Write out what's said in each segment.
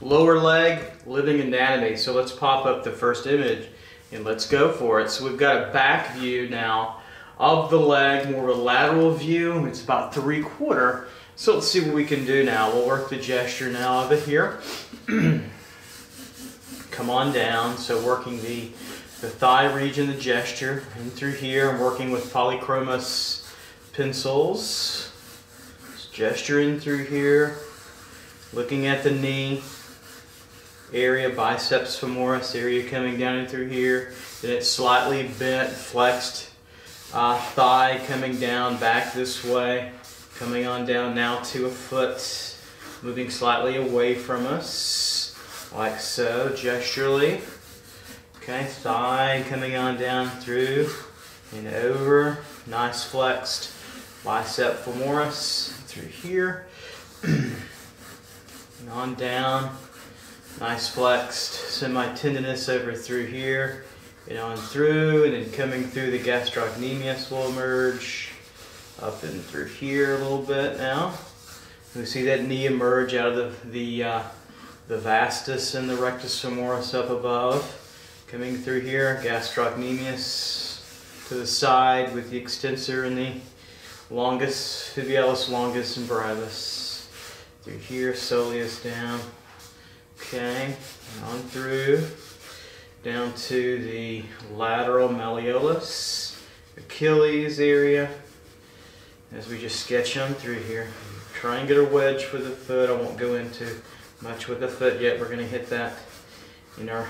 lower leg living anatomy. So let's pop up the first image and let's go for it. So we've got a back view now of the leg, more of a lateral view. It's about three quarter. So let's see what we can do now. We'll work the gesture now of it here. Come on down. So working the, the thigh region, the gesture, in through here. I'm working with polychromos pencils. In through here. Looking at the knee area, biceps femoris area coming down in through here. Then it's slightly bent, flexed uh, thigh coming down back this way. Coming on down now to a foot, moving slightly away from us, like so, gesturally. Okay, thigh coming on down through and over. Nice flexed bicep femoris through here. and on down. Nice flexed semi-tendinous over through here and on through and then coming through the gastrocnemius will emerge up and through here a little bit now. We see that knee emerge out of the, the, uh, the vastus and the rectus femoris up above. Coming through here, gastrocnemius to the side with the extensor and the longus, tibialis longus and brevis. Through here, soleus down. Okay, on through, down to the lateral malleolus, Achilles area, as we just sketch them through here. Try and get a wedge for the foot. I won't go into much with the foot yet. We're going to hit that in our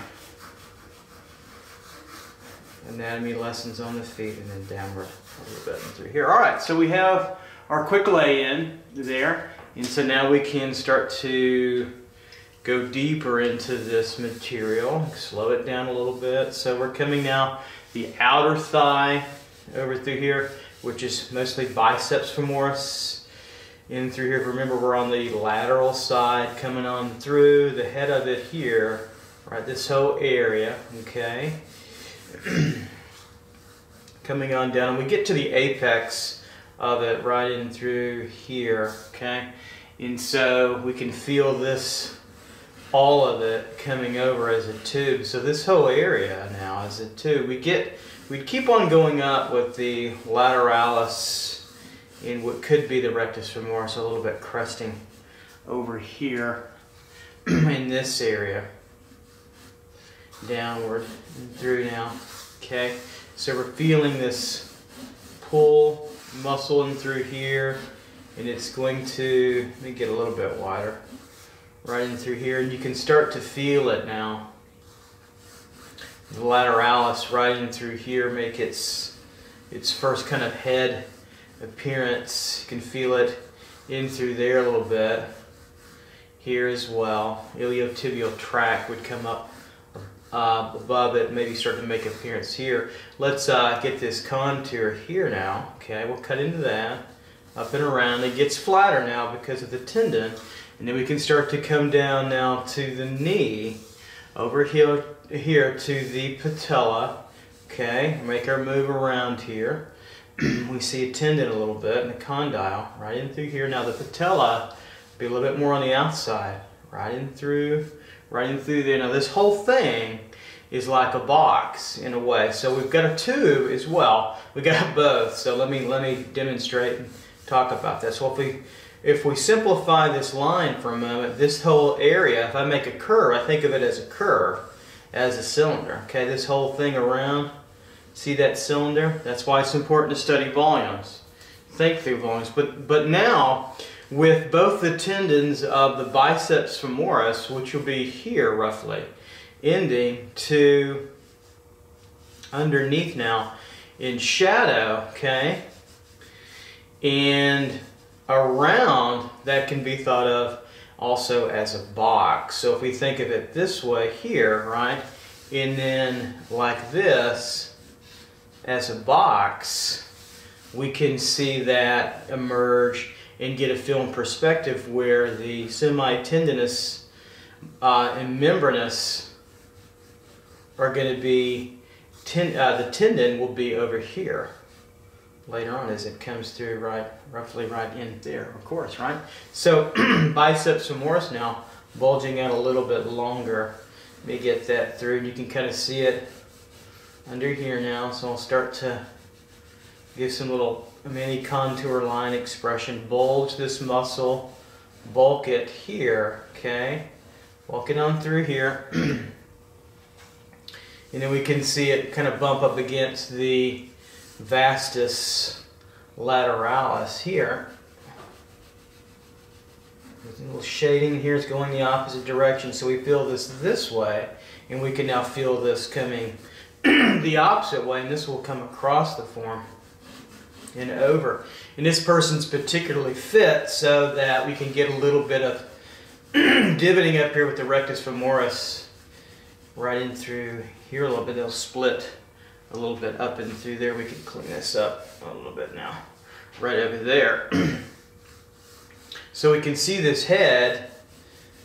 anatomy lessons on the feet and then downward a little bit through here. All right, so we have our quick lay in there. And so now we can start to go deeper into this material. Slow it down a little bit. So we're coming now the outer thigh over through here which is mostly biceps femoris. In through here, remember we're on the lateral side, coming on through the head of it here, right, this whole area, okay? coming on down, we get to the apex of it right in through here, okay? And so we can feel this, all of it coming over as a tube. So this whole area now is a tube. We get We'd keep on going up with the lateralis in what could be the rectus femoris, a little bit cresting over here in this area. Downward and through now. Okay, so we're feeling this pull muscle in through here, and it's going to, let me get a little bit wider, right in through here, and you can start to feel it now the lateralis right in through here make its its first kind of head appearance. You can feel it in through there a little bit. Here as well. Iliotibial tract would come up uh, above it, maybe start to make appearance here. Let's uh, get this contour here now. Okay, we'll cut into that, up and around. It gets flatter now because of the tendon. And then we can start to come down now to the knee, over here here to the patella. Okay, make our move around here. we see a tendon a little bit and a condyle right in through here. Now the patella be a little bit more on the outside, right in through, right in through there. Now this whole thing is like a box in a way. So we've got a tube as well. We got both. So let me let me demonstrate and talk about this. So if we if we simplify this line for a moment, this whole area, if I make a curve, I think of it as a curve as a cylinder. Okay, this whole thing around, see that cylinder? That's why it's important to study volumes. Think through volumes. But, but now, with both the tendons of the biceps femoris, which will be here roughly, ending to underneath now in shadow, okay? And around, that can be thought of also as a box. So if we think of it this way here, right, and then like this as a box, we can see that emerge and get a film perspective where the semi-tendinous uh, and membranous are going to be, ten, uh, the tendon will be over here later on as it comes through right, roughly right in there, of course, right? So biceps femoris now bulging out a little bit longer. Let me get that through. You can kind of see it under here now. So I'll start to give some little mini contour line expression. Bulge this muscle, bulk it here, okay? Walk it on through here. and then we can see it kind of bump up against the vastus lateralis here. There's a little shading here is going the opposite direction, so we feel this this way, and we can now feel this coming the opposite way, and this will come across the form and over. And this person's particularly fit so that we can get a little bit of divoting up here with the rectus femoris right in through here a little bit. They'll split a little bit up and through there. We can clean this up a little bit now. Right over there. so we can see this head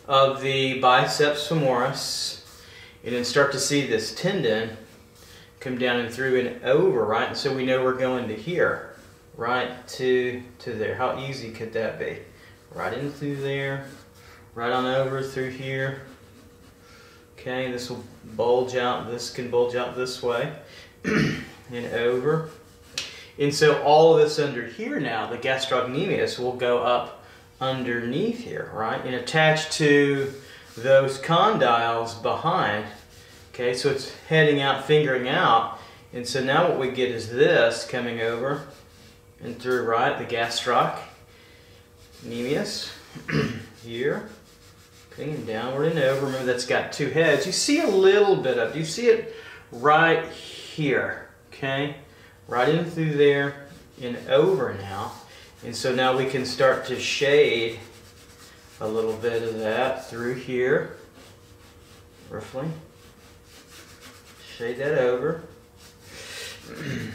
of the biceps femoris and then start to see this tendon come down and through and over, right? And so we know we're going to here, right to, to there. How easy could that be? Right in through there, right on over through here. Okay, this will bulge out, this can bulge out this way and over. And so all of this under here now, the gastrocnemius will go up underneath here, right? And attached to those condyles behind. Okay, so it's heading out, fingering out. And so now what we get is this coming over and through, right? The gastrocnemius here. And downward and over. Remember that's got two heads. You see a little bit of, you see it right here, okay? Right in through there and over now. And so now we can start to shade a little bit of that through here, roughly. Shade that over. Here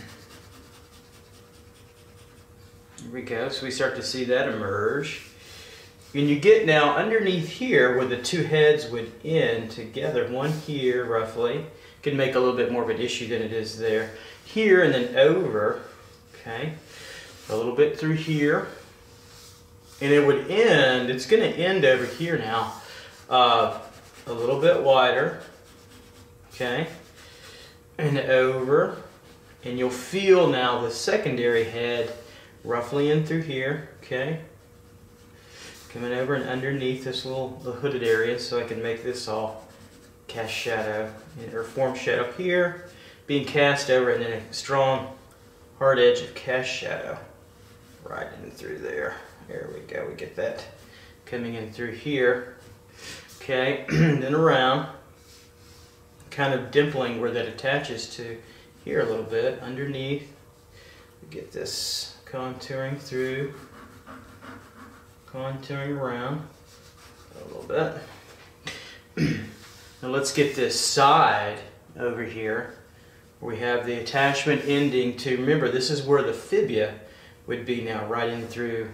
we go. So we start to see that emerge. And you get now underneath here where the two heads would end together, one here roughly, can make a little bit more of an issue than it is there. Here and then over, okay, a little bit through here. And it would end, it's going to end over here now, uh, a little bit wider, okay, and over. And you'll feel now the secondary head roughly in through here, okay, coming over and underneath this little the hooded area so I can make this all cast shadow or form shadow here being cast over and then a strong hard edge of cast shadow. Right in through there. There we go. We get that coming in through here. Okay then around. Kind of dimpling where that attaches to here a little bit. Underneath we get this contouring through. Contouring around a little bit Now let's get this side over here. We have the attachment ending to, remember this is where the fibia would be now, right in through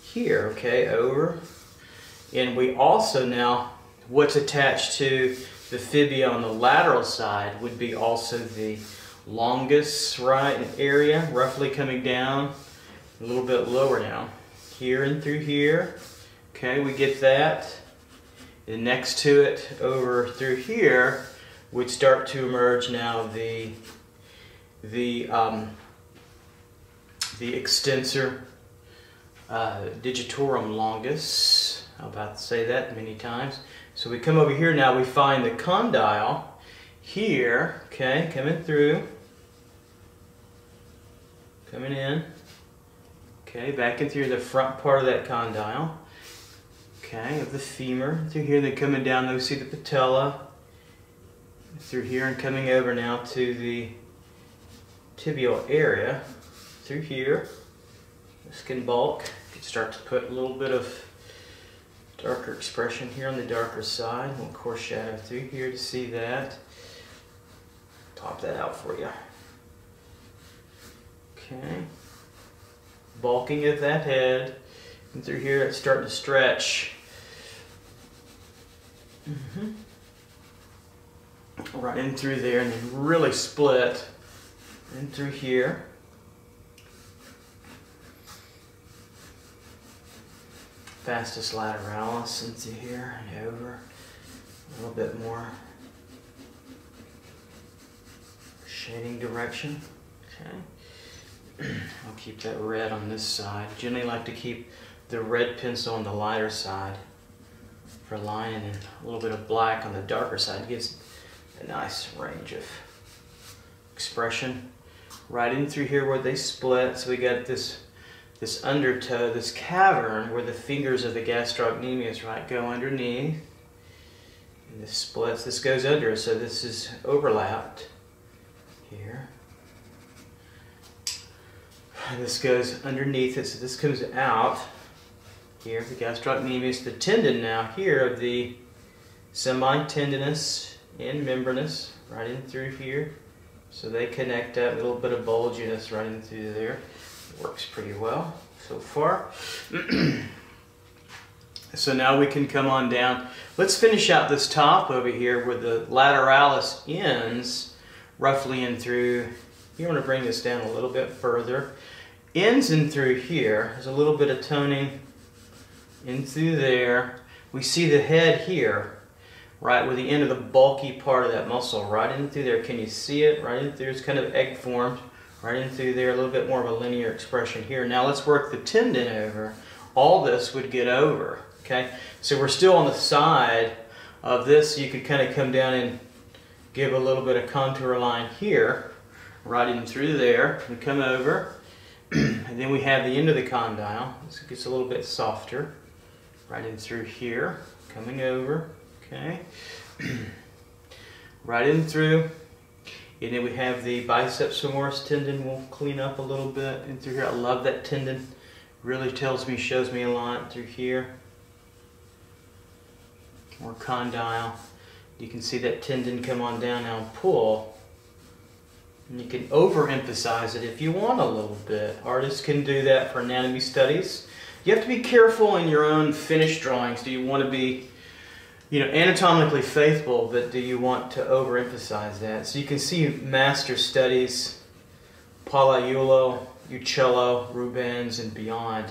here, okay, over. And we also now, what's attached to the fibia on the lateral side would be also the longus, right, area, roughly coming down, a little bit lower now. Here and through here, okay, we get that. And next to it, over through here, would start to emerge now the the um, the extensor uh, digitorum longus. I'm about to say that many times. So we come over here now. We find the condyle here. Okay, coming through, coming in. Okay, back in through the front part of that condyle. Okay, of the femur through here, then coming down, we see the patella through here and coming over now to the tibial area through here. Skin bulk. You can start to put a little bit of darker expression here on the darker side. Little coarse shadow through here to see that. Top that out for you. Okay. Bulking of that head. And through here it's starting to stretch Mm -hmm. Right in through there and then really split in through here. vastus lateralis into here and over. A little bit more shading direction. Okay. I'll keep that red on this side. Generally like to keep the red pencil on the lighter side for lining and a little bit of black on the darker side. Gives a nice range of expression. Right in through here where they split, so we got this this undertow, this cavern where the fingers of the gastrocnemius right go underneath. And this splits, this goes under, so this is overlapped here. And this goes underneath it, so this comes out here, the gastrocnemius, the tendon now here of the semi-tendinous and membranous, right in through here. So they connect that little bit of bulginess right in through there. Works pretty well so far. so now we can come on down. Let's finish out this top over here where the lateralis ends roughly in through, you want to bring this down a little bit further. Ends in through here, there's a little bit of toning in through there. We see the head here, right with the end of the bulky part of that muscle, right in through there. Can you see it? Right in through, it's kind of egg formed. Right in through there, a little bit more of a linear expression here. Now let's work the tendon over. All this would get over, okay? So we're still on the side of this. You could kind of come down and give a little bit of contour line here, right in through there, and come over. and then we have the end of the condyle. This gets a little bit softer right in through here, coming over, okay. right in through, and then we have the biceps femoris tendon. We'll clean up a little bit in through here. I love that tendon. Really tells me, shows me a lot through here. More condyle. You can see that tendon come on down now and pull. And you can overemphasize it if you want a little bit. Artists can do that for anatomy studies you have to be careful in your own finished drawings. Do you want to be, you know, anatomically faithful, but do you want to overemphasize that? So you can see master studies, Pollaiuolo, Uccello, Rubens, and beyond.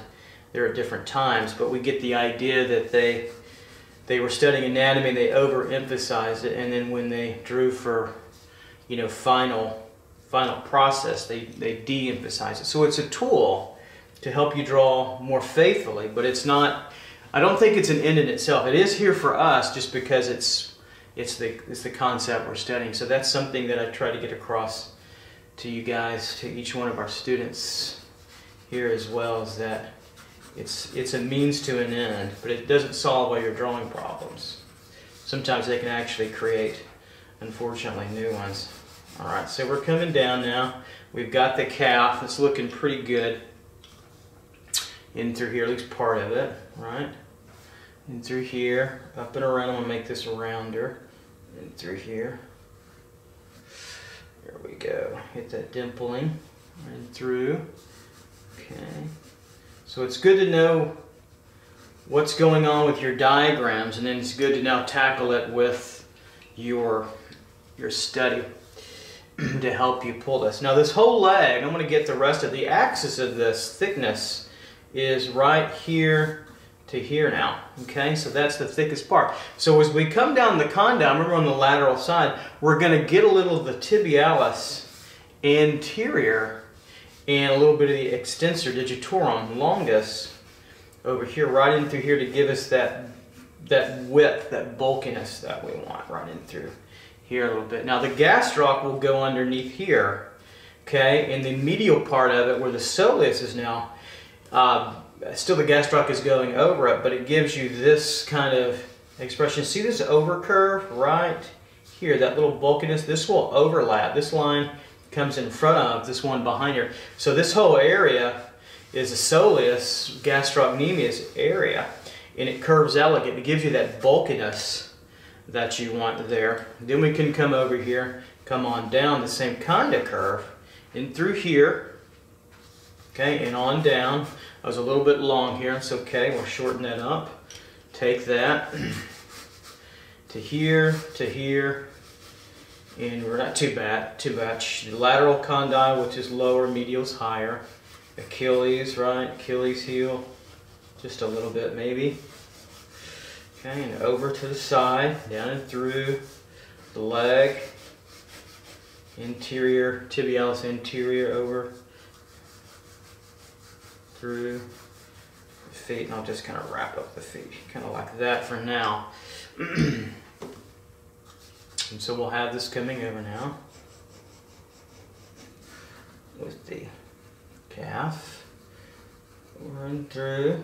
They're at different times, but we get the idea that they they were studying anatomy, and they overemphasized it, and then when they drew for, you know, final final process, they they de-emphasize it. So it's a tool to help you draw more faithfully, but it's not, I don't think it's an end in itself. It is here for us just because it's, it's, the, it's the concept we're studying. So that's something that I try to get across to you guys, to each one of our students here as well, is that it's, it's a means to an end, but it doesn't solve all your drawing problems. Sometimes they can actually create, unfortunately, new ones. All right, so we're coming down now. We've got the calf. It's looking pretty good in through here, at least part of it, right? In through here, up and around, I'm gonna make this rounder. In through here. There we go. Hit that dimpling and through. Okay. So it's good to know what's going on with your diagrams and then it's good to now tackle it with your your study to help you pull this. Now this whole leg, I'm to get the rest of the axis of this thickness is right here to here now. Okay, so that's the thickest part. So as we come down the condyle, remember on the lateral side, we're going to get a little of the tibialis anterior and a little bit of the extensor digitorum longus over here, right in through here to give us that that width, that bulkiness that we want right in through here a little bit. Now the gastroc will go underneath here, okay, and the medial part of it where the soleus is now um, still the gastroc is going over it, but it gives you this kind of expression. See this over curve right here, that little bulkiness? This will overlap. This line comes in front of this one behind here. So this whole area is a soleus gastrocnemius area, and it curves elegant. It gives you that bulkiness that you want there. Then we can come over here, come on down the same kind of curve, and through here, Okay, and on down. I was a little bit long here. It's okay. We'll shorten that up. Take that to here, to here, and we're not too bad, too bad. Lateral condyle, which is lower, medial is higher. Achilles, right? Achilles heel. just a little bit maybe. Okay, and over to the side, down and through the leg, interior, tibialis anterior over through the feet, and I'll just kind of wrap up the feet, kind of like that for now. and so we'll have this coming over now. With the calf, run through.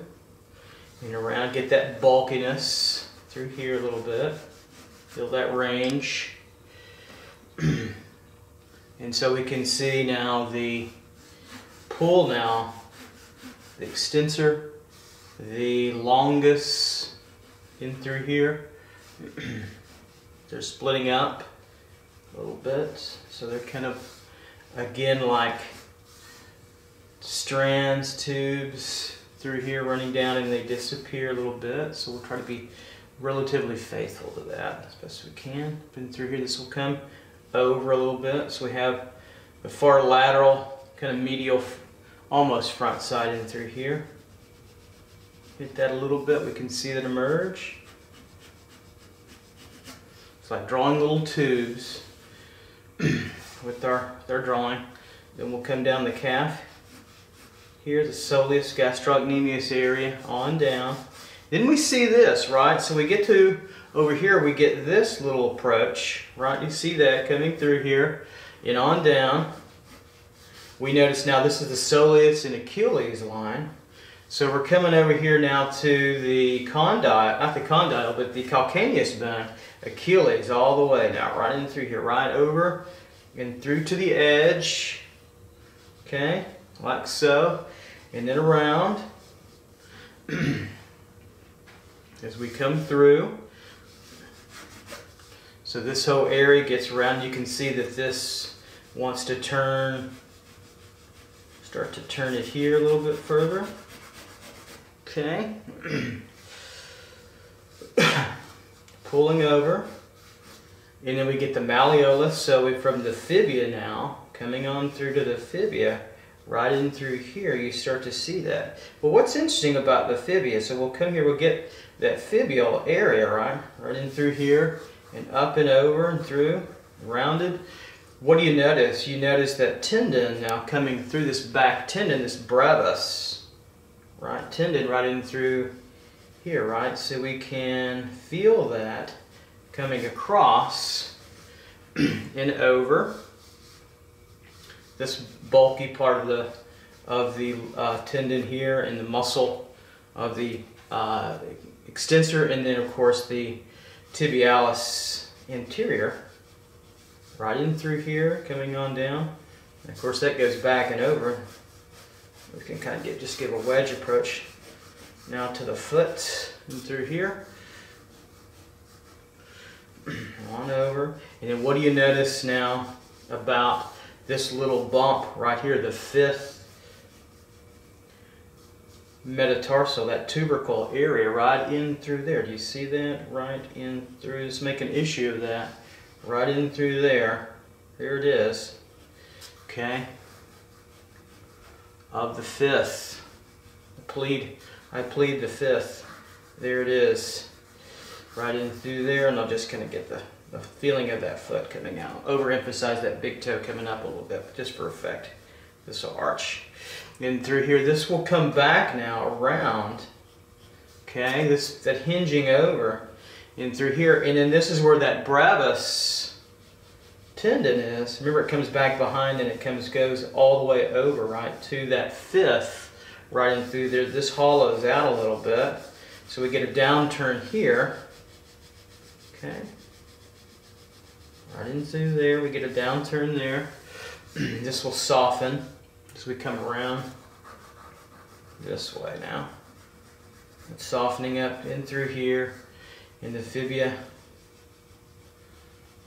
And around, get that bulkiness through here a little bit, feel that range. and so we can see now the pull now, the extensor, the longus in through here. they're splitting up a little bit, so they're kind of again like strands, tubes through here running down and they disappear a little bit. So we'll try to be relatively faithful to that as best we can. Been through here, this will come over a little bit. So we have the far lateral, kind of medial, almost front side in through here. Hit that a little bit, we can see that emerge. It's like drawing little tubes with our, our drawing. Then we'll come down the calf. Here, the soleus gastrocnemius area on down. Then we see this, right? So we get to, over here, we get this little approach, right? You see that coming through here and on down. We notice now this is the soleus and Achilles line. So we're coming over here now to the condyle, not the condyle, but the calcaneus bone, Achilles all the way now, right in through here, right over and through to the edge, okay, like so, and then around as we come through. So this whole area gets around. You can see that this wants to turn, start to turn it here a little bit further. Okay. Pulling over. And then we get the malleolus, so we from the fibia now, coming on through to the fibia, right in through here, you start to see that. But what's interesting about the fibia, so we'll come here, we'll get that fibial area, right? Right in through here, and up and over and through, rounded. What do you notice? You notice that tendon now coming through this back tendon, this brevis, right? Tendon right in through here, right? So we can feel that coming across and over this bulky part of the of the uh, tendon here and the muscle of the uh, extensor and then of course the tibialis anterior right in through here coming on down and of course that goes back and over we can kind of get just give a wedge approach now to the foot and through here on over. And then what do you notice now about this little bump right here, the fifth metatarsal, that tubercle area right in through there. Do you see that? Right in through. Let's make an issue of that. Right in through there. There it is. Okay. Of the fifth. I plead, I plead the fifth. There it is right in through there and I'll just kind of get the, the feeling of that foot coming out. Overemphasize that big toe coming up a little bit just for effect. This will arch. And through here, this will come back now around. Okay, this that hinging over and through here. And then this is where that brevis tendon is. Remember it comes back behind and it comes goes all the way over, right, to that fifth right in through there. This hollows out a little bit. So we get a downturn here. Okay. Right in through there, we get a downturn there. this will soften as we come around this way now. It's softening up in through here in the fibia.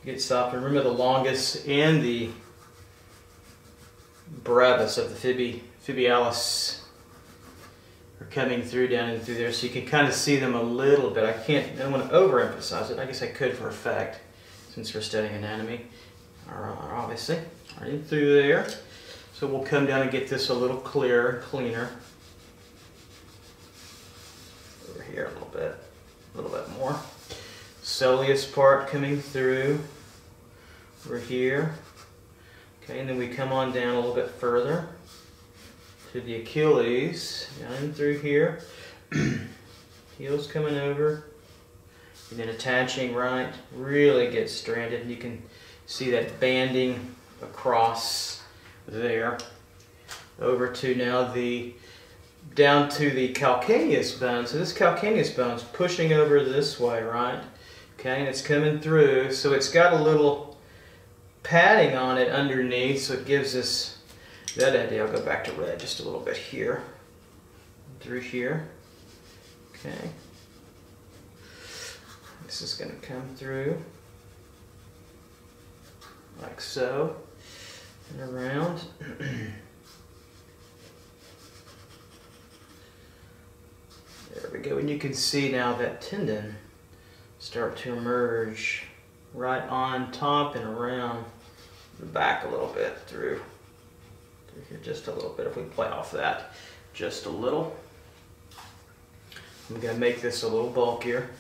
Get softer. Remember the longus and the brevis of the fibi, fibialis are coming through down and through there so you can kind of see them a little bit. I can't, I don't want to overemphasize it. I guess I could for effect since we're studying anatomy, obviously. Right in through there. So we'll come down and get this a little clearer, cleaner. Over here a little bit, a little bit more. Soleus part coming through. We're here. Okay, and then we come on down a little bit further to the Achilles, down through here. Heels coming over. And then attaching right, really gets stranded. And you can see that banding across there. Over to now the, down to the calcaneus bone. So this calcaneus bone is pushing over this way, right? Okay, and it's coming through. So it's got a little padding on it underneath, so it gives us that idea. I'll go back to red just a little bit here. Through here. Okay. This is going to come through like so and around. there we go. And you can see now that tendon start to emerge right on top and around back a little bit through, through here just a little bit. If we play off that just a little. I'm to make this a little bulkier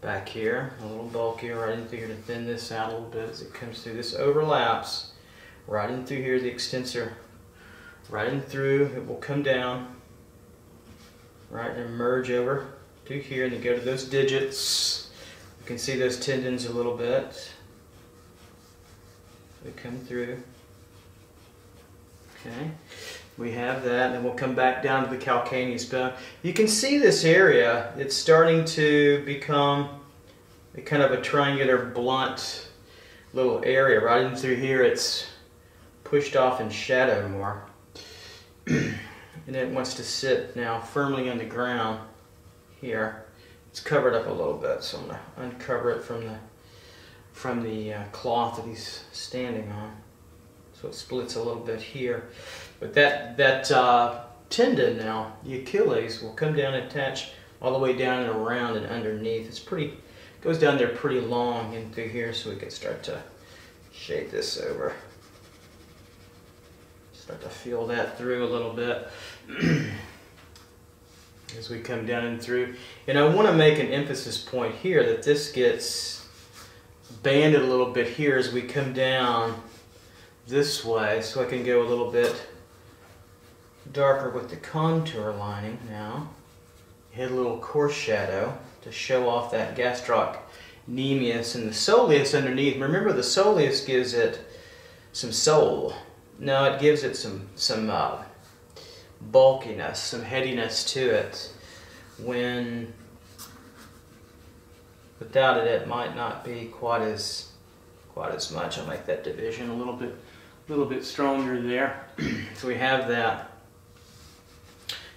back here, a little bulkier right in through here to thin this out a little bit as it comes through. This overlaps right in through here, the extensor, right in through, it will come down, right, and merge over to here, and then go to those digits. You can see those tendons a little bit. They come through. Okay. We have that, and we'll come back down to the calcaneus bone. You can see this area, it's starting to become a kind of a triangular, blunt little area. Right in through here, it's pushed off in shadow more. and it wants to sit now firmly on the ground here. It's covered up a little bit, so I'm to uncover it from the, from the uh, cloth that he's standing on. So it splits a little bit here. But that, that uh, tendon now, the Achilles, will come down and attach all the way down and around and underneath. It's pretty, goes down there pretty long into here so we can start to shade this over. Start to feel that through a little bit as we come down and through. And I want to make an emphasis point here that this gets banded a little bit here as we come down this way so I can go a little bit darker with the contour lining now. Hit a little coarse shadow to show off that gastrocnemius and the soleus underneath. Remember the soleus gives it some soul. No, it gives it some, some uh, bulkiness, some headiness to it. When without it, it might not be quite as quite as much. I'll make that division a little bit, a little bit stronger there. so we have that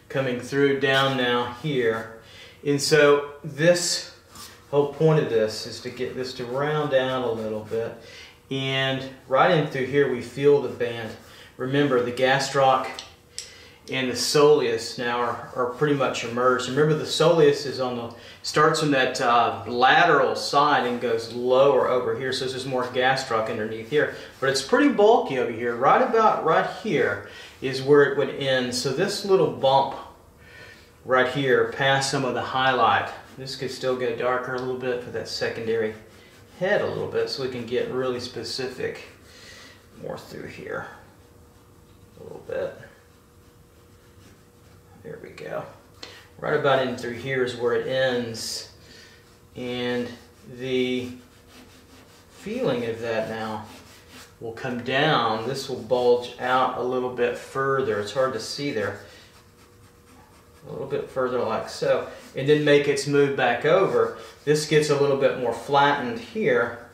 coming through down now here. And so this whole point of this is to get this to round out a little bit. And right in through here we feel the band. Remember the gastroc and the soleus now are, are pretty much immersed. Remember the soleus is on the, starts on that uh, lateral side and goes lower over here. So this is more gastroc underneath here. But it's pretty bulky over here. Right about right here is where it would end. So this little bump right here past some of the highlight, this could still go darker a little bit for that secondary head a little bit so we can get really specific more through here a little bit. There we go. Right about in through here is where it ends and the feeling of that now will come down. This will bulge out a little bit further. It's hard to see there. A little bit further like so. And then make its move back over. This gets a little bit more flattened here.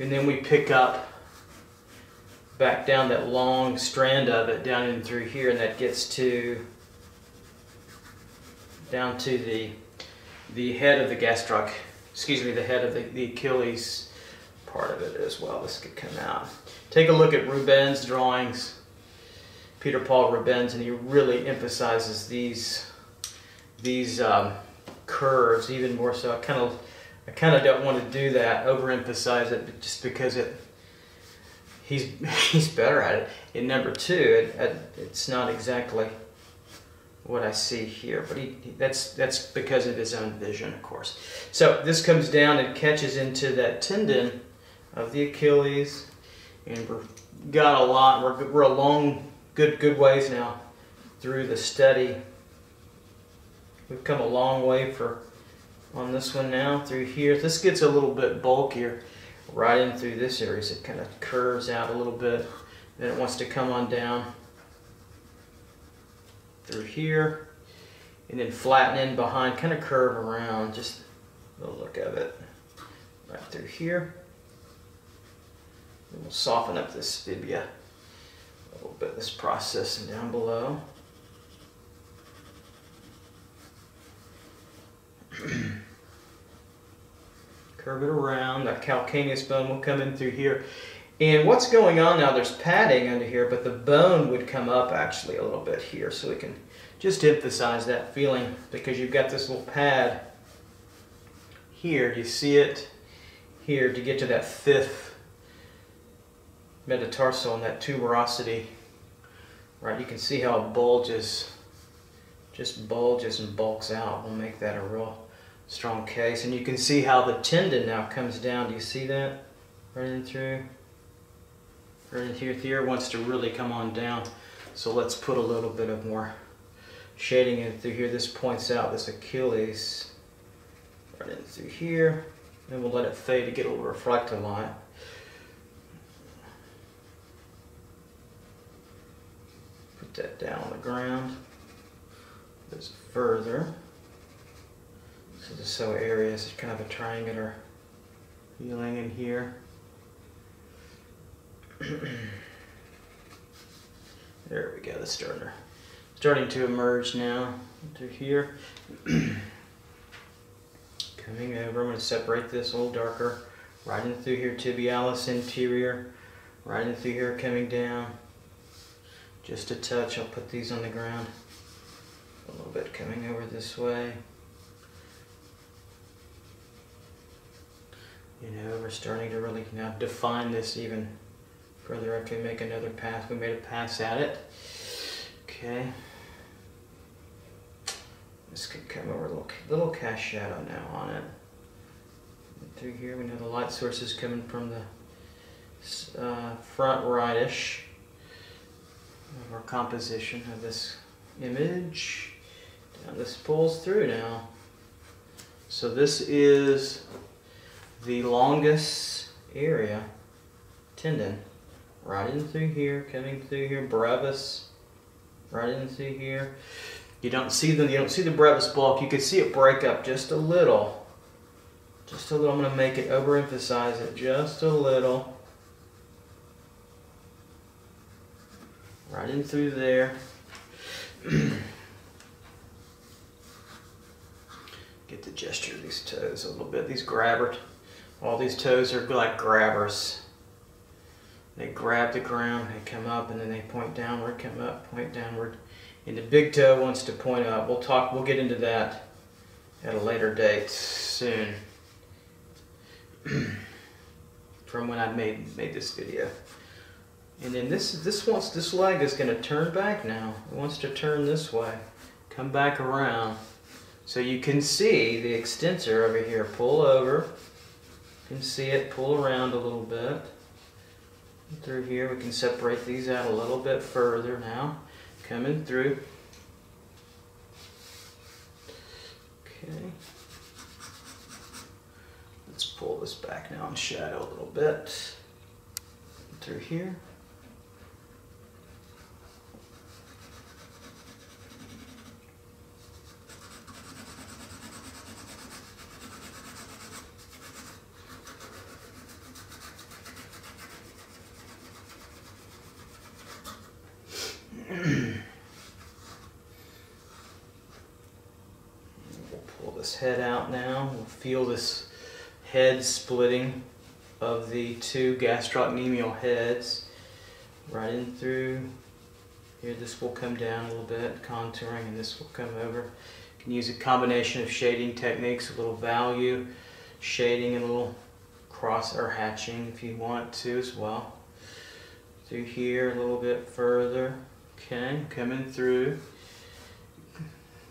And then we pick up back down that long strand of it down in through here and that gets to down to the the head of the gastroc excuse me the head of the, the Achilles part of it as well. This could come out. Take a look at Rubens drawings. Peter Paul Rubens and he really emphasizes these these um, curves even more so. I kind of I kind of don't want to do that overemphasize it just because it he's he's better at it. In number two, it, it, it's not exactly what I see here, but he, that's that's because of his own vision, of course. So this comes down and catches into that tendon of the Achilles, and we've got a lot. We're we're a long, good good ways now through the study. We've come a long way for on this one now through here. This gets a little bit bulkier right in through this area, so it kind of curves out a little bit. Then it wants to come on down through here and then flatten in behind, kind of curve around, just the look of it right through here. And we'll soften up this fibia a little bit, this process and down below. Curve it around, that calcaneus bone will come in through here. And what's going on now, there's padding under here, but the bone would come up actually a little bit here. So we can just emphasize that feeling because you've got this little pad here. You see it here to get to that fifth metatarsal and that tuberosity. Right, you can see how it bulges, just bulges and bulks out. We'll make that a real strong case. And you can see how the tendon now comes down. Do you see that? Running through. Right here, here wants to really come on down. So let's put a little bit of more shading in through here. This points out this Achilles right in through here. And we'll let it fade to get a little reflective line. Put that down on the ground. Goes further. So the so areas is kind of a triangular feeling in here. there we go, the starter. Starting to emerge now through here. Coming over, I'm going to separate this a little darker. Right in through here, tibialis anterior. Right in through here, coming down. Just a touch, I'll put these on the ground. A little bit coming over this way. You know, we're starting to really now define this even further after we make another pass. We made a pass at it. Okay. This could come over a little, little cast shadow now on it. And through here, we know the light source is coming from the uh, front rightish of our composition of this image. Now this pulls through now. So this is the longus area tendon right in through here, coming through here, brevis, right in through here. You don't see them, you don't see the brevis bulk. You can see it break up just a little. Just a little. I'm to make it overemphasize it just a little. Right in through there. Get the gesture of these toes a little bit. These grabber, all these toes are like grabbers. They grab the ground, they come up, and then they point downward, come up, point downward. And the big toe wants to point up. We'll talk, we'll get into that at a later date soon. From when I made made this video. And then this this wants this leg is going to turn back now. It wants to turn this way. Come back around. So you can see the extensor over here. Pull over. You can see it pull around a little bit through here. We can separate these out a little bit further now. Coming through. Okay. Let's pull this back now and shadow a little bit. Through here. Head out now. We'll feel this head splitting of the two gastrocnemial heads right in through. Here this will come down a little bit, contouring, and this will come over. You can use a combination of shading techniques, a little value shading and a little cross or hatching if you want to as well. Through here a little bit further. Okay, coming through.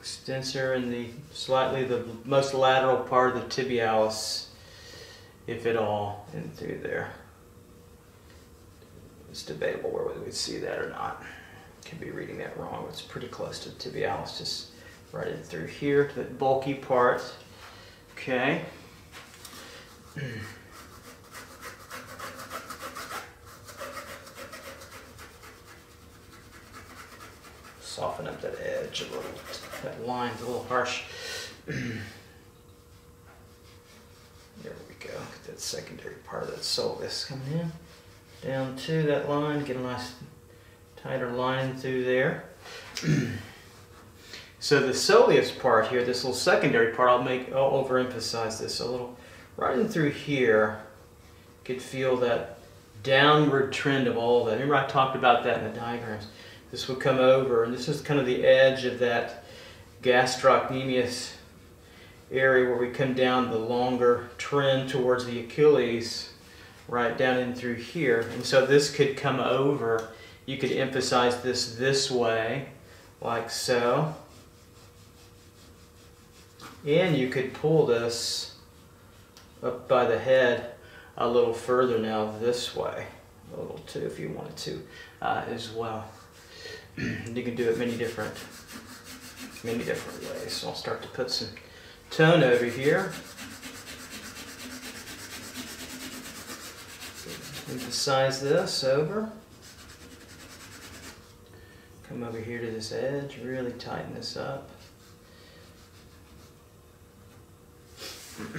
Extensor and the slightly the most lateral part of the tibialis, if at all, in through there. It's debatable whether we see that or not. Could be reading that wrong. It's pretty close to the tibialis, just right in through here to the bulky part. Okay. Soften up that edge a little. That line's a little harsh. there we go. Get that secondary part of that soleus coming in. Down to that line. Get a nice tighter line through there. so the soleus part here, this little secondary part, I'll make, I'll overemphasize this a little. Right in through here, you could feel that downward trend of all that. Remember I talked about that in the diagrams. This would come over, and this is kind of the edge of that gastrocnemius area where we come down the longer trend towards the Achilles, right down in through here. And so this could come over you could emphasize this this way, like so. And you could pull this up by the head a little further now this way, a little too if you wanted to uh, as well. you can do it many different, many different ways. So I'll start to put some tone over here. Emphasize this over. Come over here to this edge, really tighten this up.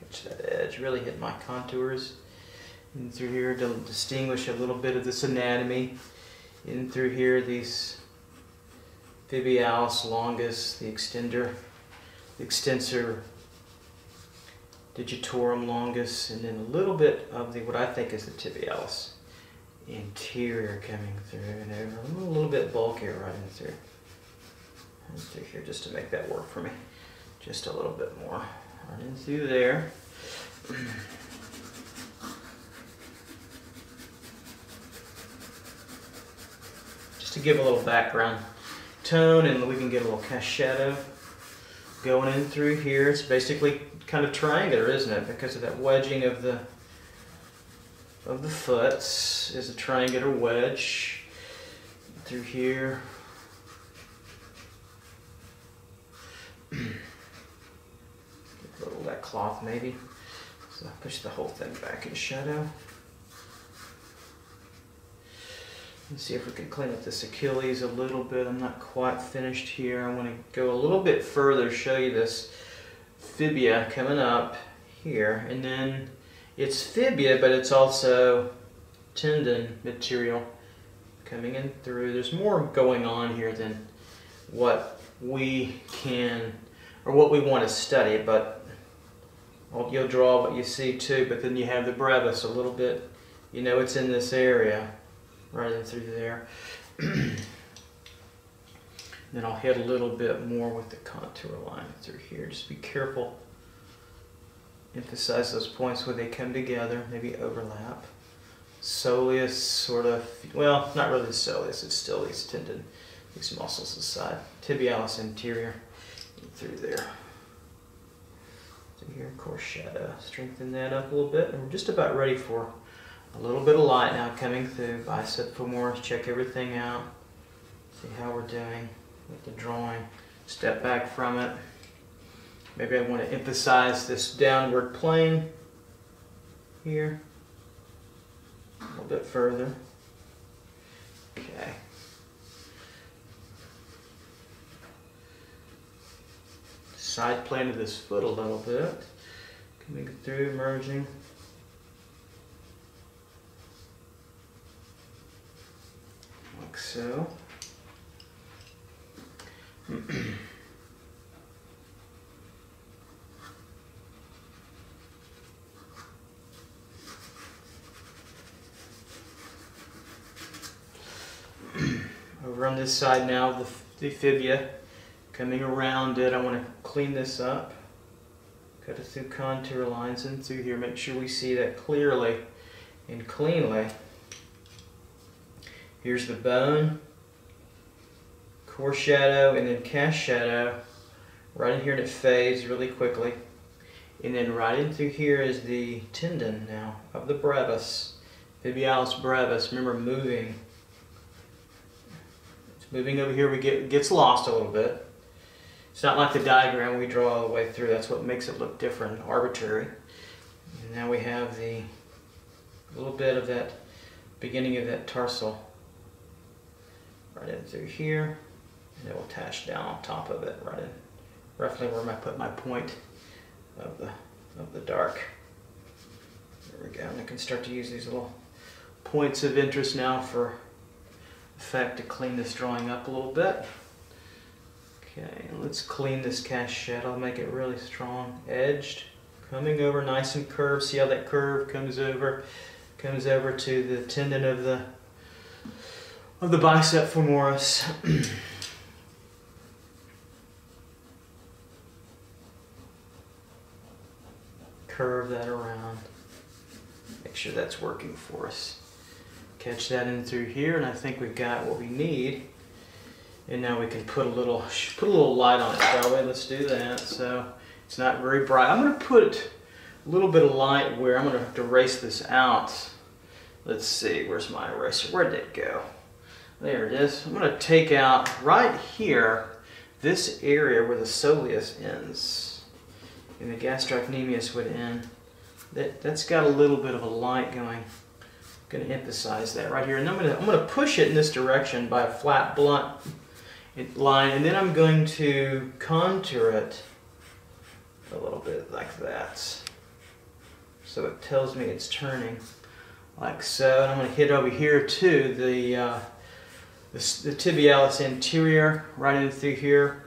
Catch that edge, really hit my contours. In through here to distinguish a little bit of this anatomy. In through here, these tibialis longus, the extender, the extensor digitorum longus, and then a little bit of the what I think is the tibialis anterior coming through and a little bit bulkier right in through. And through here just to make that work for me. Just a little bit more. Right in through there. just to give a little background tone and we can get a little cast shadow going in through here. It's basically kind of triangular, isn't it? Because of that wedging of the of the foot is a triangular wedge through here. A little that cloth maybe. So push the whole thing back in shadow. Let's see if we can clean up this Achilles a little bit. I'm not quite finished here. I want to go a little bit further, show you this fibia coming up here, and then it's fibia, but it's also tendon material coming in through. There's more going on here than what we can, or what we want to study, but you'll draw what you see too, but then you have the brevis a little bit, you know it's in this area, right in through there. then I'll hit a little bit more with the contour line through here. Just be careful emphasize those points where they come together, maybe overlap. Soleus sort of, well, not really the soleus, it's still these tendon, these muscles aside. Tibialis anterior through there. So here, of shadow. Strengthen that up a little bit, and we're just about ready for a little bit of light now coming through. Bicep femoris, check everything out. See how we're doing with the drawing. Step back from it. Maybe I want to emphasize this downward plane here a little bit further. Okay. Side plane of this foot a little bit. Coming through, merging. Like so. Over on this side now, the, the fibia coming around it. I want to clean this up. Cut it through contour lines and through here. Make sure we see that clearly and cleanly. Here's the bone. core shadow, and then cast shadow right in here and it fades really quickly. And then right in through here is the tendon now of the brevis, tibialis brevis. Remember moving. It's moving over here. We get gets lost a little bit. It's not like the diagram we draw all the way through. That's what makes it look different, arbitrary. And now we have the little bit of that beginning of that tarsal right in through here, and it will attach down on top of it, right in roughly where I put my point of the of the dark. There we go. And I can start to use these little points of interest now for effect to clean this drawing up a little bit. Okay, let's clean this cast shadow, I'll make it really strong, edged, coming over nice and curved. See how that curve comes over, comes over to the tendon of the of the bicep femoris. Curve that around. Make sure that's working for us. Catch that in through here, and I think we've got what we need. And now we can put a little put a little light on it, shall we? Let's do that. So it's not very bright. I'm to put a little bit of light where I'm going to have to erase this out. Let's see, where's my eraser? Where did it go? There it is. I'm going to take out right here this area where the soleus ends and the gastrocnemius would end. That, that's got a little bit of a light going. I'm going to emphasize that right here. And I'm going to, I'm going to push it in this direction by a flat blunt line and then I'm going to contour it a little bit like that. So it tells me it's turning like so. And I'm going to hit over here too the uh, the, the tibialis anterior right in through here.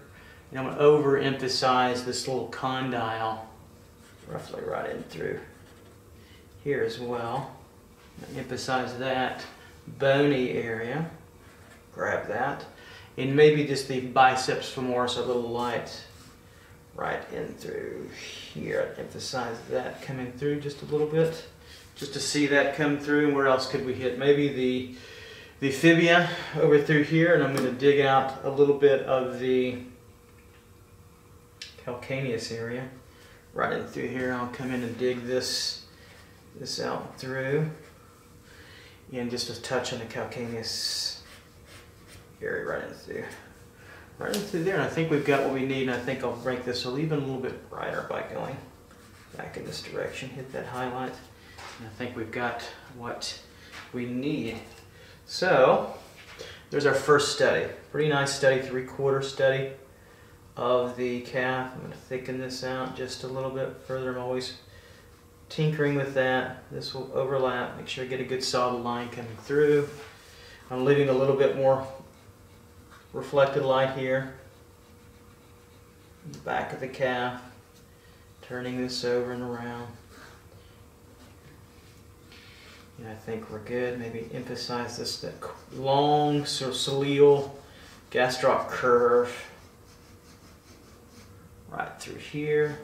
And I'm going to overemphasize this little condyle roughly right in through here as well. Emphasize that bony area. Grab that. And maybe just the biceps femoris a little light right in through here. Emphasize that coming through just a little bit. Just to see that come through. And where else could we hit? Maybe the the fibia over through here and I'm going to dig out a little bit of the calcaneus area right in through here. I'll come in and dig this this out through. And just a touch on the calcaneus area right in through right in through there. And I think we've got what we need and I think I'll break this a even a little bit brighter by going back in this direction hit that highlight. And I think we've got what we need so there's our first study. Pretty nice study, three-quarter study of the calf. I'm going to thicken this out just a little bit further. I'm always tinkering with that. This will overlap. Make sure I get a good solid line coming through. I'm leaving a little bit more reflected light here. The back of the calf. Turning this over and around. And I think we're good. Maybe emphasize this that long sort of soleal gastroc curve right through here.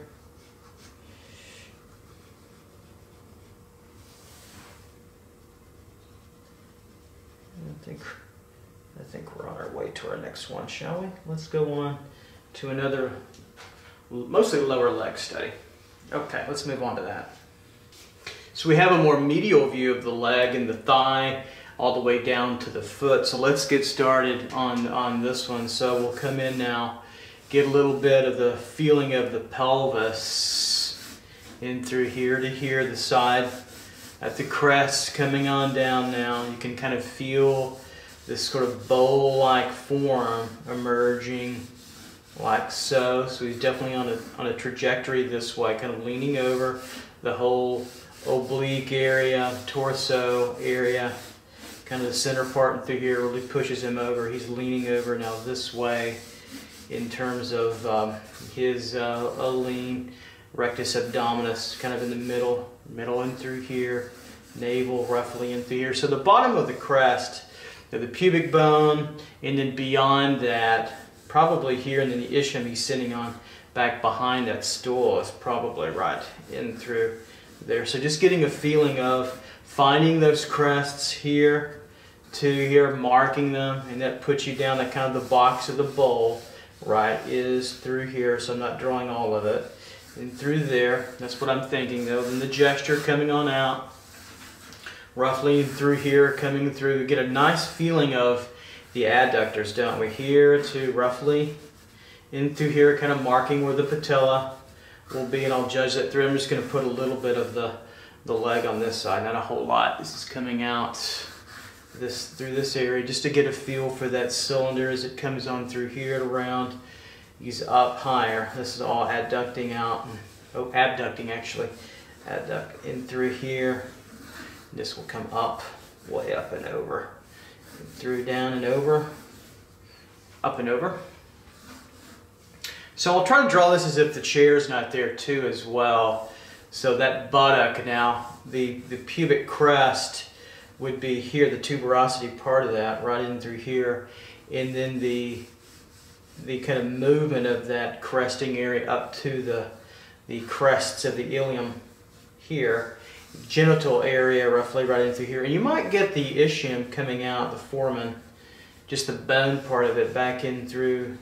I think I think we're on our way to our next one, shall we? Let's go on to another mostly lower leg study. Okay, let's move on to that. So we have a more medial view of the leg and the thigh all the way down to the foot. So let's get started on, on this one. So we'll come in now, get a little bit of the feeling of the pelvis in through here to here, the side at the crest coming on down now. You can kind of feel this sort of bowl-like form emerging like so. So he's definitely on a, on a trajectory this way, kind of leaning over the whole oblique area, torso area, kind of the center part and through here really pushes him over. He's leaning over now this way in terms of um, his uh, lean rectus abdominis, kind of in the middle, middle and through here, navel roughly in through here. So the bottom of the crest, of the pubic bone, and then beyond that, probably here, and then the ischium he's sitting on back behind that stool is probably right in through there. So just getting a feeling of finding those crests here, to here, marking them, and that puts you down the kind of the box of the bowl, right, is through here, so I'm not drawing all of it. And through there, that's what I'm thinking though. Then the gesture coming on out, roughly through here, coming through, we get a nice feeling of the adductors, don't we? Here to roughly in through here, kind of marking where the patella will be, and I'll judge that through. I'm just going to put a little bit of the, the leg on this side, not a whole lot. This is coming out this through this area just to get a feel for that cylinder as it comes on through here and around. He's up higher. This is all adducting out, oh, abducting actually. Adduct in through here. This will come up, way up and over. Through, down and over, up and over. So I'll try to draw this as if the chair is not there too as well. So that buttock now, the, the pubic crest would be here, the tuberosity part of that, right in through here. And then the the kind of movement of that cresting area up to the, the crests of the ilium here. Genital area roughly right in through here. And you might get the ischium coming out, the foramen, just the bone part of it back in through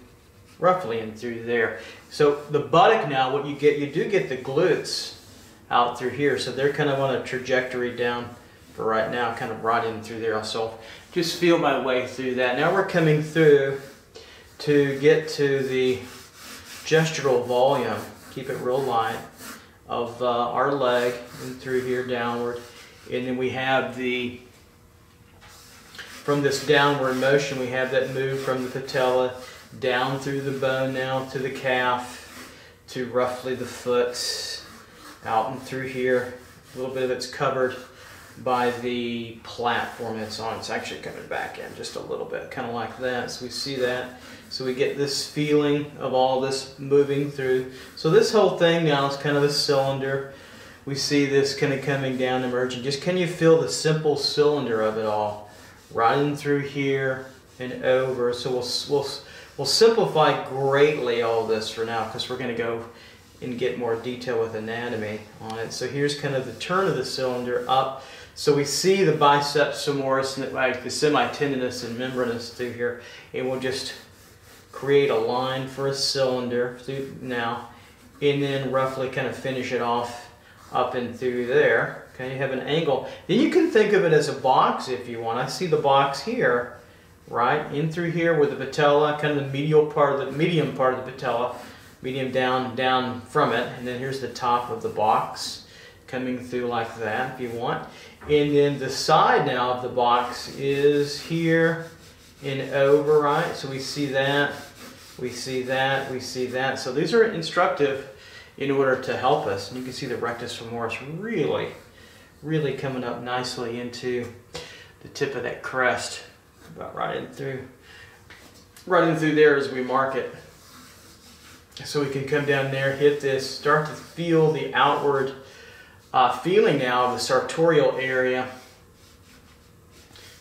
roughly in through there. So the buttock now, what you get, you do get the glutes out through here. So they're kind of on a trajectory down for right now, kind of right in through there. So just feel my way through that. Now we're coming through to get to the gestural volume. Keep it real light of uh, our leg and through here downward. And then we have the, from this downward motion, we have that move from the patella down through the bone now to the calf, to roughly the foot, out and through here. A little bit of it's covered by the platform it's on. It's actually coming back in just a little bit, kind of like that. So we see that. So we get this feeling of all this moving through. So this whole thing now is kind of a cylinder. We see this kind of coming down, emerging. Just can you feel the simple cylinder of it all? Riding through here and over. So we'll, we'll We'll simplify greatly all this for now because we're going to go and get more detail with anatomy on it. So here's kind of the turn of the cylinder up. So we see the biceps femoris, like the semitendinous and membranous through here, and we'll just create a line for a cylinder through now, and then roughly kind of finish it off up and through there. Okay, you have an angle. Then you can think of it as a box if you want. I see the box here right in through here with the patella, kind of the medial part of the medium part of the patella, medium down, down from it, and then here's the top of the box coming through like that if you want. And then the side now of the box is here and over, right? So we see that, we see that, we see that. So these are instructive in order to help us. And you can see the rectus femoris really, really coming up nicely into the tip of that crest about right? In through, right in through there as we mark it. So we can come down there, hit this, start to feel the outward uh, feeling now of the sartorial area,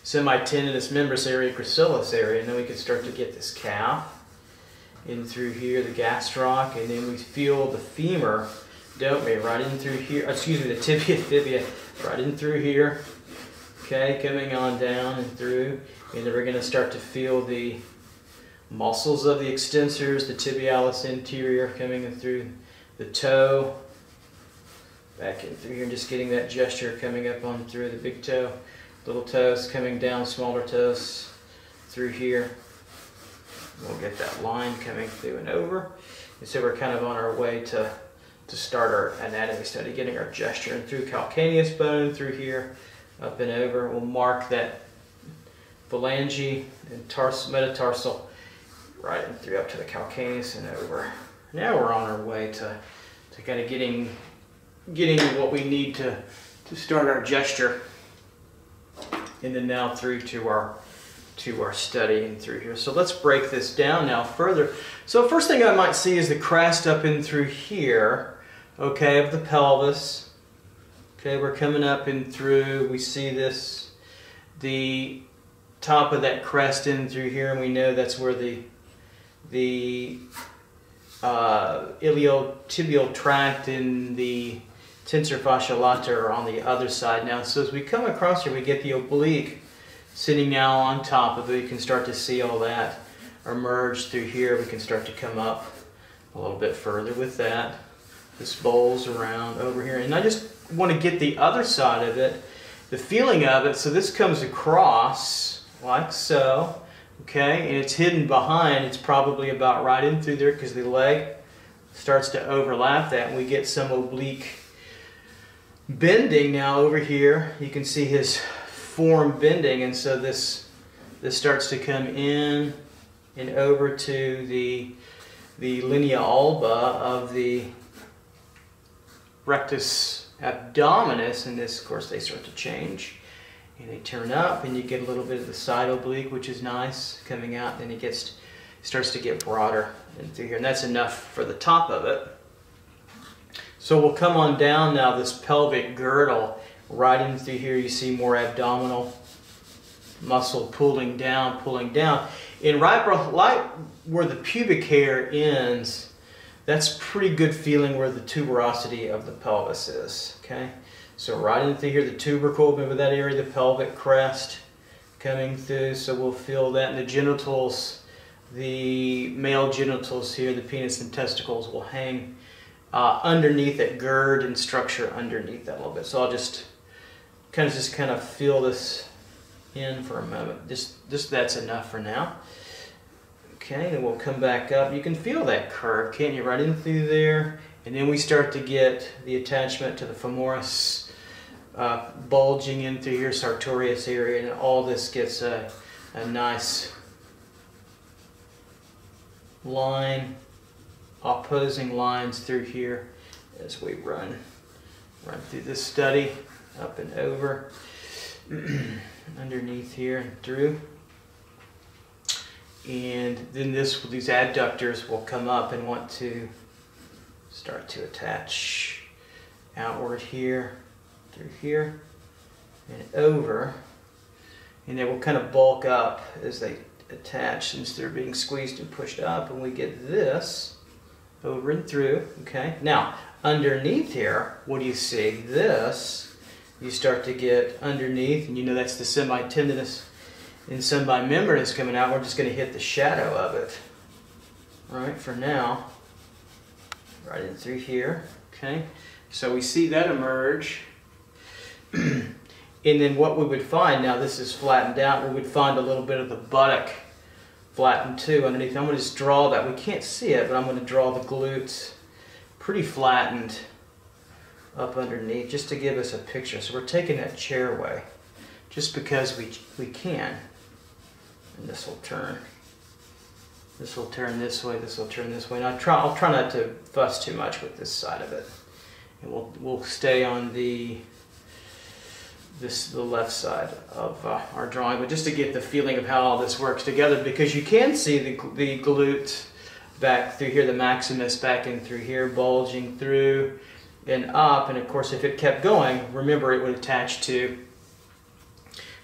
semitendinous membranous area, gracilis area, and then we can start to get this calf in through here, the gastroc, and then we feel the femur, don't we, right in through here, excuse me, the tibia, fibia, right in through here, okay, coming on down and through, and then we're going to start to feel the muscles of the extensors, the tibialis anterior coming in through the toe, back in through here, and just getting that gesture coming up on through the big toe, little toes coming down, smaller toes through here. We'll get that line coming through and over. And so we're kind of on our way to, to start our anatomy study, getting our gesture and through calcaneus bone through here, up and over. We'll mark that phalange and tars metatarsal right and through up to the calcaneus and over. Now we're on our way to, to kind of getting getting what we need to, to start our gesture and then now through to our to our study and through here. So let's break this down now further. So first thing I might see is the crest up in through here, okay, of the pelvis. Okay, we're coming up and through, we see this, the top of that crest in through here, and we know that's where the the uh, iliotibial tract and the tensor fascia lata are on the other side now. So as we come across here, we get the oblique sitting now on top of it. You can start to see all that emerge through here. We can start to come up a little bit further with that. This bowls around over here. And I just want to get the other side of it, the feeling of it. So this comes across like so, okay? And it's hidden behind. It's probably about right in through there because the leg starts to overlap that and we get some oblique bending now over here. You can see his form bending and so this this starts to come in and over to the the linea alba of the rectus abdominis and this of course they start to change and they turn up and you get a little bit of the side oblique which is nice coming out. Then it gets starts to get broader in through here and that's enough for the top of it. So we'll come on down now this pelvic girdle. Right in through here you see more abdominal muscle pulling down pulling down. In right, right where the pubic hair ends that's pretty good feeling where the tuberosity of the pelvis is okay so right in through here the tubercle remember that area the pelvic crest coming through so we'll feel that in the genitals the male genitals here the penis and testicles will hang uh, underneath that gird and structure underneath that a little bit so I'll just kind of just kind of feel this in for a moment. Just, just that's enough for now. Okay, and we'll come back up. You can feel that curve, can't you? Right in through there. And then we start to get the attachment to the femoris uh, bulging in through here, sartorius area, and all this gets a, a nice line, opposing lines through here as we run, run through this study up and over, underneath here and through. And then this, these adductors will come up and want to start to attach outward here, through here, and over. And they will kind of bulk up as they attach since they're being squeezed and pushed up. And we get this over and through, okay? Now, underneath here, what do you see? This you start to get underneath, and you know that's the semitendinous and semimembranous coming out. We're just going to hit the shadow of it. Right, for now, right in through here, okay? So we see that emerge. and then what we would find, now this is flattened out, we would find a little bit of the buttock flattened too underneath. I'm going to just draw that. We can't see it, but I'm going to draw the glutes pretty flattened up underneath just to give us a picture. So we're taking that chair away just because we, we can. And this will turn. This will turn this way, this will turn this way. And I'll try, I'll try not to fuss too much with this side of it. And we'll, we'll stay on the this the left side of uh, our drawing, but just to get the feeling of how all this works together, because you can see the, the glute back through here, the maximus back in through here, bulging through, and up. And of course, if it kept going, remember it would attach to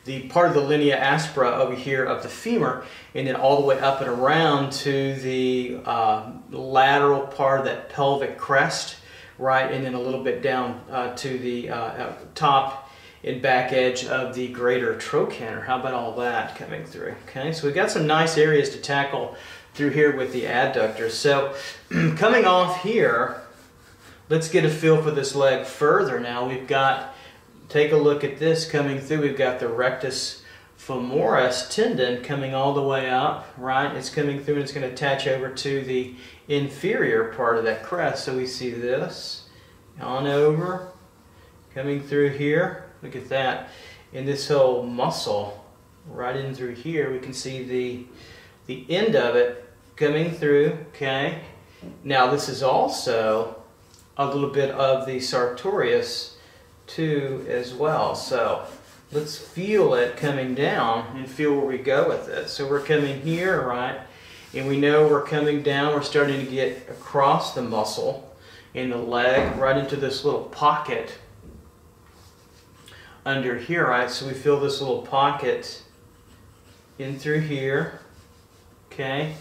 the part of the linea aspera over here of the femur and then all the way up and around to the uh, lateral part of that pelvic crest, right? And then a little bit down uh, to the uh, uh top and back edge of the greater trochanter. How about all that coming through? Okay, so we've got some nice areas to tackle through here with the adductors. So coming off here, Let's get a feel for this leg further now. We've got, take a look at this coming through. We've got the rectus femoris tendon coming all the way up, right? It's coming through and it's going to attach over to the inferior part of that crest. So we see this on over, coming through here. Look at that. In this whole muscle, right in through here, we can see the, the end of it coming through, okay? Now this is also a little bit of the sartorius too as well. So let's feel it coming down and feel where we go with it. So we're coming here, right? And we know we're coming down, we're starting to get across the muscle in the leg, right into this little pocket under here, right? So we fill this little pocket in through here, okay?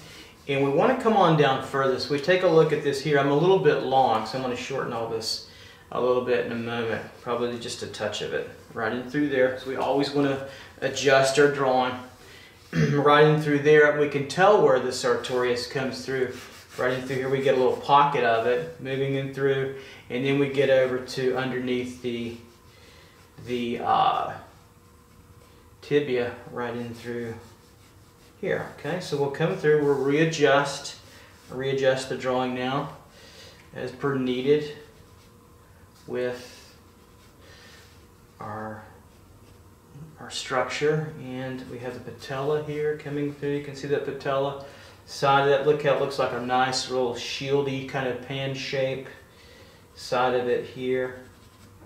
And we want to come on down further. So we take a look at this here. I'm a little bit long, so I'm going to shorten all this a little bit in a moment, probably just a touch of it, right in through there. So we always want to adjust our drawing. right in through there, we can tell where the sartorius comes through. Right in through here, we get a little pocket of it, moving in through, and then we get over to underneath the the uh, tibia, right in through here. Okay, so we'll come through, we'll readjust, readjust the drawing now as per needed with our our structure. And we have the patella here coming through. You can see that patella side of that look how it looks like a nice little shieldy kind of pan shape side of it here.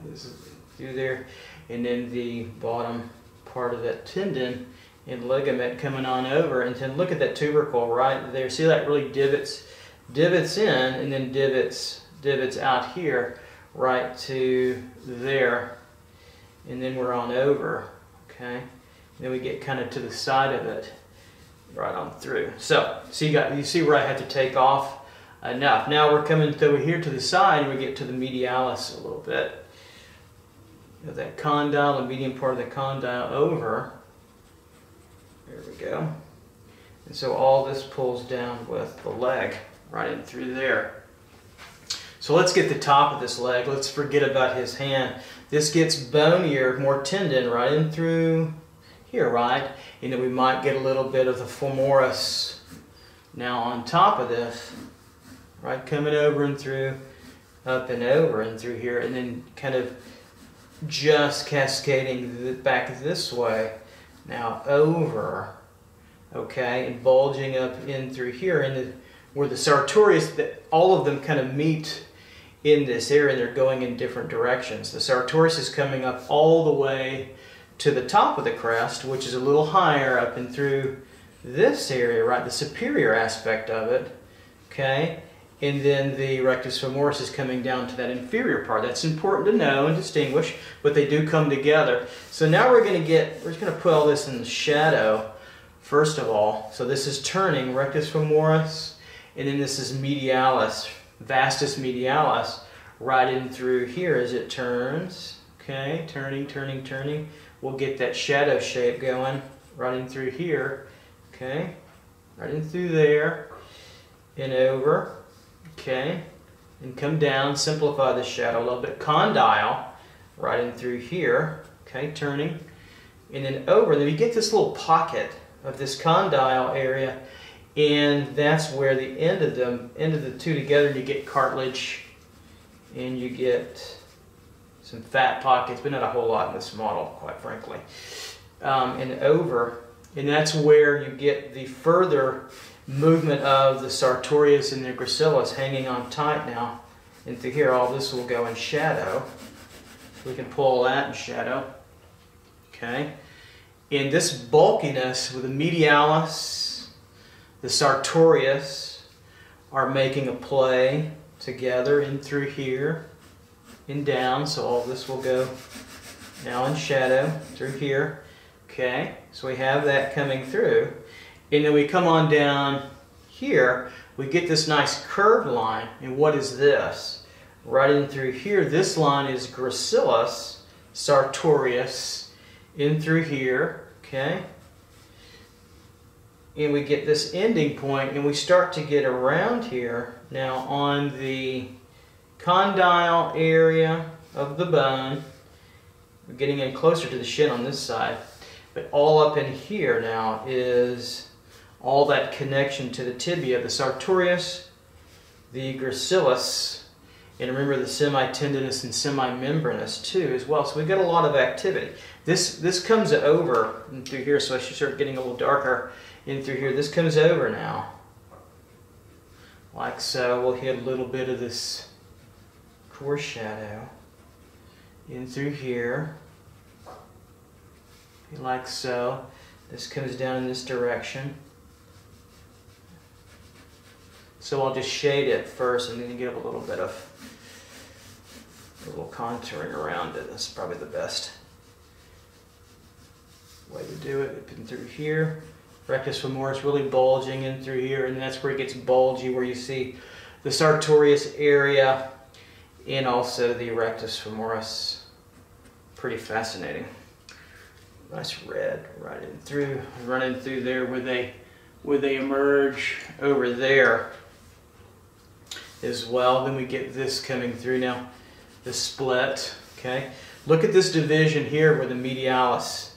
This is through there. And then the bottom part of that tendon and ligament coming on over. And then look at that tubercle right there. See that really divots divots in and then divots divots out here right to there. And then we're on over okay? Then we get kind of to the side of it right on through. So see you got you see where I had to take off? Enough. Now we're coming over here to the side and we get to the medialis a little bit you know, that condyle the median part of the condyle over there we go and so all this pulls down with the leg right in through there so let's get the top of this leg. Let's forget about his hand. This gets bonier, more tendon right in through here, right? And then we might get a little bit of the femoris now on top of this, right? Coming over and through, up and over and through here, and then kind of just cascading back this way. Now over, okay, and bulging up in through here, and where the sartorius, that all of them kind of meet in this area they're going in different directions. The sartorius is coming up all the way to the top of the crest, which is a little higher up and through this area, right, the superior aspect of it, okay? And then the rectus femoris is coming down to that inferior part. That's important to know and distinguish, but they do come together. So now we're going to get, we're just going to put all this in the shadow, first of all. So this is turning, rectus femoris, and then this is medialis, vastus medialis right in through here as it turns. Okay, turning, turning, turning. We'll get that shadow shape going right in through here. Okay, right in through there and over. Okay, and come down, simplify the shadow a little bit. Condyle right in through here. Okay, turning and then over. Then you get this little pocket of this condyle area and that's where the end of them, end of the two together, and you get cartilage and you get some fat pockets, but not a whole lot in this model, quite frankly. Um, and over, and that's where you get the further movement of the sartorius and the gracilis hanging on tight now into here. All this will go in shadow. We can pull that in shadow. Okay. In this bulkiness with the medialis the Sartorius are making a play together in through here and down. So all this will go now in shadow through here. Okay, so we have that coming through. And then we come on down here, we get this nice curved line. And what is this? Right in through here, this line is gracilis sartorius in through here. Okay, and we get this ending point and we start to get around here now on the condyle area of the bone we're getting in closer to the shin on this side but all up in here now is all that connection to the tibia the sartorius the gracilis and remember the semi-tendinous and semi-membranous too as well so we've got a lot of activity this this comes over through here so I should start getting a little darker in through here. This comes over now. Like so. We'll hit a little bit of this core shadow in through here. Like so. This comes down in this direction. So I'll just shade it first and then give a little bit of a little contouring around it. That's probably the best way to do it. In through here rectus femoris really bulging in through here, and that's where it gets bulgy, where you see the sartorius area and also the rectus femoris. Pretty fascinating. Nice red right in through, running through there where they where they emerge over there as well. Then we get this coming through now, the split, okay? Look at this division here where the medialis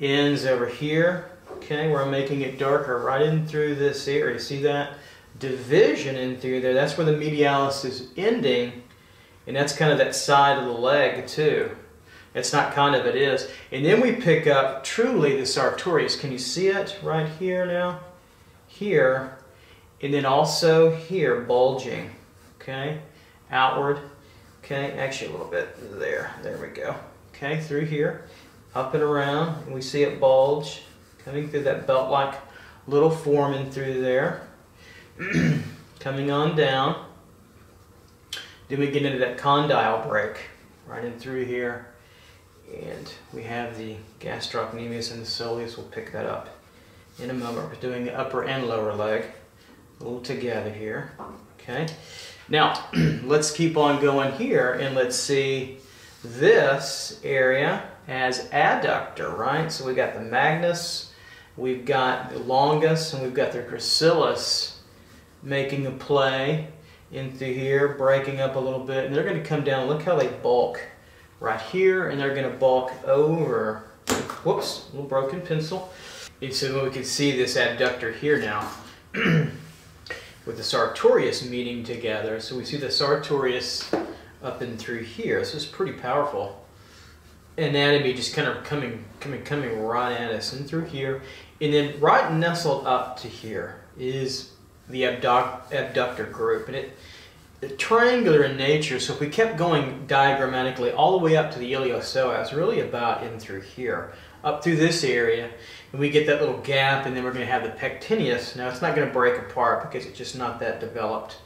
ends over here, okay, where I'm making it darker right in through this area. See that division in through there? That's where the medialis is ending, and that's kind of that side of the leg too. It's not kind of, it is. And then we pick up truly the sartorius. Can you see it right here now? Here, and then also here, bulging, okay? Outward, okay? Actually a little bit there, there we go. Okay, through here, up and around, and we see it bulge, coming through that belt-like little foramen through there. coming on down. Then we get into that condyle break, right in through here. And we have the gastrocnemius and the soleus. We'll pick that up in a moment. We're doing the upper and lower leg a little together here. Okay. Now, let's keep on going here and let's see this area as adductor, right? So we got the magnus, we've got the longus, and we've got the gracilis making a play into here, breaking up a little bit, and they're going to come down. Look how they bulk right here, and they're going to bulk over. Whoops, little broken pencil. And so we can see this adductor here now with the sartorius meeting together. So we see the sartorius up and through here. So it's pretty powerful. Anatomy just kind of coming, coming, coming right at us and through here. And then right nestled up to here is the abduct, abductor group. And it, triangular in nature, so if we kept going diagrammatically all the way up to the iliopsoas, really about in through here, up through this area, and we get that little gap, and then we're going to have the pectineus. Now, it's not going to break apart because it's just not that developed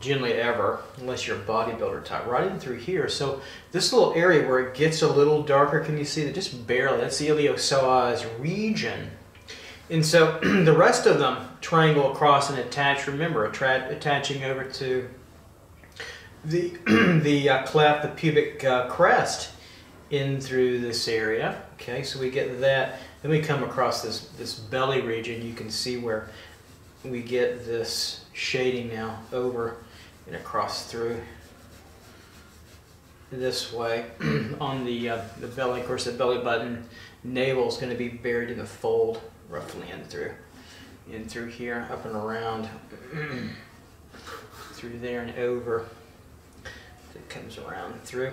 generally ever, unless you're a bodybuilder type, right in through here. So this little area where it gets a little darker, can you see that just barely, that's the iliopsoas region. And so the rest of them triangle across and attach, remember, attaching over to the, the uh, cleft, the pubic uh, crest in through this area. Okay, so we get that. Then we come across this, this belly region. You can see where we get this shading now over and across through this way on the, uh, the belly. Of course, the belly button navel is going to be buried in the fold roughly in through in through here, up and around, through there and over it comes around through.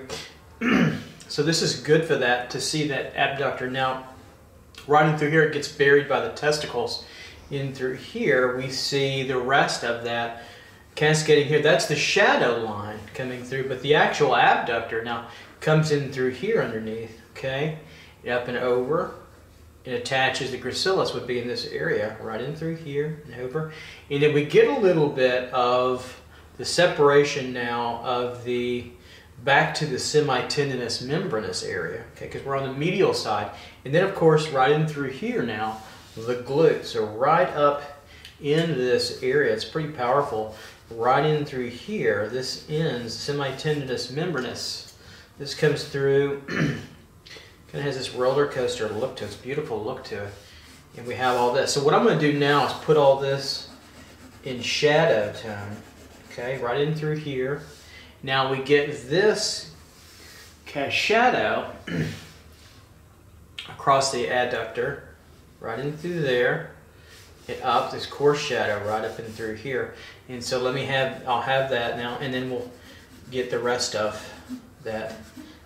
so this is good for that, to see that abductor. Now, running through here, it gets buried by the testicles. In through here, we see the rest of that cascading here. That's the shadow line coming through, but the actual abductor now comes in through here underneath, okay? Up and over. It attaches, the gracilis would be in this area, right in through here and over. And then we get a little bit of the separation now of the back to the semitendinous membranous area, okay, because we're on the medial side. And then, of course, right in through here now, the glute. So right up in this area, it's pretty powerful. Right in through here, this ends semitendinous membranous. This comes through, kind of has this roller coaster look to it. It's beautiful look to it. And we have all this. So what I'm going to do now is put all this in shadow tone okay, right in through here. Now we get this shadow across the adductor, right in through there, and up this core shadow right up and through here. And so let me have, I'll have that now, and then we'll get the rest of that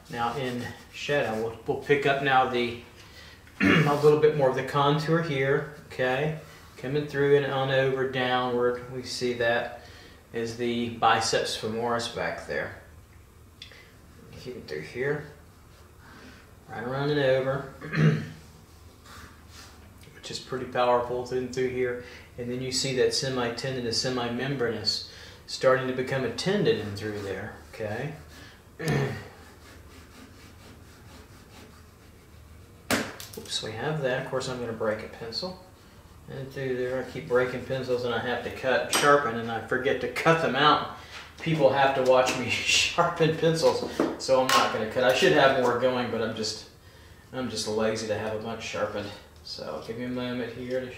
now in shadow. We'll, we'll pick up now the, a little bit more of the contour here, okay? Coming through and on over downward, we see that is the biceps femoris back there. Keep it through here, right around and over, which is pretty powerful through, through here. And then you see that semi-tendinous, semi-membranous starting to become a tendon in through there, okay? Oops, we have that. Of course, I'm going to break a pencil and through there I keep breaking pencils and I have to cut sharpen and I forget to cut them out people have to watch me sharpen pencils, so I'm not gonna cut. I should have more going, but I'm just I'm just lazy to have a bunch sharpened. So give me a moment here to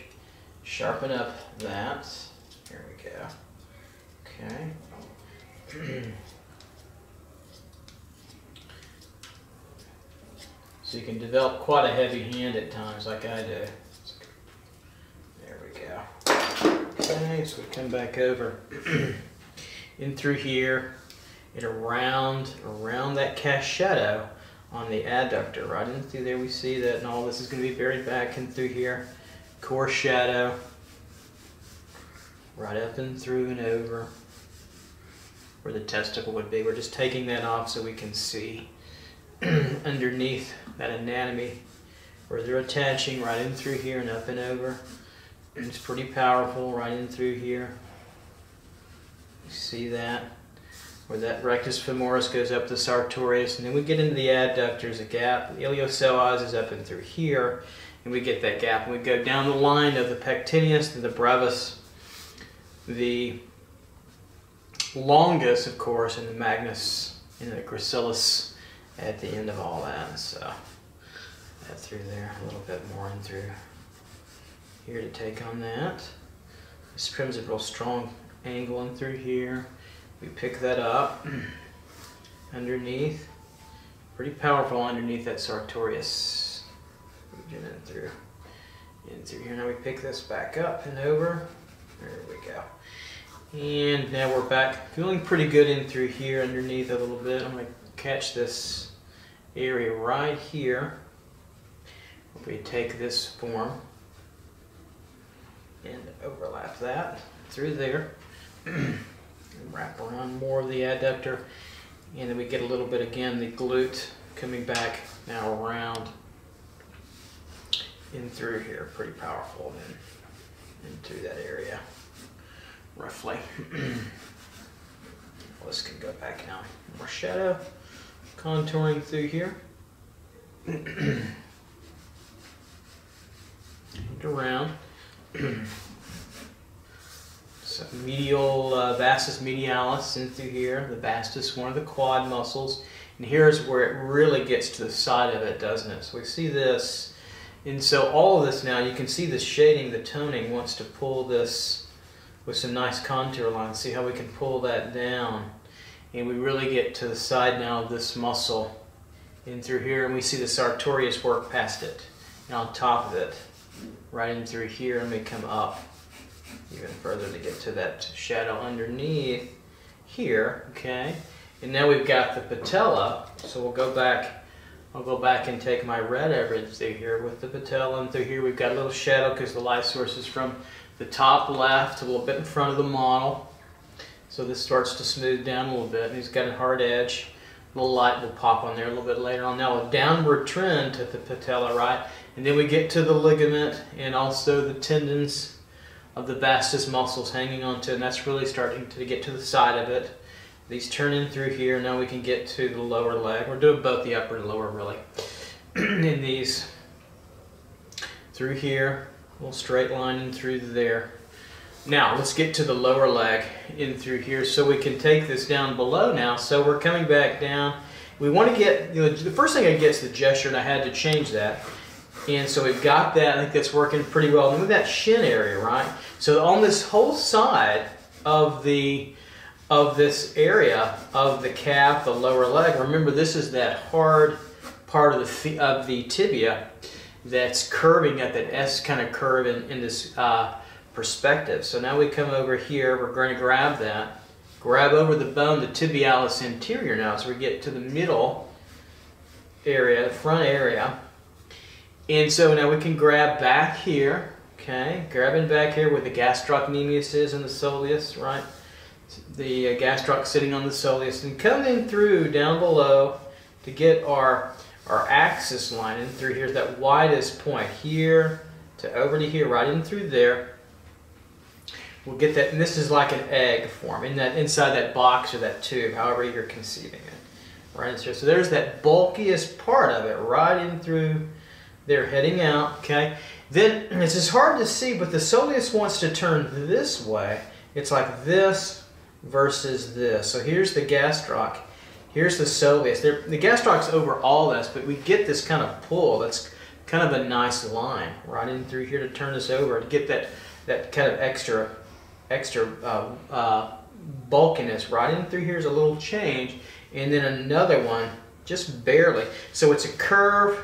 sharpen up that. Here we go. Okay. so you can develop quite a heavy hand at times, like I do. There we go. Okay, so we come back over in through here and around around that cast shadow on the adductor. Right in through there we see that and all this is going to be buried back in through here. Core shadow. Right up and through and over where the testicle would be. We're just taking that off so we can see underneath that anatomy where they're attaching right in through here and up and over. It's pretty powerful right in through here. You see that? Where that rectus femoris goes up the sartorius, and then we get into the adductors, a gap. The iliopsoas is up and through here, and we get that gap. And we go down the line of the pectineus to the brevis, the longus, of course, and the magnus, and the gracilis at the end of all that. So that through there, a little bit more in through here to take on that. This trim's a real strong angle in through here. We pick that up underneath. Pretty powerful underneath that sartorius region in through. In through here. Now we pick this back up and over. There we go. And now we're back feeling pretty good in through here underneath a little bit. I'm going to catch this area right here. We take this form and overlap that through there. And wrap around more of the adductor. And then we get a little bit again, the glute coming back now around in through here, pretty powerful then into that area, roughly. this can go back now. More shadow, contouring through here. and around. medial uh, vastus medialis in through here. The vastus, one of the quad muscles. And here's where it really gets to the side of it, doesn't it? So we see this. And so all of this now, you can see the shading, the toning wants to pull this with some nice contour lines. See how we can pull that down. And we really get to the side now of this muscle in through here. And we see the sartorius work past it. And on top of it, right in through here, and we come up even further to get to that shadow underneath here, okay? And now we've got the patella, so we'll go back, I'll go back and take my red evidence through here with the patella, and through here we've got a little shadow because the light source is from the top left, a little bit in front of the model. So this starts to smooth down a little bit, and he's got a hard edge. A little light will pop on there a little bit later on. Now a downward trend to the patella, right? And then we get to the ligament and also the tendons of the vastus muscles hanging onto and that's really starting to get to the side of it. These turn in through here, now we can get to the lower leg. We're doing both the upper and lower really. in these through here, a little straight line in through there. Now let's get to the lower leg in through here so we can take this down below now. So we're coming back down. We want to get, you know, the first thing I get is the gesture and I had to change that. And so we've got that, I think that's working pretty well. With that shin area, right? So on this whole side of the of this area of the calf, the lower leg, remember this is that hard part of the of the tibia that's curving at that S kind of curve in, in this uh, perspective. So now we come over here, we're going to grab that, grab over the bone, the tibialis anterior now, so we get to the middle area, the front area, and so now we can grab back here, okay? Grabbing back here where the gastrocnemius is and the soleus, right? The uh, gastroc sitting on the soleus and coming through down below to get our, our axis line in through here, that widest point here to over to here, right in through there. We'll get that, and this is like an egg form in that inside that box or that tube, however you're conceiving it. Right in here. So there's that bulkiest part of it right in through they're heading out, okay? Then, it's just hard to see, but the soleus wants to turn this way. It's like this, versus this. So here's the gastroc, here's the soleus. They're, the gastroc's over all this, but we get this kind of pull. That's kind of a nice line right in through here to turn this over to get that that kind of extra extra uh, uh, bulkiness right in through here is a little change, and then another one just barely. So it's a curve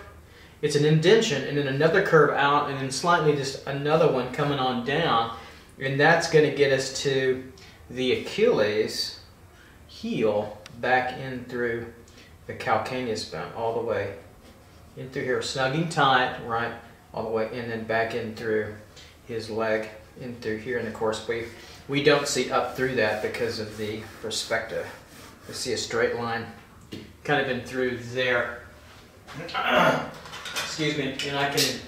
it's an indention and then another curve out and then slightly just another one coming on down. And that's going to get us to the Achilles heel back in through the calcaneus bone all the way in through here. Snugging tight right all the way and then back in through his leg in through here. And of course we we don't see up through that because of the perspective we see a straight line kind of in through there excuse me, and I can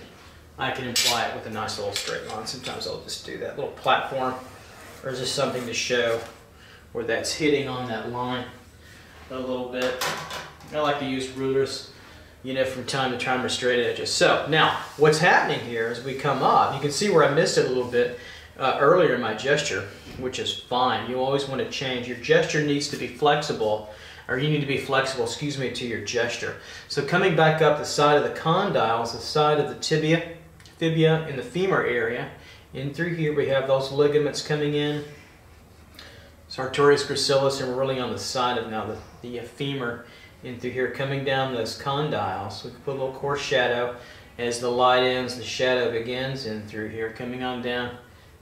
I can imply it with a nice little straight line. Sometimes I'll just do that little platform or just something to show where that's hitting on that line a little bit. I like to use rulers, you know, from time to time or straight edges. So now what's happening here as we come up, you can see where I missed it a little bit uh, earlier in my gesture, which is fine. You always want to change. Your gesture needs to be flexible or you need to be flexible, excuse me, to your gesture. So coming back up the side of the condyles, the side of the tibia, fibia, and the femur area, in through here we have those ligaments coming in, sartorius gracilis, and we're really on the side of now the, the femur in through here, coming down those condyles. We can put a little core shadow. As the light ends, the shadow begins in through here, coming on down,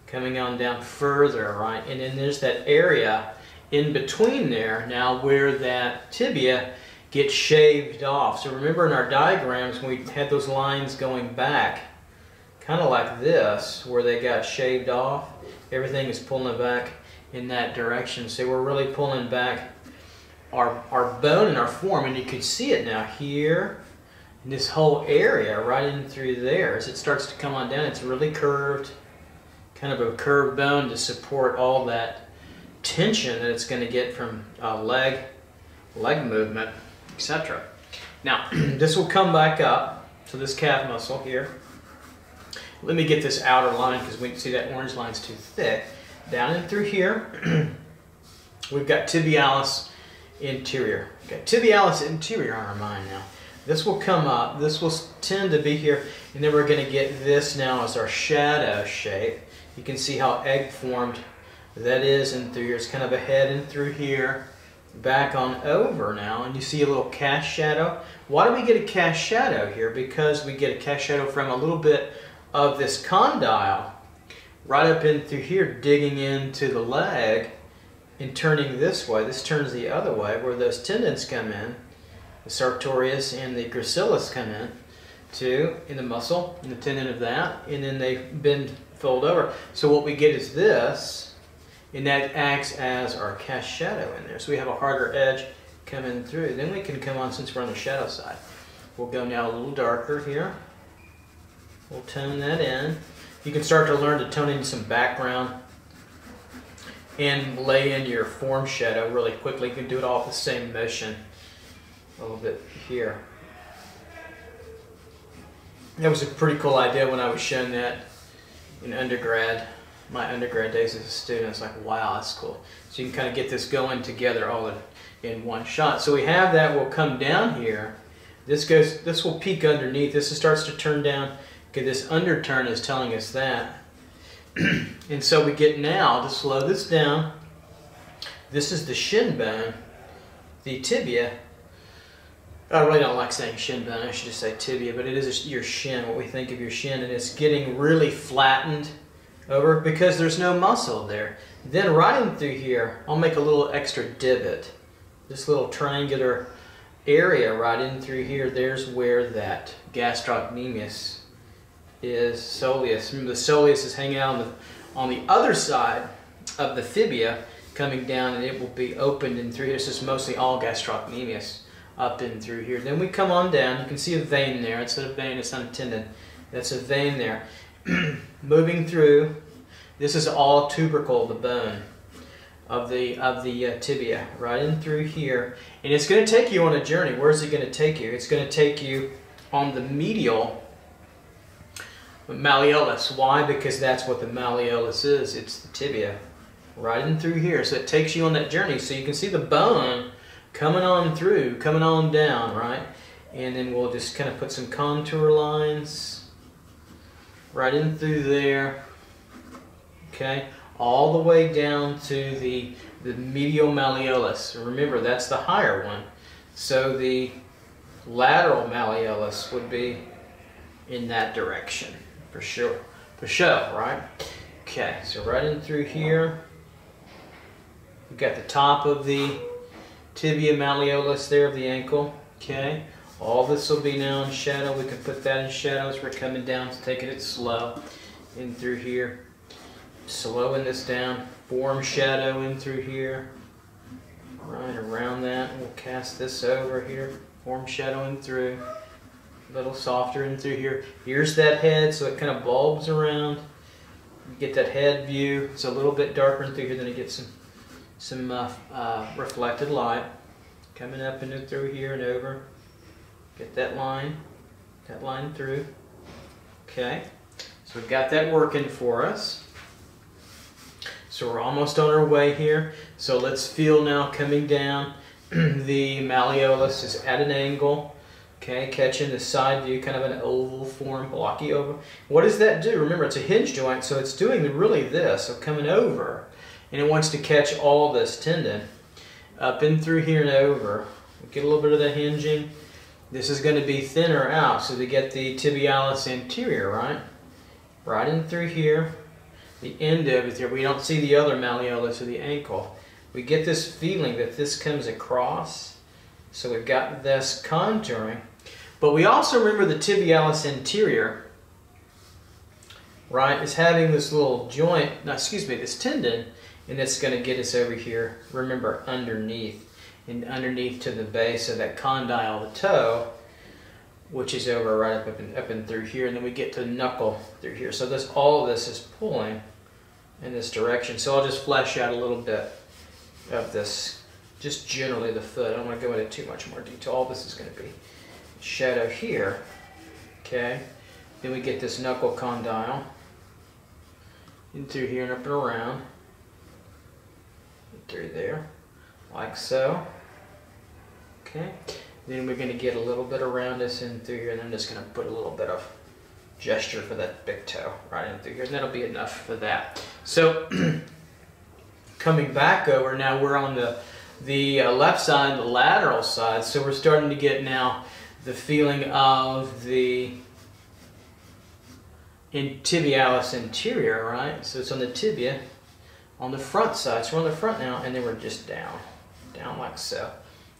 coming on down further, right? And then there's that area in between there now where that tibia gets shaved off. So remember in our diagrams when we had those lines going back, kind of like this, where they got shaved off, everything is pulling back in that direction. So we're really pulling back our, our bone and our form, and you can see it now here, in this whole area right in through there. As it starts to come on down, it's really curved, kind of a curved bone to support all that tension that it's going to get from uh, leg, leg movement, etc. Now, this will come back up to this calf muscle here. Let me get this outer line because we can see that orange line's too thick. Down and through here, we've got tibialis anterior. Got tibialis anterior on our mind now. This will come up, this will tend to be here, and then we're going to get this now as our shadow shape. You can see how egg formed that is and through here. It's kind of a head and through here, back on over now, and you see a little cast shadow. Why do we get a cast shadow here? Because we get a cast shadow from a little bit of this condyle right up in through here, digging into the leg and turning this way. This turns the other way where those tendons come in, the sartorius and the gracilis come in to in the muscle, in the tendon of that, and then they bend, fold over. So what we get is this, and that acts as our cast shadow in there. So we have a harder edge coming through. Then we can come on, since we're on the shadow side, we'll go now a little darker here. We'll tone that in. You can start to learn to tone in some background and lay in your form shadow really quickly. You can do it all with the same motion a little bit here. That was a pretty cool idea when I was shown that in undergrad my undergrad days as a student. It's like, wow, that's cool. So you can kind of get this going together all in, in one shot. So we have that. We'll come down here. This goes. This will peak underneath. This starts to turn down. Okay, this underturn is telling us that. and so we get now to slow this down. This is the shin bone, the tibia. I really don't like saying shin bone. I should just say tibia, but it is your shin. What we think of your shin, and it's getting really flattened over because there's no muscle there. Then right in through here, I'll make a little extra divot. This little triangular area right in through here, there's where that gastrocnemius is soleus. Remember the soleus is hanging out on the, on the other side of the fibia coming down and it will be opened in through here. This is mostly all gastrocnemius up in through here. Then we come on down. You can see a vein there. It's a vein, it's not a tendon. That's a vein there. moving through. This is all tubercle, the bone of the of the uh, tibia, right in through here. And it's going to take you on a journey. Where's it going to take you? It's going to take you on the medial malleolus. Why? Because that's what the malleolus is. It's the tibia right in through here. So it takes you on that journey. So you can see the bone coming on through, coming on down, right? And then we'll just kind of put some contour lines right in through there. Okay, all the way down to the, the medial malleolus. Remember, that's the higher one. So the lateral malleolus would be in that direction, for sure. For sure, right? Okay, so right in through here. We've got the top of the tibia malleolus there of the ankle. Okay, all this will be now in shadow. We can put that in shadows. we're coming down, taking it slow in through here. Slowing this down, form shadow in through here. Right around that, we'll cast this over here, form shadow in through. A little softer in through here. Here's that head, so it kind of bulbs around. You get that head view. It's a little bit darker in through here, then it gets some some uh, uh, reflected light coming up and through here and over. Get that line, that line through. Okay, so we've got that working for us. So we're almost on our way here. So let's feel now coming down. the malleolus is at an angle. Okay, catching the side view, kind of an oval form, blocky oval. What does that do? Remember, it's a hinge joint, so it's doing really this, so coming over and it wants to catch all this tendon up in through here and over. Get a little bit of the hinging. This is going to be thinner out, so to get the tibialis anterior, right? Right in through here, the end of it here. We don't see the other malleolus of the ankle. We get this feeling that this comes across, so we've got this contouring. But we also remember the tibialis anterior, right, is having this little joint, no, excuse me, this tendon and it's going to get us over here, remember, underneath. And underneath to the base of that condyle the toe, which is over right up, up, and, up and through here. And then we get to the knuckle through here. So this all of this is pulling in this direction. So I'll just flesh out a little bit of this, just generally the foot. I don't want to go into too much more detail. All this is going to be shadow here. Okay. Then we get this knuckle condyle in through here and up and around through there, like so. Okay, then we're going to get a little bit around us in through here, and I'm just going to put a little bit of gesture for that big toe right in through here, and that'll be enough for that. So, coming back over, now we're on the, the uh, left side, the lateral side, so we're starting to get now the feeling of the in tibialis anterior, right? So it's on the tibia, on the front side. So we're on the front now, and then we're just down, down like so.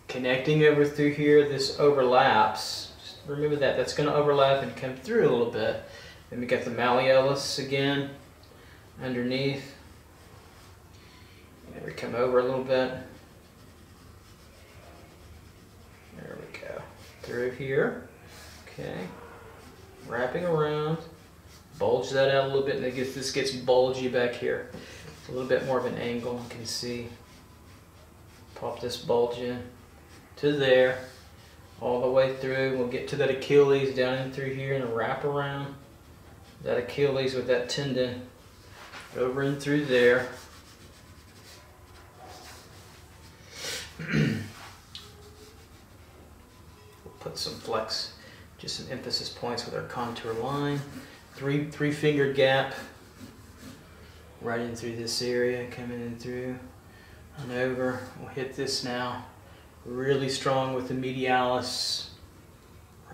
Connecting over through here, this overlaps. Just remember that, that's gonna overlap and come through a little bit. Then we got the malleolus again, underneath. There we come over a little bit. There we go. Through here, okay. Wrapping around, bulge that out a little bit, and it gets, this gets bulgy back here a little bit more of an angle. You can see, pop this bulge in to there, all the way through. We'll get to that Achilles down in through here and wrap around that Achilles with that tendon over and through there. we'll put some flex, just some emphasis points with our contour line. Three, three finger gap right in through this area, coming in through and over. We'll hit this now really strong with the medialis,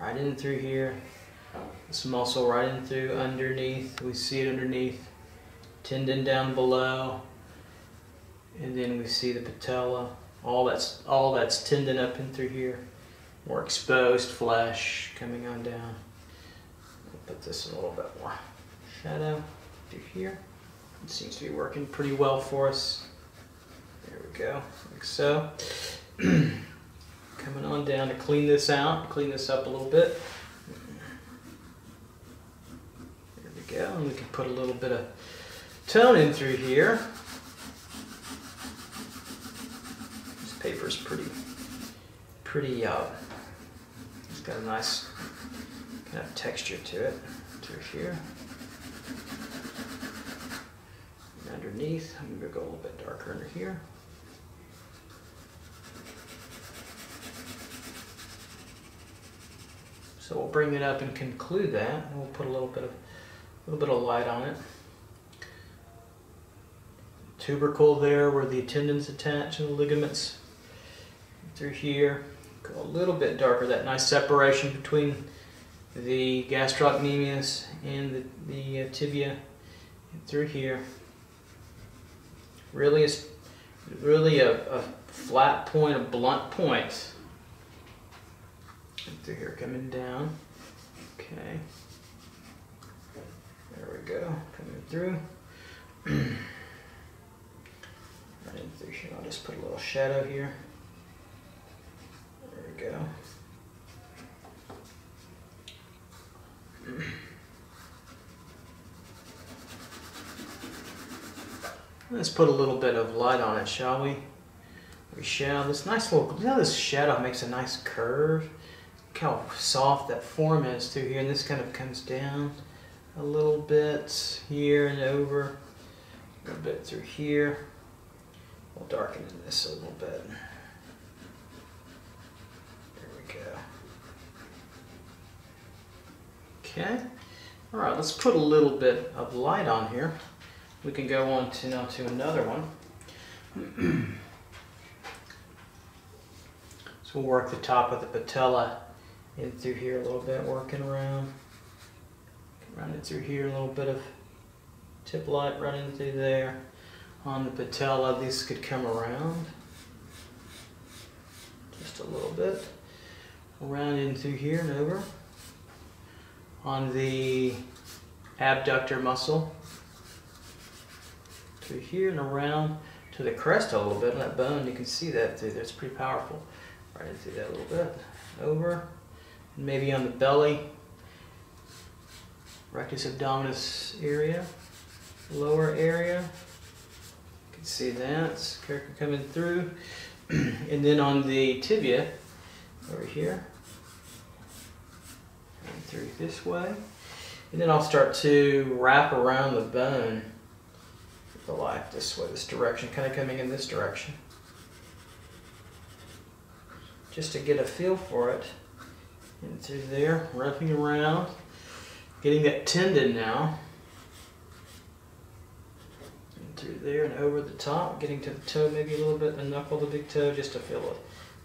right in through here. This muscle right in through underneath. We see it underneath. Tendon down below. And then we see the patella. All that's all that's tendon up in through here. More exposed flesh coming on down. I'll put this in a little bit more shadow through here. It seems to be working pretty well for us. There we go, like so. Coming on down to clean this out, clean this up a little bit. There we go, and we can put a little bit of tone in through here. This paper's pretty, pretty, uh, it's got a nice kind of texture to it through here. underneath. I'm gonna go a little bit darker under here. So we'll bring it up and conclude that. And we'll put a little bit of a little bit of light on it. Tubercle there where the tendons attach and the ligaments through here. Go a little bit darker, that nice separation between the gastrocnemius and the, the uh, tibia through here. Really is really a, a flat point, a blunt point. Through here, coming down. Okay. There we go, coming through. through here. I'll just put a little shadow here. There we go. Let's put a little bit of light on it, shall we? We shall. This nice little, you know this shadow makes a nice curve. How soft that form is through here. And this kind of comes down a little bit here and over. A little bit through here. We'll darken this a little bit. There we go. Okay. All right, let's put a little bit of light on here. We can go on to now to another one. so we'll work the top of the patella in through here a little bit, working around. Running through here, a little bit of tip light running through there. On the patella, these could come around. Just a little bit. Around in through here and over. On the abductor muscle, through here and around to the crest a little bit on that bone. You can see that through there. It's pretty powerful. Right into that a little bit. Over. Maybe on the belly. Rectus abdominis area. Lower area. You can see that. Character coming through. and then on the tibia, over here. Through this way. And then I'll start to wrap around the bone the light this way, this direction, kind of coming in this direction. Just to get a feel for it. And through there, wrapping around, getting that tendon now. And through there and over the top, getting to the toe maybe a little bit, the knuckle, the big toe, just to feel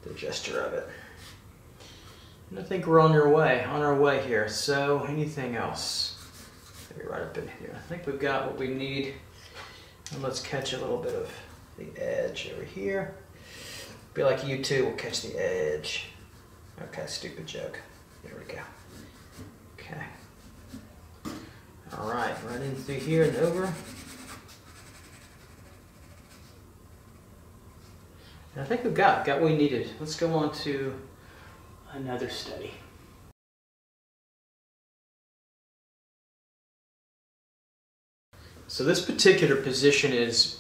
the gesture of it. And I think we're on our way, on our way here. So anything else? Maybe right up in here. I think we've got what we need. And let's catch a little bit of the edge over here. Be like you too, we'll catch the edge. Okay, stupid joke. Go. Okay. All right, in through here and over. And I think we've got, got what we needed. Let's go on to another study. So this particular position is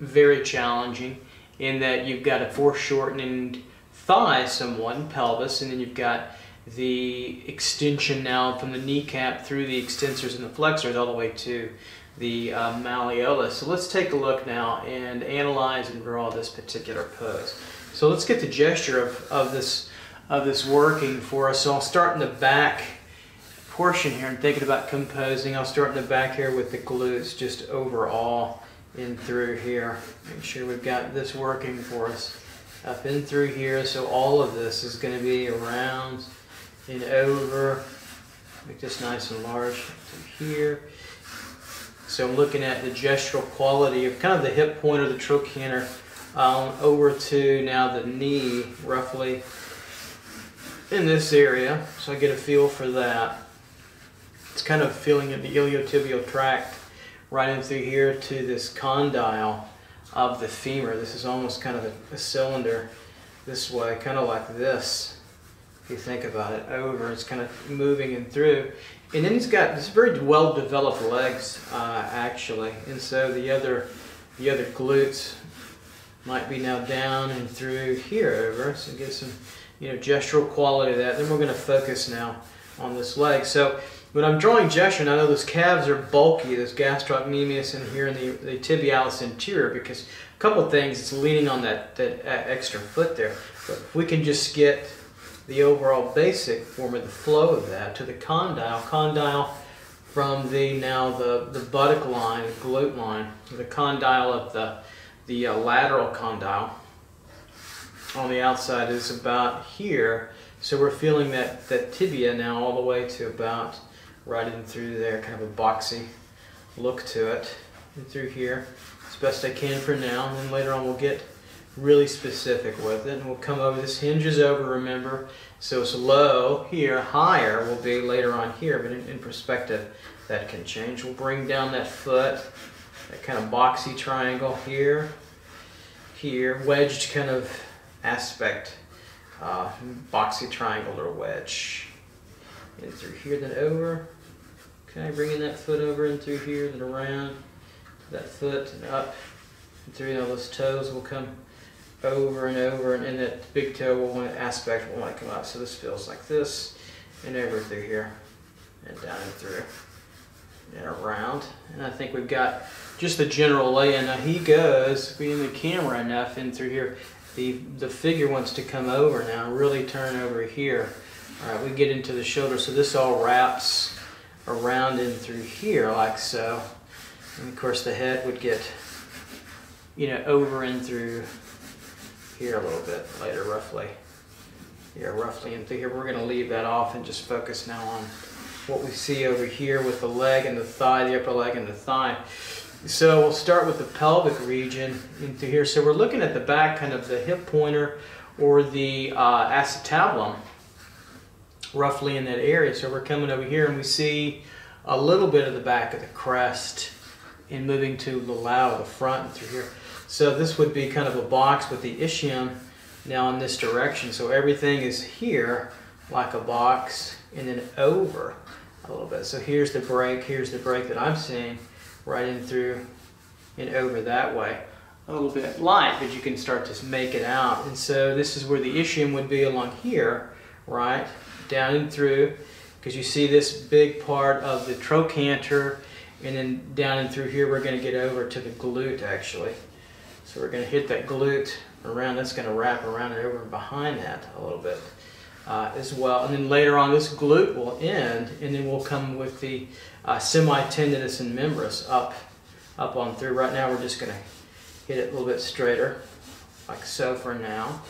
very challenging in that you've got a foreshortened thigh somewhat, pelvis, and then you've got the extension now from the kneecap through the extensors and the flexors all the way to the uh, malleolus. So let's take a look now and analyze and draw this particular pose. So let's get the gesture of, of this of this working for us. So I'll start in the back portion here and thinking about composing. I'll start in the back here with the glutes just overall in through here. Make sure we've got this working for us. Up in through here, so all of this is going to be around and over. Make this nice and large through here. So I'm looking at the gestural quality of kind of the hip point of the trochanter um, over to now the knee, roughly in this area. So I get a feel for that. It's kind of feeling in the iliotibial tract right in through here to this condyle of the femur. This is almost kind of a, a cylinder this way, kind of like this. If you think about it, over, it's kind of moving and through. And then he's got this very well-developed legs, uh, actually. And so the other, the other glutes might be now down and through here over. So get some, you know, gestural quality of that. Then we're going to focus now on this leg. So when I'm drawing gesture, and I know those calves are bulky, this gastrocnemius in here in the, the tibialis anterior, because a couple things, it's leaning on that, that extra foot there. But if we can just get the overall basic form of the flow of that to the condyle, condyle from the now the, the buttock line, the glute line, the condyle of the, the uh, lateral condyle on the outside is about here. So we're feeling that, that tibia now all the way to about right in through there, kind of a boxy look to it, and through here, as best I can for now, and then later on we'll get really specific with it, and we'll come over, this hinges over, remember, so it's low here, higher will be later on here, but in, in perspective, that can change. We'll bring down that foot, that kind of boxy triangle here, here, wedged kind of aspect, uh, boxy triangle or wedge. In through here, then over, Okay, bringing that foot over and through here, then around. That foot and up. And through all those toes will come over and over and, and that big toe will want aspect will want to come out. So this feels like this and over through here and down and through and around. And I think we've got just the general lay-in. Now he goes, being the camera enough in through here, the, the figure wants to come over now, really turn over here. All right, we get into the shoulder. So this all wraps around in through here like so. And of course the head would get, you know, over and through here a little bit later roughly. Yeah, roughly in through here. We're going to leave that off and just focus now on what we see over here with the leg and the thigh, the upper leg and the thigh. So we'll start with the pelvic region into here. So we're looking at the back, kind of the hip pointer or the uh, acetabulum roughly in that area. So we're coming over here and we see a little bit of the back of the crest and moving to the low, the front and through here. So this would be kind of a box with the ischium now in this direction. So everything is here like a box and then over a little bit. So here's the break, here's the break that I'm seeing right in through and over that way. A little bit light, but you can start to make it out. And so this is where the ischium would be along here, right? down and through because you see this big part of the trochanter and then down and through here we're going to get over to the glute actually. So we're going to hit that glute around, that's going to wrap around and over behind that a little bit uh, as well. And then later on this glute will end and then we'll come with the uh, semitendinous and membranous up, up on through. Right now we're just going to hit it a little bit straighter like so for now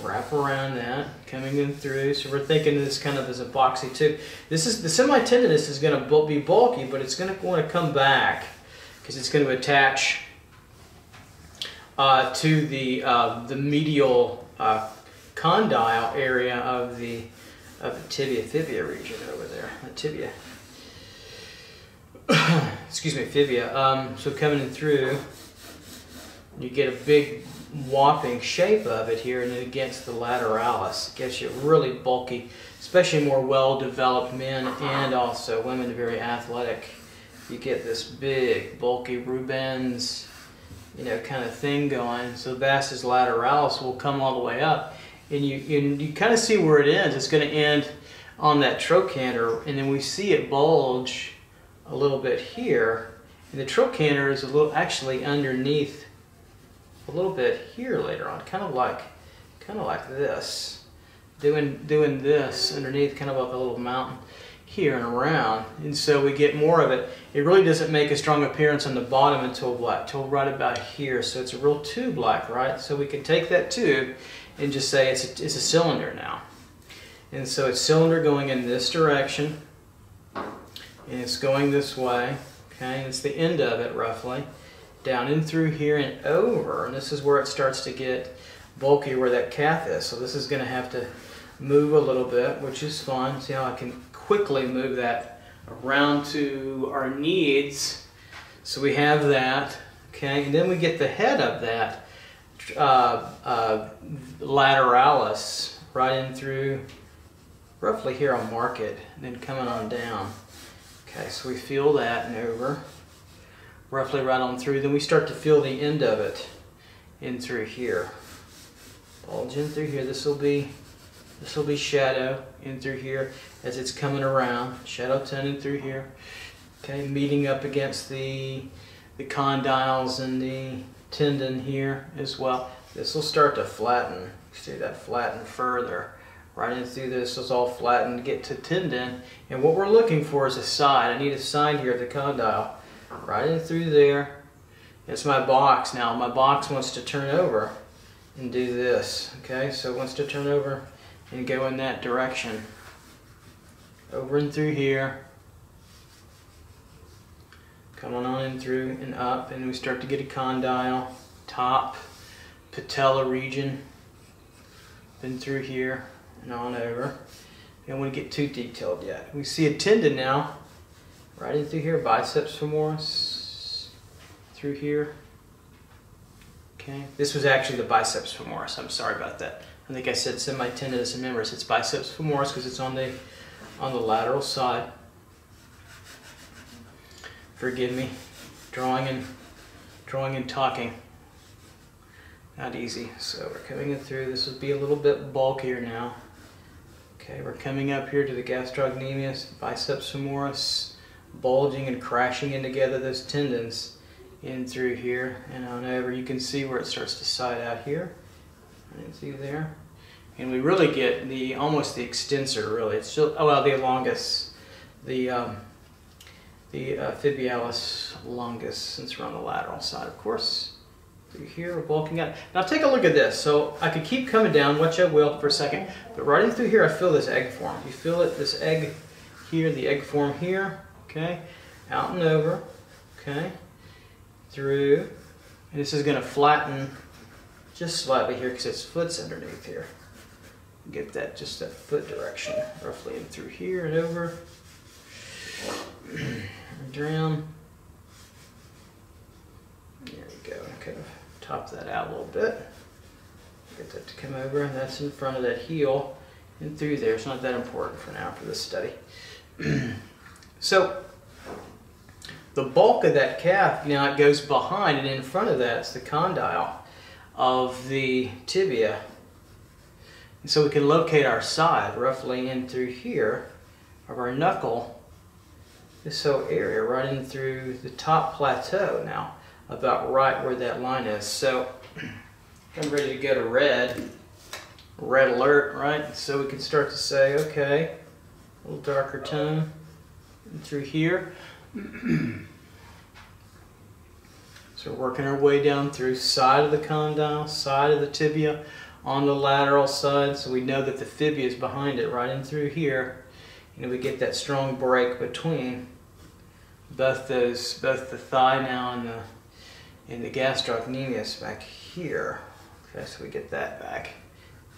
wrap around that, coming in through. So we're thinking this kind of as a boxy tube. This is the semitendinous is going to be bulky, but it's going to want to come back because it's going to attach uh, to the uh, the medial uh, condyle area of the of the tibia fibia region over there. The tibia. Excuse me, fibia. Um, so coming in through, you get a big whopping shape of it here and then against the lateralis. It gets you really bulky, especially more well-developed men and also women very athletic. You get this big, bulky Rubens, you know, kind of thing going. So the vastus lateralis will come all the way up. And you, you, you kind of see where it ends. It's going to end on that trochanter, and then we see it bulge a little bit here. And the trochanter is a little actually underneath a little bit here later on, kind of like, kind of like this. Doing, doing this underneath kind of like a little mountain here and around. And so we get more of it. It really doesn't make a strong appearance on the bottom until what? Until right about here. So it's a real tube-like, right? So we can take that tube and just say it's a, it's a cylinder now. And so it's cylinder going in this direction. And it's going this way. Okay, and it's the end of it roughly down in through here and over. And this is where it starts to get bulky where that calf is. So this is going to have to move a little bit, which is fun. See how I can quickly move that around to our needs. So we have that, okay, and then we get the head of that uh, uh, lateralis right in through roughly here I'll mark it, and then coming on down. Okay, so we feel that and over roughly right on through. Then we start to feel the end of it in through here. Bulge in through here. This will be This will be shadow in through here as it's coming around. Shadow tendon through here. Okay, meeting up against the the condyles and the tendon here as well. This will start to flatten. See that flatten further. Right in through this is all flattened, get to tendon. And what we're looking for is a side. I need a side here at the condyle. Right in through there. It's my box now. My box wants to turn over and do this. Okay, so it wants to turn over and go in that direction. Over and through here. Coming on in through and up, and we start to get a condyle, top, patella region, then through here and on over. Don't want to get too detailed yet. We see a tendon now, right in through here, biceps femoris, through here. Okay, this was actually the biceps femoris. I'm sorry about that. I think I said semitendinous and membranous. It's biceps femoris because it's on the on the lateral side. Forgive me, drawing and drawing and talking. Not easy. So we're coming in through. This would be a little bit bulkier now. Okay, we're coming up here to the gastrocnemius, biceps femoris, bulging and crashing in together those tendons in through here and on over. You can see where it starts to side out here. And see there. And we really get the almost the extensor really. It's still oh well the longus, the um, the uh, fibularis longus since we're on the lateral side of course. Through here bulking out. Now take a look at this. So I could keep coming down, which I will for a second, but right in through here I feel this egg form. You feel it, this egg here, the egg form here, okay? Out and over, okay? through. And this is going to flatten just slightly here because its foot's underneath here. Get that, just that foot direction, roughly in through here and over. Down. There we go. Kind of top that out a little bit. Get that to come over, and that's in front of that heel and through there. It's not that important for now for this study. so the bulk of that calf now it goes behind and in front of that it's the condyle of the tibia. And so we can locate our side roughly in through here of our knuckle, this whole area right in through the top plateau now, about right where that line is. So I'm ready to go to red, red alert, right? So we can start to say, okay, a little darker tone through here. so we're working our way down through side of the condyle, side of the tibia, on the lateral side, so we know that the fibula is behind it, right in through here. You know, we get that strong break between both those, both the thigh now and the and the gastrocnemius back here. Okay, so we get that back.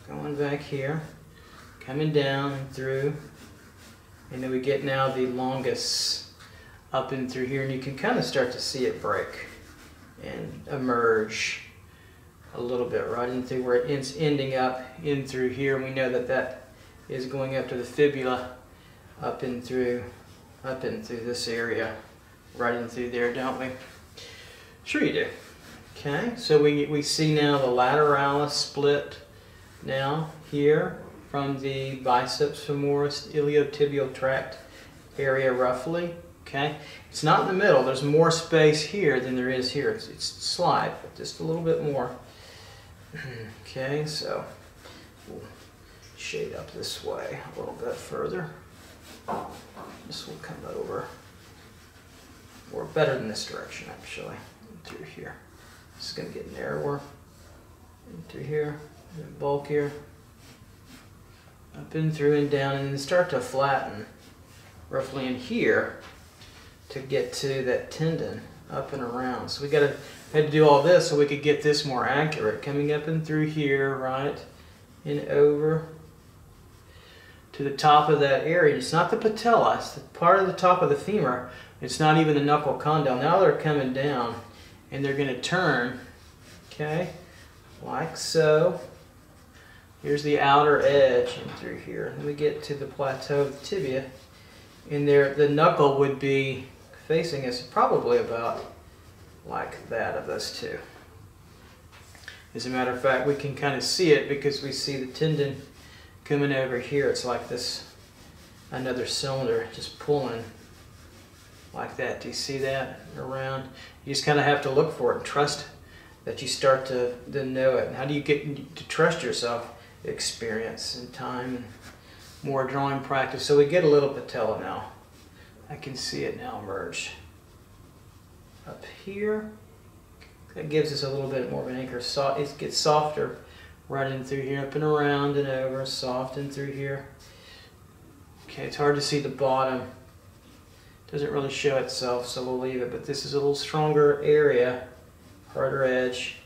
Going back here, coming down through, and then we get now the longus up and through here and you can kind of start to see it break and emerge a little bit right? In through where it's ending up in through here. And we know that that is going up to the fibula up in through up in through this area right in through there don't we? Sure you do. Okay so we, we see now the lateralis split now here from the biceps femoris iliotibial tract area roughly Okay, it's not in the middle. There's more space here than there is here. It's, it's slide, but just a little bit more. Okay, so we'll shade up this way a little bit further. This will come over, or better than this direction actually, through here. This is going to get narrower into here, and bulkier, up and through and down, and then start to flatten roughly in here to get to that tendon up and around. So we got to had to do all this so we could get this more accurate. Coming up and through here, right, and over to the top of that area. It's not the patella, it's the part of the top of the femur. It's not even the knuckle condyle. Now they're coming down and they're going to turn, okay, like so. Here's the outer edge and through here. Then we get to the plateau of the tibia. And there, the knuckle would be facing is probably about like that of those two. As a matter of fact, we can kind of see it because we see the tendon coming over here, it's like this, another cylinder just pulling like that. Do you see that around? You just kind of have to look for it and trust that you start to, to know it. And how do you get to trust yourself? Experience and time and more drawing practice. So we get a little patella now. I can see it now merge Up here, that gives us a little bit more of an anchor. So it gets softer running through here, up and around and over, soft and through here. Okay, it's hard to see the bottom. Doesn't really show itself, so we'll leave it. But this is a little stronger area, harder edge,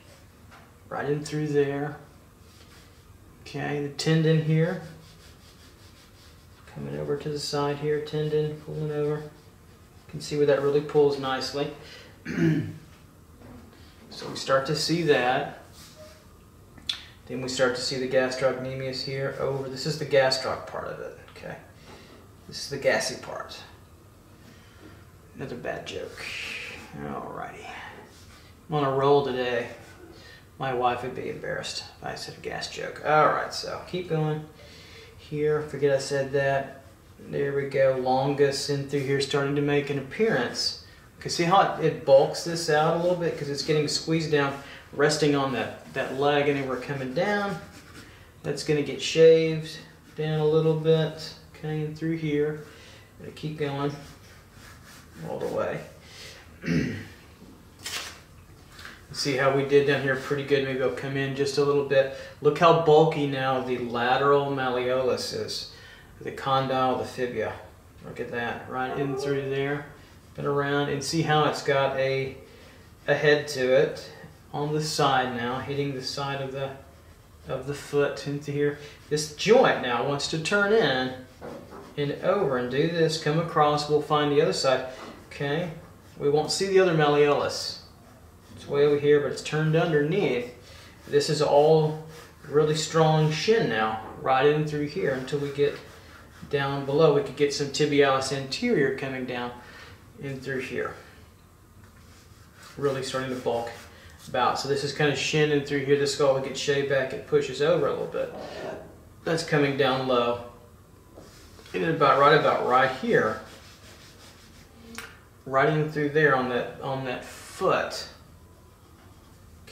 right in through there. Okay, the tendon here, coming over to the side here, tendon pulling over. You can see where that really pulls nicely. so we start to see that. Then we start to see the gastrocnemius here over. This is the gastroc part of it, okay? This is the gassy part. Another bad joke. Alrighty. I'm on a roll today. My wife would be embarrassed if I said a gas joke. Alright, so keep going. Here, forget I said that. There we go. Longus in through here starting to make an appearance. Can see how it, it bulks this out a little bit because it's getting squeezed down resting on that, that leg we're coming down. That's going to get shaved down a little bit, okay, and through here. Gonna keep going all the way. See how we did down here pretty good. Maybe I'll come in just a little bit. Look how bulky now the lateral malleolus is. The condyle, the fibula. Look at that, right in through there, and around, and see how it's got a, a head to it on the side now, hitting the side of the of the foot into here. This joint now wants to turn in and over and do this, come across, we'll find the other side. Okay, we won't see the other malleolus. It's way over here, but it's turned underneath. This is all really strong shin now, right in through here until we get down below. We could get some tibialis anterior coming down in through here. Really starting to bulk about. So this is kind of shinning through here. The skull gets shaved back. It pushes over a little bit. That's coming down low. And about right about right here. Right in through there on that on that foot.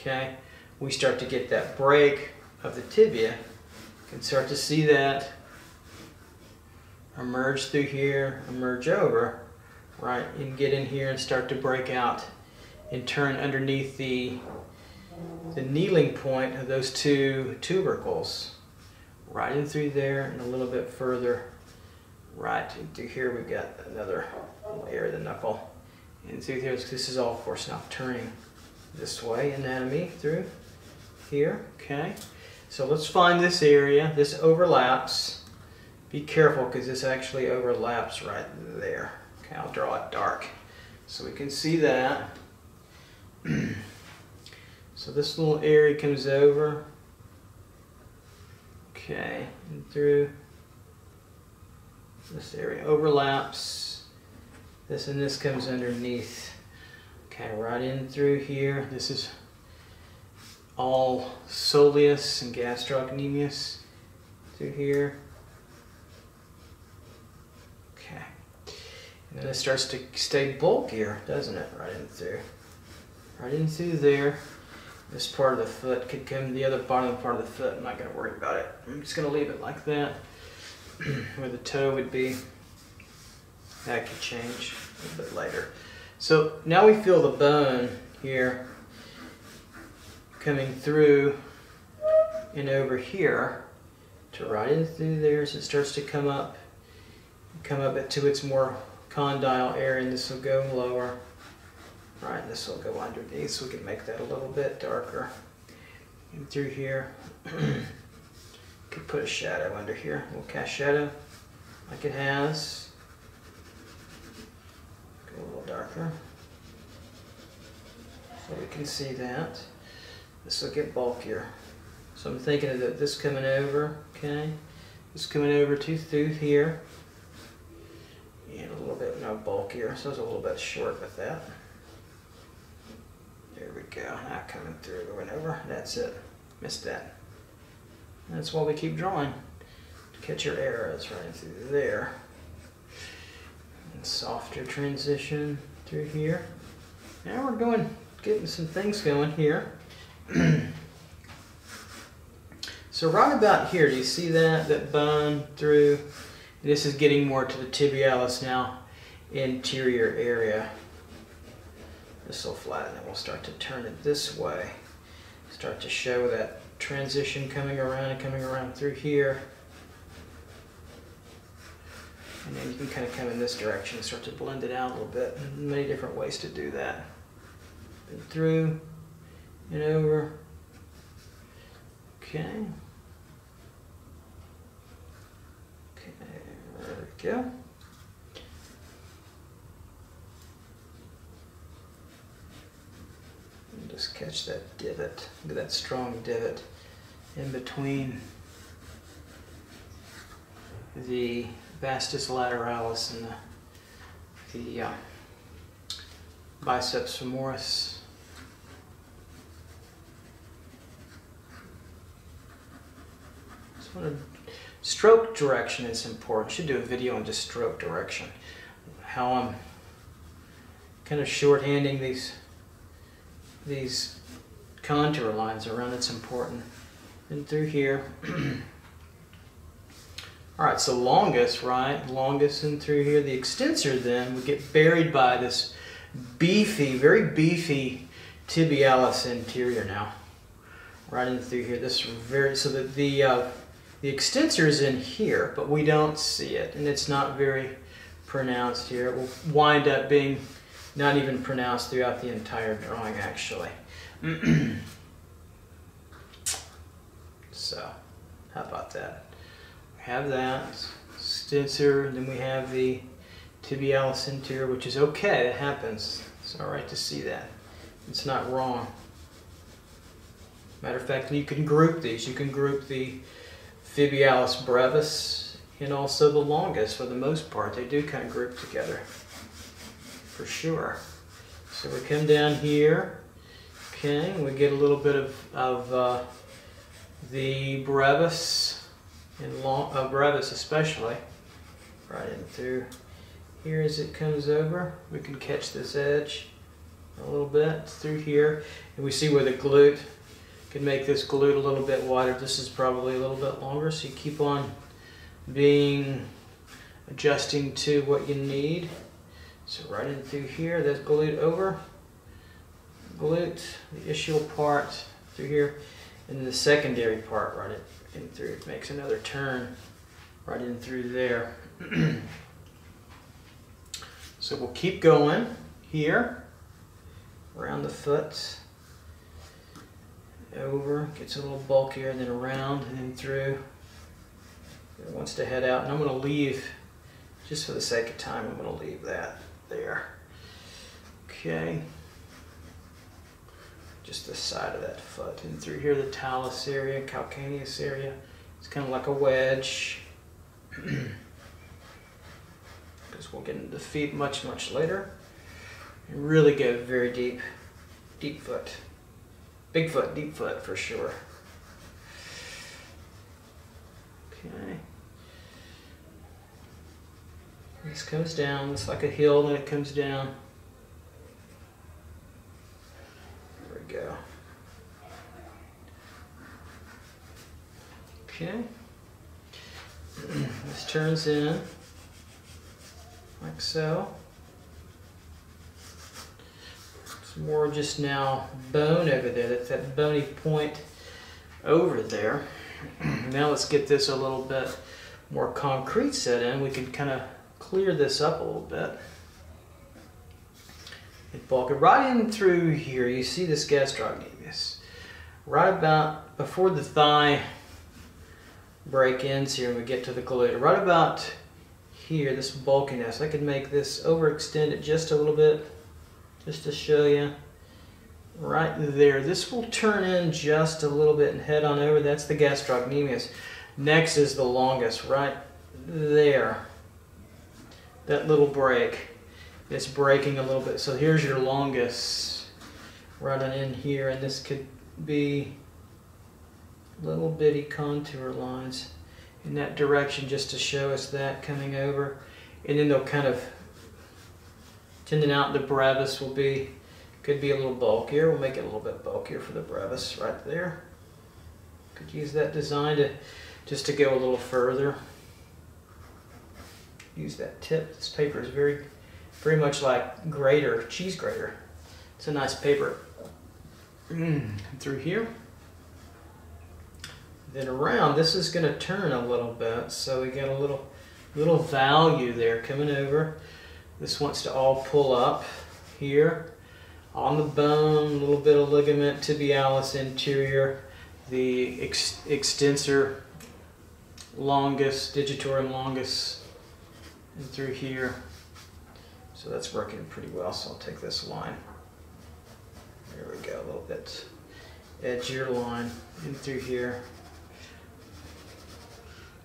Okay, we start to get that break of the tibia. You can start to see that emerge through here, emerge over, right, and get in here and start to break out and turn underneath the, the kneeling point of those two tubercles. Right in through there and a little bit further right into here we've got another layer of the knuckle. And through here, this is all of course now turning this way, anatomy through here, okay? So let's find this area. This overlaps. Be careful because this actually overlaps right there. Okay, I'll draw it dark so we can see that. so this little area comes over. Okay, and through this area overlaps. This and this comes underneath. Okay, right in through here. This is all soleus and gastrocnemius through here. Okay. And then it starts to stay bulkier, doesn't it? Right in through right in through there. This part of the foot could come the other bottom part of the foot. I'm not going to worry about it. I'm just going to leave it like that. Where the toe would be. That could change a little bit later. So now we feel the bone here coming through and over here to right in through there as it starts to come up, come up to its more condyle area and this will go lower. Right, this will go underneath so we can make that a little bit darker. And through here, could put a shadow under here. We'll cast shadow like it has. Darker. So we can see that. This will get bulkier. So I'm thinking of this coming over, okay? This coming over to through here. And a little bit no bulkier, so it's a little bit short with that. There we go. Now coming through, going over. That's it. Missed that. That's why we keep drawing. to catch your arrows right through there. And softer transition through here. Now we're going, getting some things going here. so right about here, do you see that, that bone through? This is getting more to the tibialis now, anterior area. This will flatten it. We'll start to turn it this way. Start to show that transition coming around and coming around through here. And then you can kind of come in this direction and start to blend it out a little bit. Many different ways to do that. And through and over. Okay. Okay, there we go. And just catch that divot. Look at that strong divot in between the vastus lateralis and the, the uh, biceps femoris. Stroke direction is important. Should do a video on just stroke direction. How I'm kind of shorthanding these these contour lines around. It's important. And through here. All right, so longus, right? Longus and through here. The extensor then would get buried by this beefy, very beefy tibialis anterior now. Right in through here. This very, so that the, uh, the extensor is in here, but we don't see it. And it's not very pronounced here. It will wind up being not even pronounced throughout the entire drawing actually. so, how about that? Have that extensor, and then we have the tibialis anterior, which is okay, it happens. It's all right to see that. It's not wrong. Matter of fact, you can group these. You can group the fibularis brevis and also the longus for the most part. They do kind of group together, for sure. So we come down here, okay, we get a little bit of, of uh, the brevis in long, uh, brevis especially, right in through here as it comes over. We can catch this edge a little bit through here. And we see where the glute can make this glute a little bit wider. This is probably a little bit longer, so you keep on being adjusting to what you need. So right in through here, that's glute over, glute, the ischial part through here, and the secondary part right in through. It makes another turn right in through there. so we'll keep going here, around the foot, over, gets a little bulkier, then around and then through. It wants to head out, and I'm going to leave, just for the sake of time, I'm going to leave that there. Okay just the side of that foot. And through here, the talus area, calcaneus area, it's kind of like a wedge. Because we'll get into the feet much, much later. And really go very deep, deep foot. Big foot, deep foot for sure. Okay. This comes down, it's like a hill, then it comes down. Go. Okay. this turns in like so. It's more just now bone over there. That's that bony point over there. now let's get this a little bit more concrete set in. We can kind of clear this up a little bit bulk it right in through here. You see this gastrocnemius. Right about before the thigh break ends here and we get to the glute. Right about here, this bulkiness. I could make this overextend it just a little bit, just to show you. Right there. This will turn in just a little bit and head on over. That's the gastrocnemius. Next is the longus, right there. That little break it's breaking a little bit. So here's your longus running in here, and this could be little bitty contour lines. in that direction just to show us that coming over. And then they'll kind of tending out the brevis will be, could be a little bulkier. We'll make it a little bit bulkier for the brevis right there. Could use that design to just to go a little further. Use that tip. This paper is very, very much like grater, cheese grater. It's a nice paper. Mm, through here. Then around, this is going to turn a little bit, so we got a little, little value there coming over. This wants to all pull up here on the bone, a little bit of ligament tibialis anterior, the ex extensor longus, digitorum longus, and through here. So that's working pretty well, so I'll take this line. There we go, a little bit Edge your line in through here.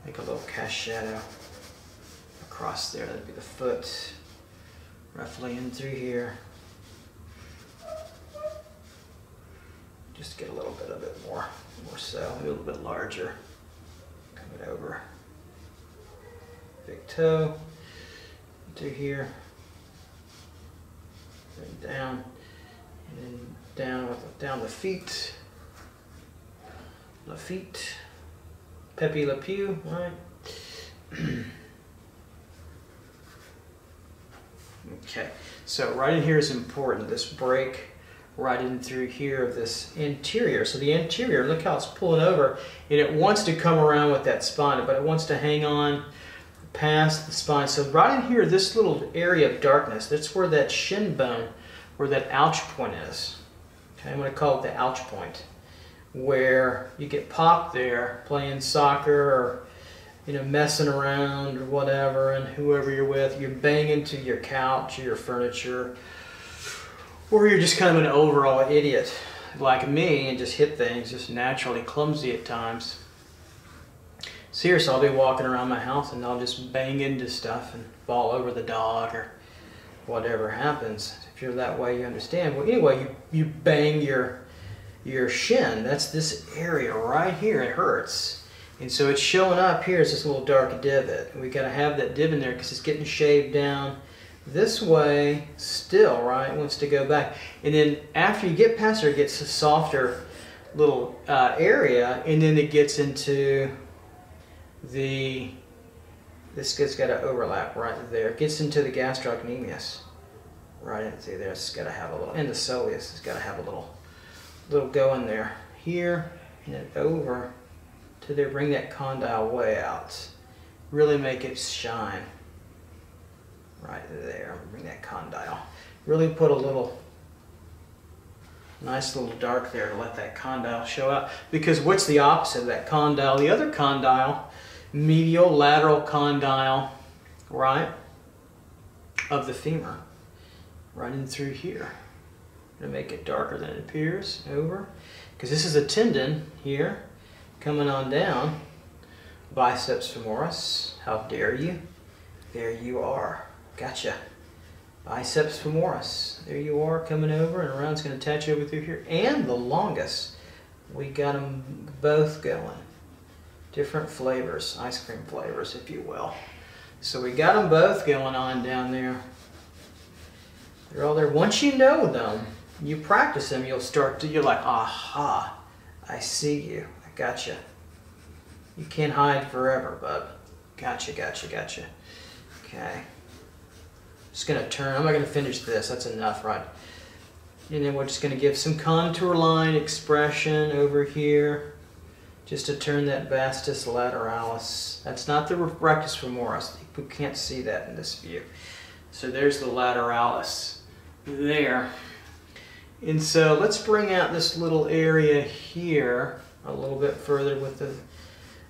Make a little cast shadow across there, that'd be the foot, roughly in through here. Just get a little bit of it more, more so, a little bit larger. Coming over. Big toe, through here, and down, and then down with down the feet, the feet. Pepe Le Pew, right? okay, so right in here is important, this break right in through here of this anterior. So the anterior, look how it's pulling over, and it wants to come around with that spine, but it wants to hang on past the spine. So right in here, this little area of darkness, that's where that shin bone, where that ouch point is. Okay, I'm going to call it the ouch point where you get popped there playing soccer or you know messing around or whatever and whoever you're with you bang into your couch or your furniture or you're just kind of an overall idiot like me and just hit things just naturally clumsy at times seriously i'll be walking around my house and i'll just bang into stuff and fall over the dog or whatever happens if you're that way you understand well anyway you, you bang your your shin. That's this area right here. It hurts. And so it's showing up here as this little dark divot. we got to have that divot in there because it's getting shaved down this way still, right? It wants to go back. And then after you get past there, it gets a softer little uh, area. And then it gets into the, this has got to overlap right there. It gets into the gastrocnemius. Right into there. It's got to have a little, and the soleus has got to have a little little go in there here and then over to there bring that condyle way out really make it shine right there bring that condyle really put a little nice little dark there to let that condyle show up because what's the opposite of that condyle the other condyle medial lateral condyle right of the femur in through here. Gonna make it darker than it appears. Over. Because this is a tendon here coming on down. Biceps femoris. How dare you? There you are. Gotcha. Biceps femoris. There you are coming over and around. To attach over through here. And the longus we got them both going different flavors ice cream flavors if you will so we got them both going on down there they're all there once you know them you practice them, you'll start to, you're like, aha, I see you. I gotcha. You can't hide forever, bud. Gotcha, gotcha, gotcha. Okay. Just gonna turn, I'm not gonna finish this, that's enough, right? And then we're just gonna give some contour line expression over here, just to turn that vastus lateralis. That's not the rectus femoris. We can't see that in this view. So there's the lateralis there. And so let's bring out this little area here a little bit further with the,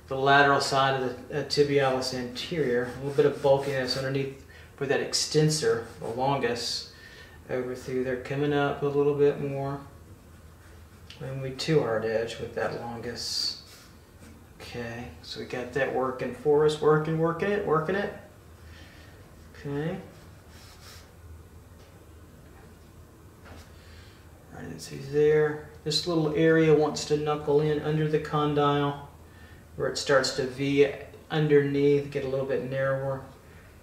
the lateral side of the uh, tibialis anterior. A little bit of bulkiness underneath for that extensor, the longus, over through there. Coming up a little bit more. And we two hard edge with that longus. Okay, so we got that working for us, working, working it, working it. Okay. and see there. This little area wants to knuckle in under the condyle where it starts to V underneath, get a little bit narrower,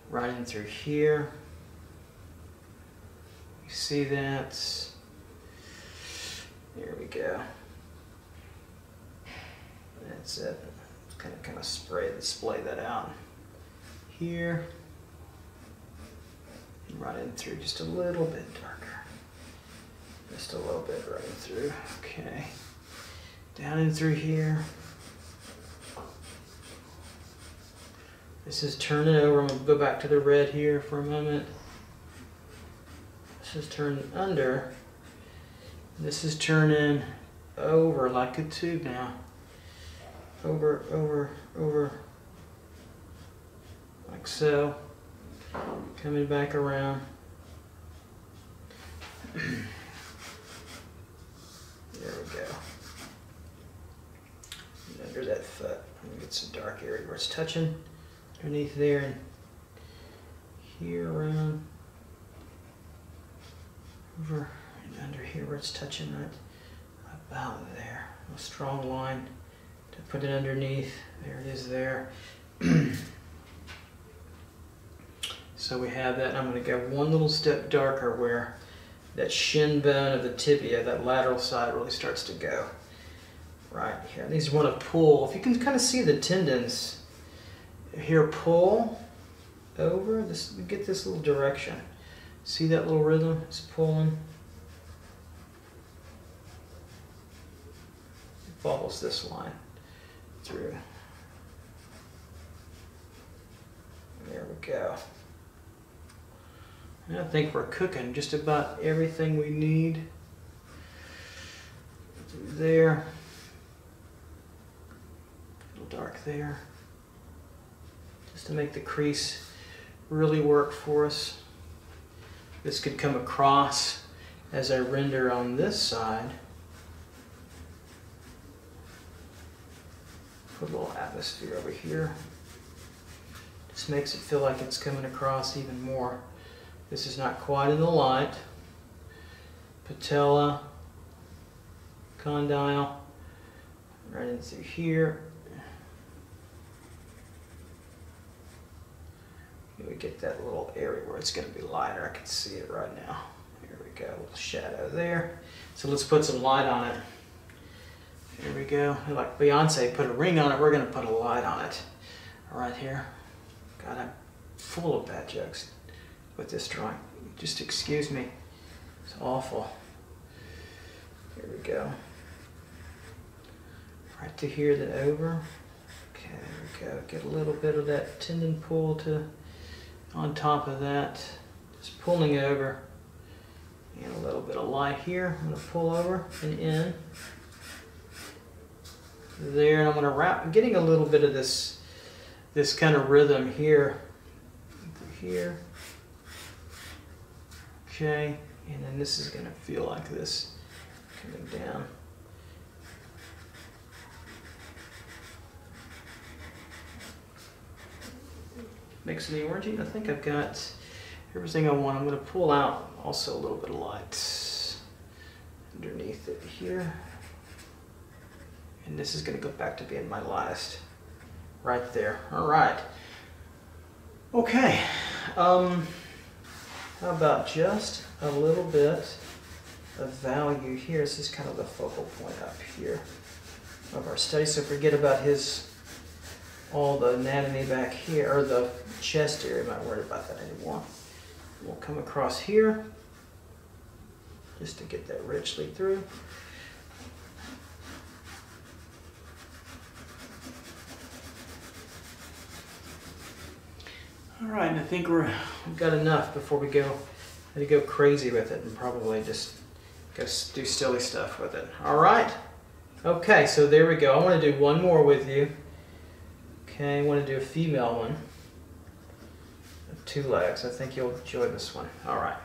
right in through here. You see that? There we go. That's it. Kind of kind of spray display that out here. And run in through just a little bit darker. Just a little bit running through. Okay. Down in through here. This is turning over. I'm going to go back to the red here for a moment. This is turning under. This is turning over like a tube now. Over, over, over. Like so. Coming back around. there we go. And under that foot. Get some dark area where it's touching underneath there and here around over and under here where it's touching right about there a strong line to put it underneath. There it is there. So we have that I'm going to go one little step darker where that shin bone of the tibia that lateral side really starts to go right here. These want to pull. If you can kind of see the tendons here pull over this get this little direction. See that little rhythm? It's pulling. It follows this line through. There we go. And I think we're cooking just about everything we need. There. A little dark there. Just to make the crease really work for us. This could come across as I render on this side. Put a little atmosphere over here. Just makes it feel like it's coming across even more. This is not quite in the light. Patella, condyle, right in through here. we get that little area where it's going to be lighter. I can see it right now. Here we go, a little shadow there. So let's put some light on it. Here we go. Like Beyonce put a ring on it, we're going to put a light on it. Right here. God, I'm full of bad jokes with this drawing. Just excuse me. It's awful. Here we go. Right to here, then over. Okay, there we go. Get a little bit of that tendon pull to on top of that, just pulling over and a little bit of light here. I'm to pull over and in. There, and I'm going to wrap, I'm getting a little bit of this, this kind of rhythm here, here. Okay, and then this is going to feel like this coming down. mixing the orangey. I think I've got everything I want. I'm going to pull out also a little bit of light underneath it here. And this is going to go back to being my last right there. All right. Okay. Um, how about just a little bit of value here? This is kind of the focal point up here of our study. So forget about his all the anatomy back here, or the chest area. I'm not worried about that anymore. We'll come across here just to get that richly through. All right, and I think we're, we've got enough before we go to go crazy with it and probably just go do silly stuff with it. All right. Okay, so there we go. I want to do one more with you. Okay, I want to do a female one. of Two legs. I think you'll enjoy this one. All right.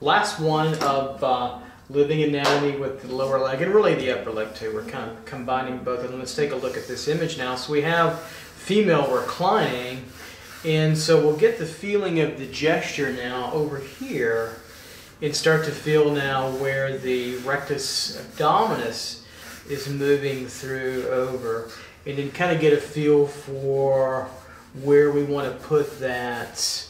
Last one of uh, living anatomy with the lower leg and really the upper leg too. We're kind of combining both of them. Let's take a look at this image now. So we have female reclining. And so we'll get the feeling of the gesture now over here and start to feel now where the rectus abdominis is moving through over. And then kind of get a feel for where we want to put that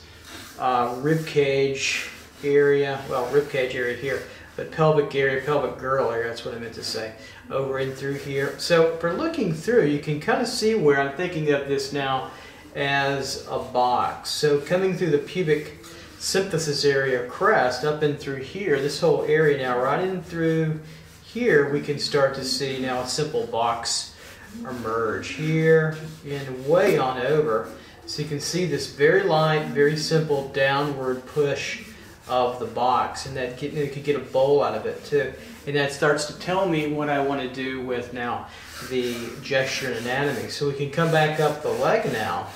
uh, rib cage area, well, rib cage area here, but pelvic area, pelvic girdle area, that's what I meant to say, over and through here. So for looking through, you can kind of see where I'm thinking of this now as a box. So coming through the pubic symphysis area crest up and through here, this whole area now, right in through here, we can start to see now a simple box emerge here and way on over. So you can see this very light, very simple downward push of the box and that get, you could get a bowl out of it too. And that starts to tell me what I want to do with now the gesture and anatomy. So we can come back up the leg now,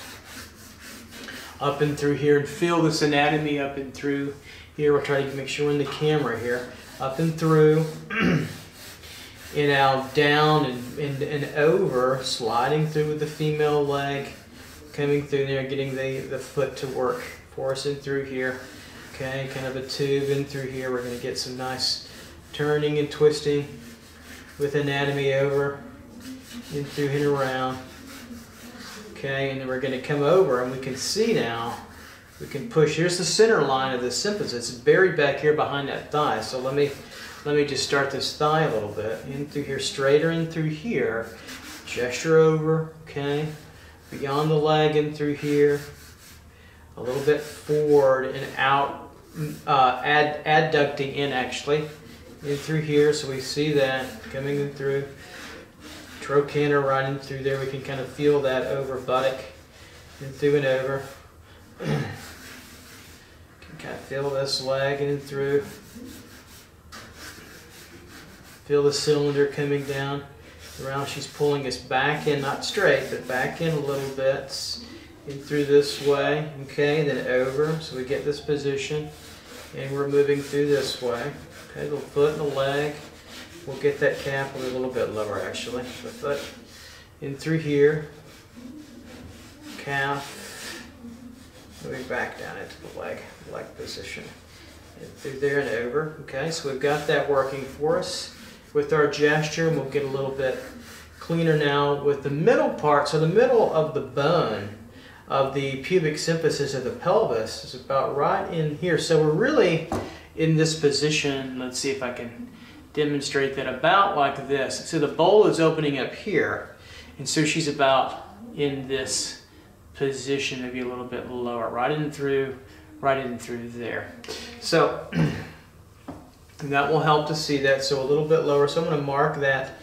up and through here and feel this anatomy up and through here. We'll try to make sure we're in the camera here. Up and through. and out down and, and, and over, sliding through with the female leg, coming through there, getting the, the foot to work for us in through here. Okay, kind of a tube in through here. We're going to get some nice turning and twisting with anatomy over, in through and around. Okay, and then we're going to come over and we can see now, we can push, here's the center line of the symphysis. Buried back here behind that thigh. So let me let me just start this thigh a little bit. In through here, straighter in through here. Gesture over, okay. Beyond the leg in through here. A little bit forward and out, uh, ad, adducting in actually. In through here, so we see that coming in through. Trochanter running through there. We can kind of feel that over buttock and through and over. can kind of feel this leg in through. Feel the cylinder coming down around. She's pulling us back in, not straight, but back in a little bit. In through this way, okay, then over. So we get this position. And we're moving through this way. Okay, the foot and the leg. We'll get that calf a little bit lower actually. The foot in through here. Calf. Moving back down into the leg, leg position. And through there and over. Okay, so we've got that working for us with our gesture and we'll get a little bit cleaner now with the middle part. So the middle of the bone of the pubic symphysis of the pelvis is about right in here. So we're really in this position. Let's see if I can demonstrate that about like this. So the bowl is opening up here and so she's about in this position, maybe a little bit lower, right in through, right in through there. So that will help to see that, so a little bit lower. So I'm going to mark that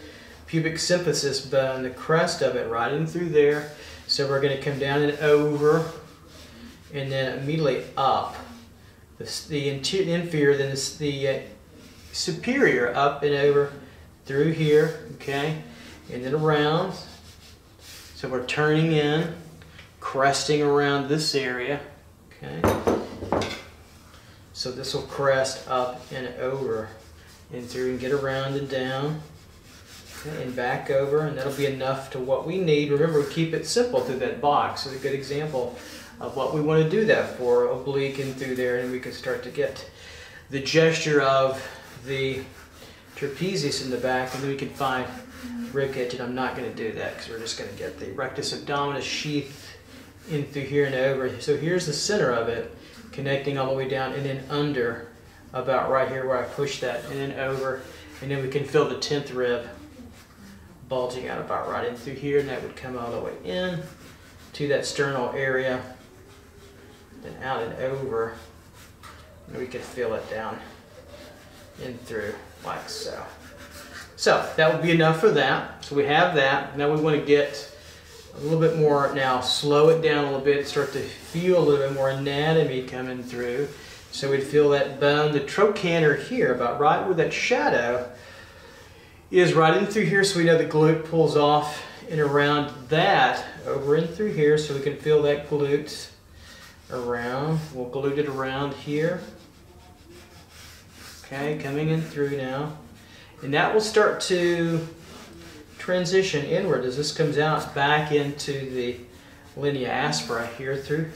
pubic symphysis bone, the crest of it, right in through there. So we're going to come down and over, and then immediately up. The, the inferior, then the uh, superior, up and over through here, okay? And then around. So we're turning in, cresting around this area, okay? So this will crest up and over and through and get around and down and back over and that'll be enough to what we need. Remember, keep it simple through that box. It's a good example of what we want to do that for, oblique and through there and we can start to get the gesture of the trapezius in the back and then we can find ribcage and I'm not going to do that because we're just going to get the rectus abdominis sheath in through here and over. So here's the center of it connecting all the way down and then under about right here where I push that and then over and then we can feel the 10th rib bulging out about right in through here and that would come all the way in to that sternal area then out and over and we could feel it down in through like so. So that would be enough for that. So we have that. Now we want to get a little bit more now, slow it down a little bit, start to feel a little bit more anatomy coming through. So we'd feel that bone, the trochanter here, about right where that shadow is right in through here, so we know the glute pulls off and around that, over in through here, so we can feel that glute around. We'll glute it around here. Okay, coming in through now. And that will start to transition inward as this comes out back into the linea aspera here through.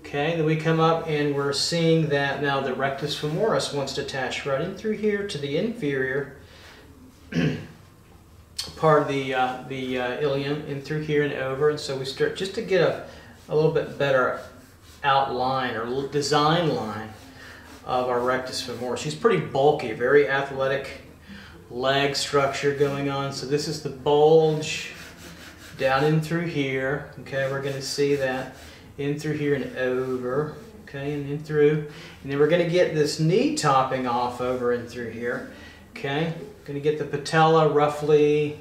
Okay, then we come up and we're seeing that now the rectus femoris wants to attach right in through here to the inferior part of the uh, the uh, ilium in through here and over, and so we start just to get a, a little bit better outline or design line of our rectus femoris. She's pretty bulky, very athletic leg structure going on. So this is the bulge down in through here. Okay, we're going to see that in through here and over. Okay, and in through. And then we're going to get this knee topping off over and through here. Okay, going to get the patella roughly,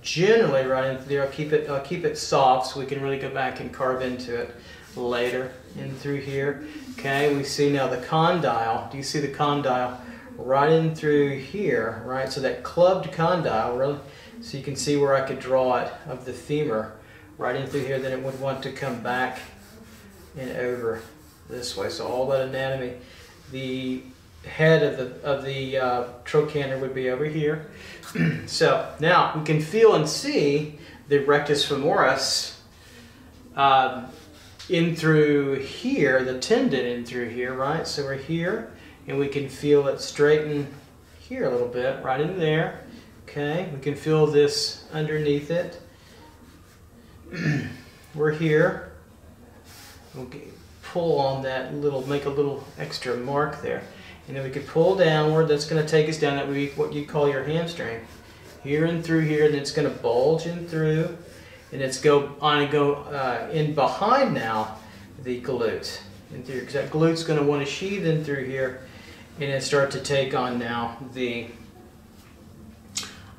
generally right in there. I'll keep it, I'll keep it soft so we can really go back and carve into it later in through here. Okay, we see now the condyle. Do you see the condyle right in through here, right? So that clubbed condyle, really, so you can see where I could draw it of the femur right in through here. Then it would want to come back and over this way. So all that anatomy, the head of the of the uh, trochanter would be over here. so now we can feel and see the rectus femoris um, in through here, the tendon in through here, right? So we're here, and we can feel it straighten here a little bit, right in there. Okay, we can feel this underneath it. we're here. We'll pull on that little, make a little extra mark there. And then we could pull downward. That's going to take us down. That would be what you call your hamstring. Here and through here, and it's going to bulge in through, and it's go on and go uh, in behind now the glute. In through, because that glute's going to want to sheath in through here, and then start to take on now the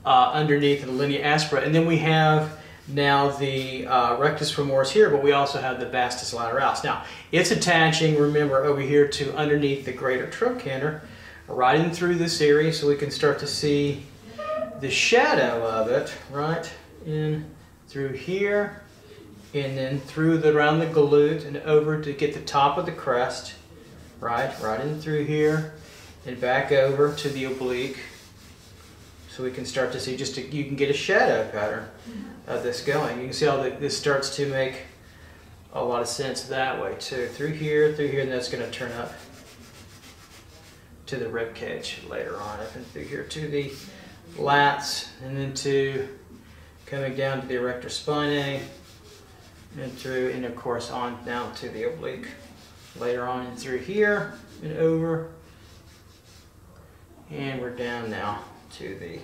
uh, underneath the linea aspera. And then we have now the uh, rectus femoris here, but we also have the vastus lateralis. Now, it's attaching, remember, over here to underneath the greater trochanter, right in through this area, so we can start to see the shadow of it, right, in through here, and then through the, around the glute and over to get the top of the crest, right, right in through here, and back over to the oblique, so we can start to see just, a, you can get a shadow pattern of this going. You can see how the, this starts to make a lot of sense that way too. Through here, through here, and that's going to turn up to the rib cage later on, up and through here to the lats, and then to coming down to the erector spinae, and through, and of course on down to the oblique later on and through here and over. And we're down now to the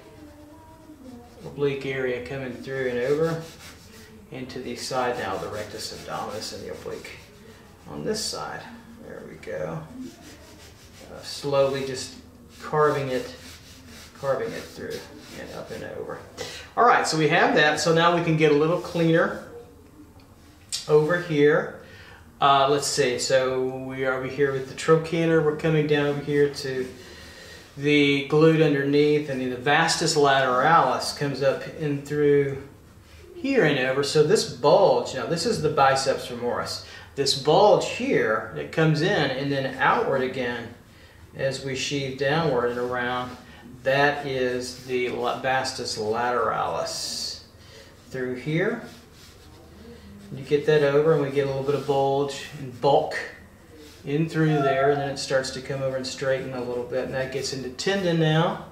oblique area coming through and over into the side now, the rectus abdominis and the oblique on this side. There we go. Uh, slowly just carving it, carving it through and up and over. All right, so we have that. So now we can get a little cleaner over here. Uh, let's see, so we are over here with the trochanter. We're coming down over here to the glute underneath and the vastus lateralis comes up in through here and over. So this bulge, now this is the biceps femoris. This bulge here that comes in and then outward again as we sheath downward and around, that is the vastus lateralis. Through here, you get that over and we get a little bit of bulge and bulk in through there, and then it starts to come over and straighten a little bit, and that gets into tendon now,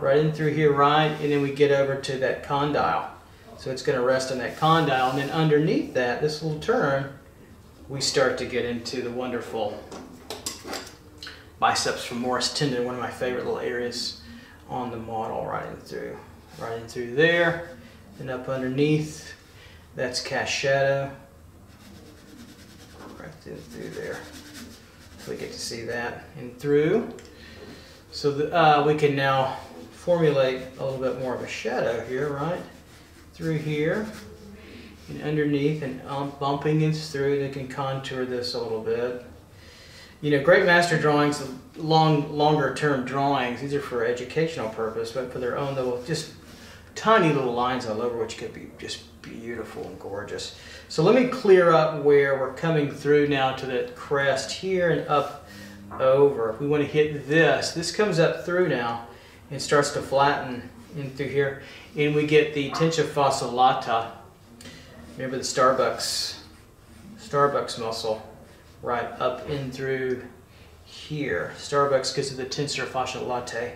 right in through here, right, and then we get over to that condyle. So it's going to rest on that condyle, and then underneath that, this little turn, we start to get into the wonderful biceps femoris tendon, one of my favorite little areas on the model, right in through, right in through there, and up underneath, that's shadow, right through there we get to see that in through. So the, uh, we can now formulate a little bit more of a shadow here, right? Through here and underneath and um, bumping it through. They can contour this a little bit. You know, great master drawings, long, longer term drawings, these are for educational purpose, but for their own little, just tiny little lines all over, which could be just beautiful and gorgeous. So let me clear up where we're coming through now to the crest here and up over. If we want to hit this, this comes up through now and starts to flatten in through here. And we get the tensor fascia latae. Remember the Starbucks, Starbucks muscle right up in through here. Starbucks because of the tensor fascia latae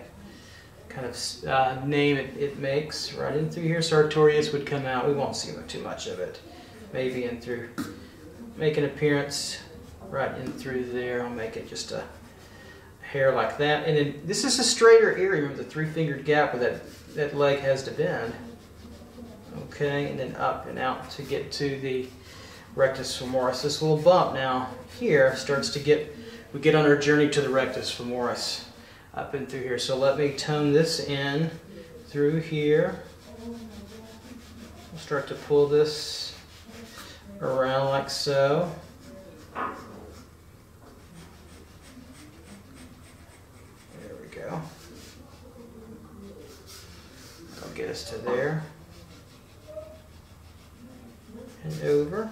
kind of uh, name it, it makes right in through here. Sartorius would come out. We won't see too much of it. Maybe in through, make an appearance right in through there. I'll make it just a hair like that. And then this is a straighter area. Remember the three-fingered gap where that, that leg has to bend. Okay, and then up and out to get to the rectus femoris. This little bump now here starts to get, we get on our journey to the rectus femoris up and through here. So let me tone this in through here. I'll start to pull this around like so. There we go. I'll get us to there. And over.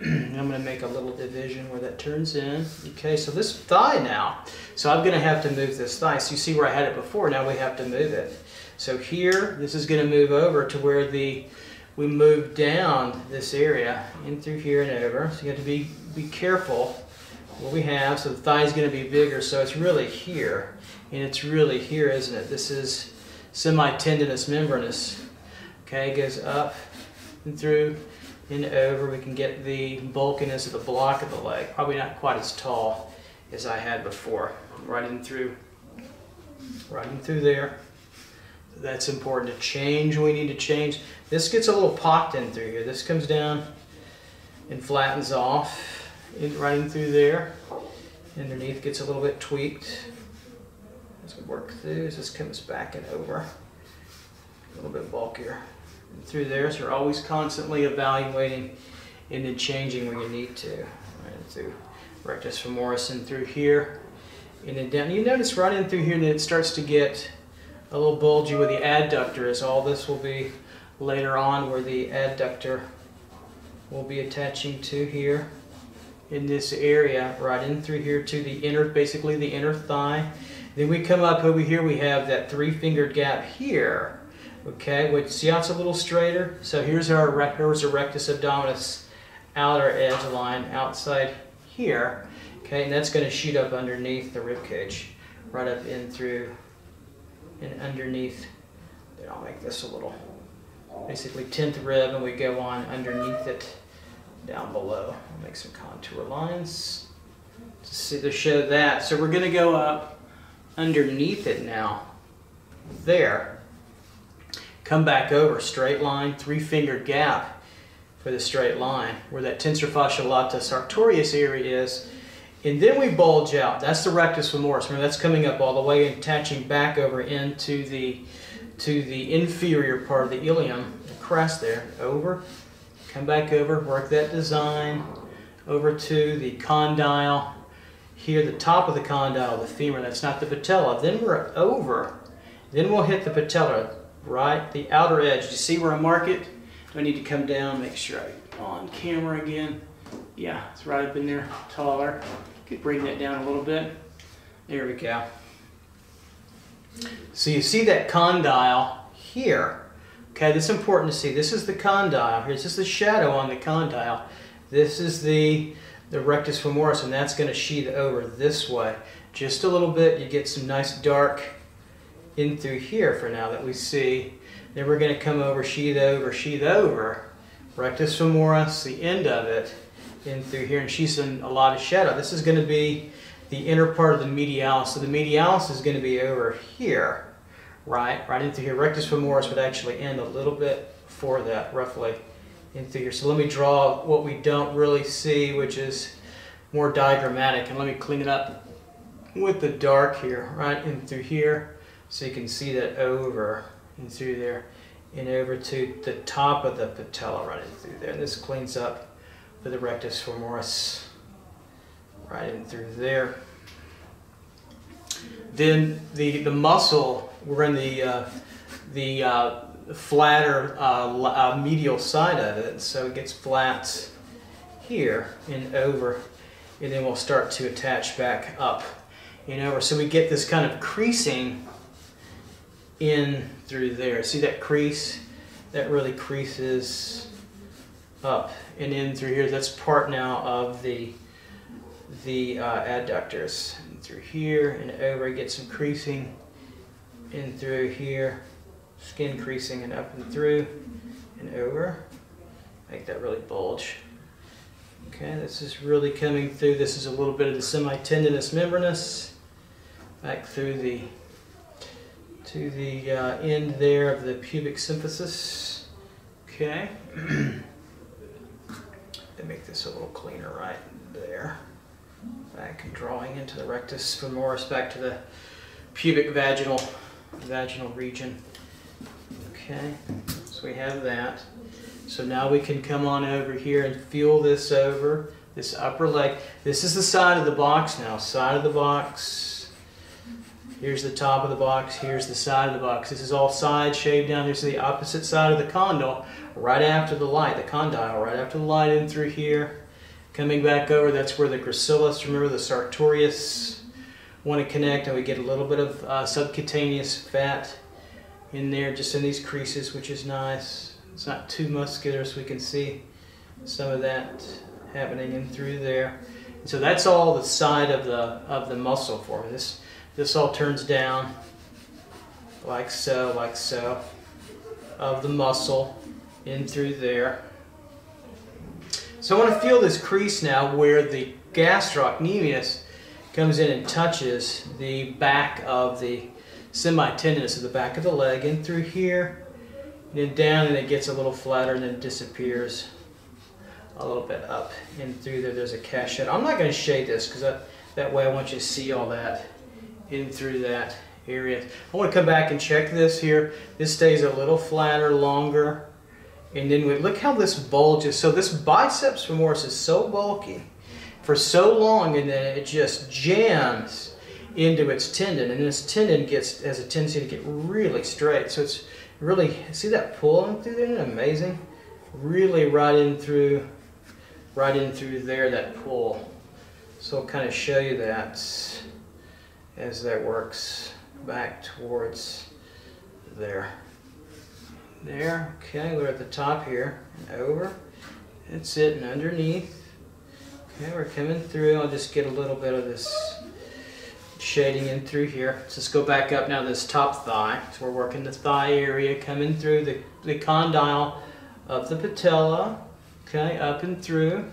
I'm going to make a little division where that turns in. Okay, so this thigh now. So I'm going to have to move this thigh. So you see where I had it before, now we have to move it. So here, this is going to move over to where the we move down this area, in through here and over. So you have to be, be careful what we have. So the thigh is going to be bigger, so it's really here. And it's really here, isn't it? This is semi-tendinous membranous. Okay, goes up and through and over. We can get the bulkiness of the block of the leg. Probably not quite as tall as I had before. Right in through, right in through there. That's important to change. We need to change. This gets a little pocked in through here. This comes down and flattens off right in through there. Underneath gets a little bit tweaked. As we work through, as this comes back and over. A little bit bulkier through there. So you're always constantly evaluating and then changing when you need to. Right through rectus femoris and through here. And then down. You notice right in through here that it starts to get a little bulgy where the adductor is. All this will be later on where the adductor will be attaching to here in this area right in through here to the inner basically the inner thigh then we come up over here we have that three fingered gap here Okay, which see how it's a little straighter? So here's our here's rectus abdominis outer edge line outside here. Okay, and that's going to shoot up underneath the rib cage, right up in through and underneath. Then I'll make this a little, basically 10th rib, and we go on underneath it down below. I'll make some contour lines to see to show that. So we're going to go up underneath it now, there come back over, straight line, three finger gap for the straight line, where that tensor fasciae latae sartorius area is. And then we bulge out. That's the rectus femoris. Remember, that's coming up all the way and attaching back over into the to the inferior part of the ilium, crest there, over, come back over, work that design, over to the condyle, here the top of the condyle, the femur, that's not the patella. Then we're over, then we'll hit the patella right, the outer edge. Do you see where I mark it? Do I need to come down, make sure I'm on camera again? Yeah, it's right up in there, taller. Could bring that down a little bit. There we go. So you see that condyle here. Okay, that's important to see. This is the condyle. Here's just the shadow on the condyle. This is the, the rectus femoris, and that's going to sheath over this way. Just a little bit, you get some nice dark in through here for now that we see. Then we're going to come over, sheath over, sheath over, rectus femoris, the end of it, in through here, and she's in a lot of shadow. This is going to be the inner part of the medialis. So the medialis is going to be over here, right? Right into here. Rectus femoris would actually end a little bit before that, roughly, into here. So let me draw what we don't really see, which is more diagrammatic, and let me clean it up with the dark here, right in through here. So you can see that over and through there and over to the top of the patella running through there. And this cleans up for the rectus femoris right in through there. Then the, the muscle, we're in the, uh, the uh, flatter uh, uh medial side of it. So it gets flat here and over. And then we'll start to attach back up and over. So we get this kind of creasing in through there. See that crease? That really creases up and in through here. That's part now of the the uh, adductors. And through here and over, get some creasing in through here, skin creasing and up and through and over. Make that really bulge. Okay, this is really coming through. This is a little bit of the semi-tendinous membranous back through the to the uh, end there of the pubic symphysis. Okay. to make this a little cleaner right there. Back and drawing into the rectus femoris back to the pubic vaginal vaginal region. Okay, so we have that. So now we can come on over here and feel this over, this upper leg. This is the side of the box now, side of the box. Here's the top of the box, here's the side of the box. This is all side shaved down. Here's the opposite side of the condyle, right after the light, the condyle, right after the light in through here. Coming back over, that's where the gracilis, remember the sartorius, want to connect and we get a little bit of uh, subcutaneous fat in there just in these creases which is nice. It's not too muscular so we can see some of that happening in through there. And so that's all the side of the of the muscle for this this all turns down like so like so of the muscle in through there so I want to feel this crease now where the gastrocnemius comes in and touches the back of the semi-tendinous of the back of the leg in through here and then down and it gets a little flatter and then disappears a little bit up and through there there's a cachette. I'm not going to shade this because that way I want you to see all that in through that area. I want to come back and check this here. This stays a little flatter, longer. And then we, look how this bulges. So this biceps femoris is so bulky for so long and then it just jams into its tendon and this tendon gets has a tendency to get really straight. So it's really see that pulling through there? Amazing? Really right in through right in through there that pull. So I'll kind of show you that as that works back towards there there okay we're at the top here and over it's it and underneath Okay, we're coming through. I'll just get a little bit of this shading in through here. Let's just go back up now this top thigh. So we're working the thigh area, coming through the, the condyle of the patella. Okay, up and through.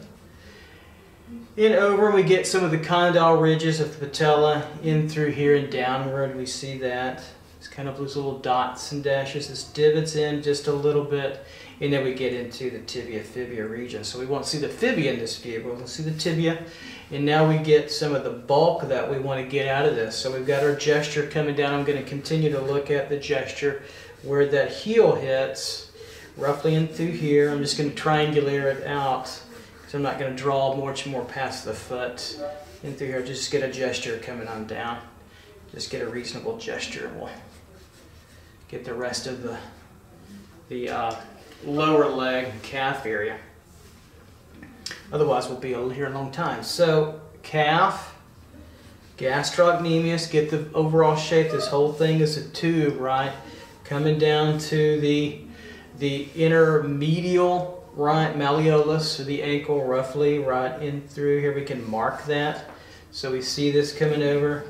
In over, we get some of the condyle ridges of the patella in through here and downward. We see that. Kind of those little dots and dashes. This divots in just a little bit and then we get into the tibia fibia region. So we won't see the fibia in this view, but we'll see the tibia. And now we get some of the bulk that we want to get out of this. So we've got our gesture coming down. I'm going to continue to look at the gesture where that heel hits, roughly in through here. I'm just going to triangulate it out because I'm not going to draw much more past the foot in through here. Just get a gesture coming on down. Just get a reasonable gesture we'll get the rest of the, the uh, lower leg calf area. Otherwise, we'll be here a long time. So, calf, gastrocnemius, get the overall shape. This whole thing is a tube, right? Coming down to the, the inner medial, right, malleolus, or the ankle, roughly, right in through here. We can mark that. So we see this coming over,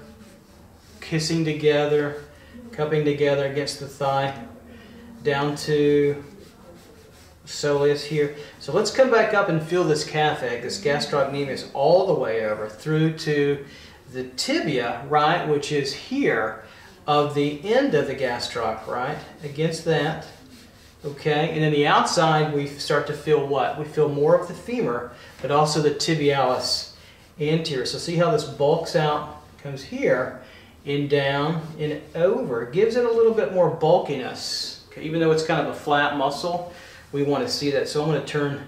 kissing together, cupping together against the thigh, down to soleus here. So let's come back up and feel this calf egg, this gastrocnemius, all the way over through to the tibia, right, which is here of the end of the gastroc, right, against that. Okay, and then the outside we start to feel what? We feel more of the femur, but also the tibialis anterior. So see how this bulks out, comes here, and down, and over. Gives it a little bit more bulkiness, okay, even though it's kind of a flat muscle we want to see that. So I'm going to turn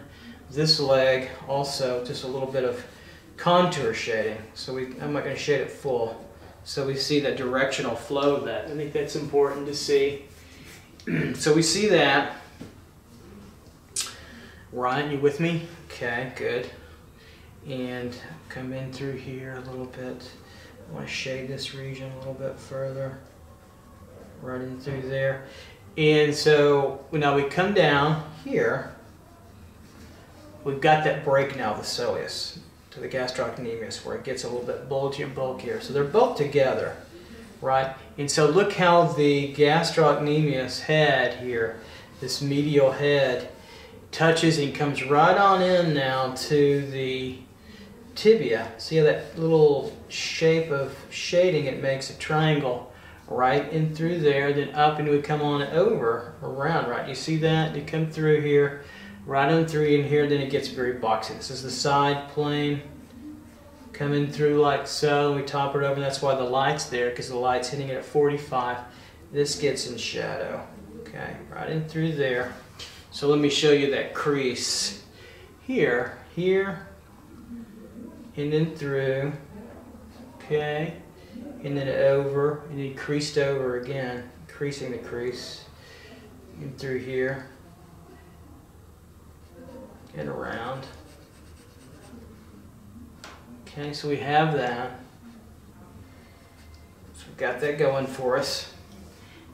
this leg also just a little bit of contour shading. So we, I'm not going to shade it full. So we see that directional flow of that. I think that's important to see. so we see that. Ryan, you with me? Okay, good. And come in through here a little bit. I want to shade this region a little bit further. Right in through there. And so now we come down here. We've got that break now, the soleus to the gastrocnemius, where it gets a little bit bulgy and bulkier. So they're both together. right? And so look how the gastrocnemius head here, this medial head, touches and comes right on in now to the tibia. See how that little shape of shading it makes a triangle right in through there, then up and we come on over around, right? You see that? You come through here, right on through in here, then it gets very boxy. This is the side plane coming through like so. We top it over, that's why the light's there, because the light's hitting it at 45. This gets in shadow, okay? Right in through there. So let me show you that crease. Here, here, and then through, okay? And then over, and then creased over again, creasing the crease. And through here, and around. Okay, so we have that. So we've got that going for us.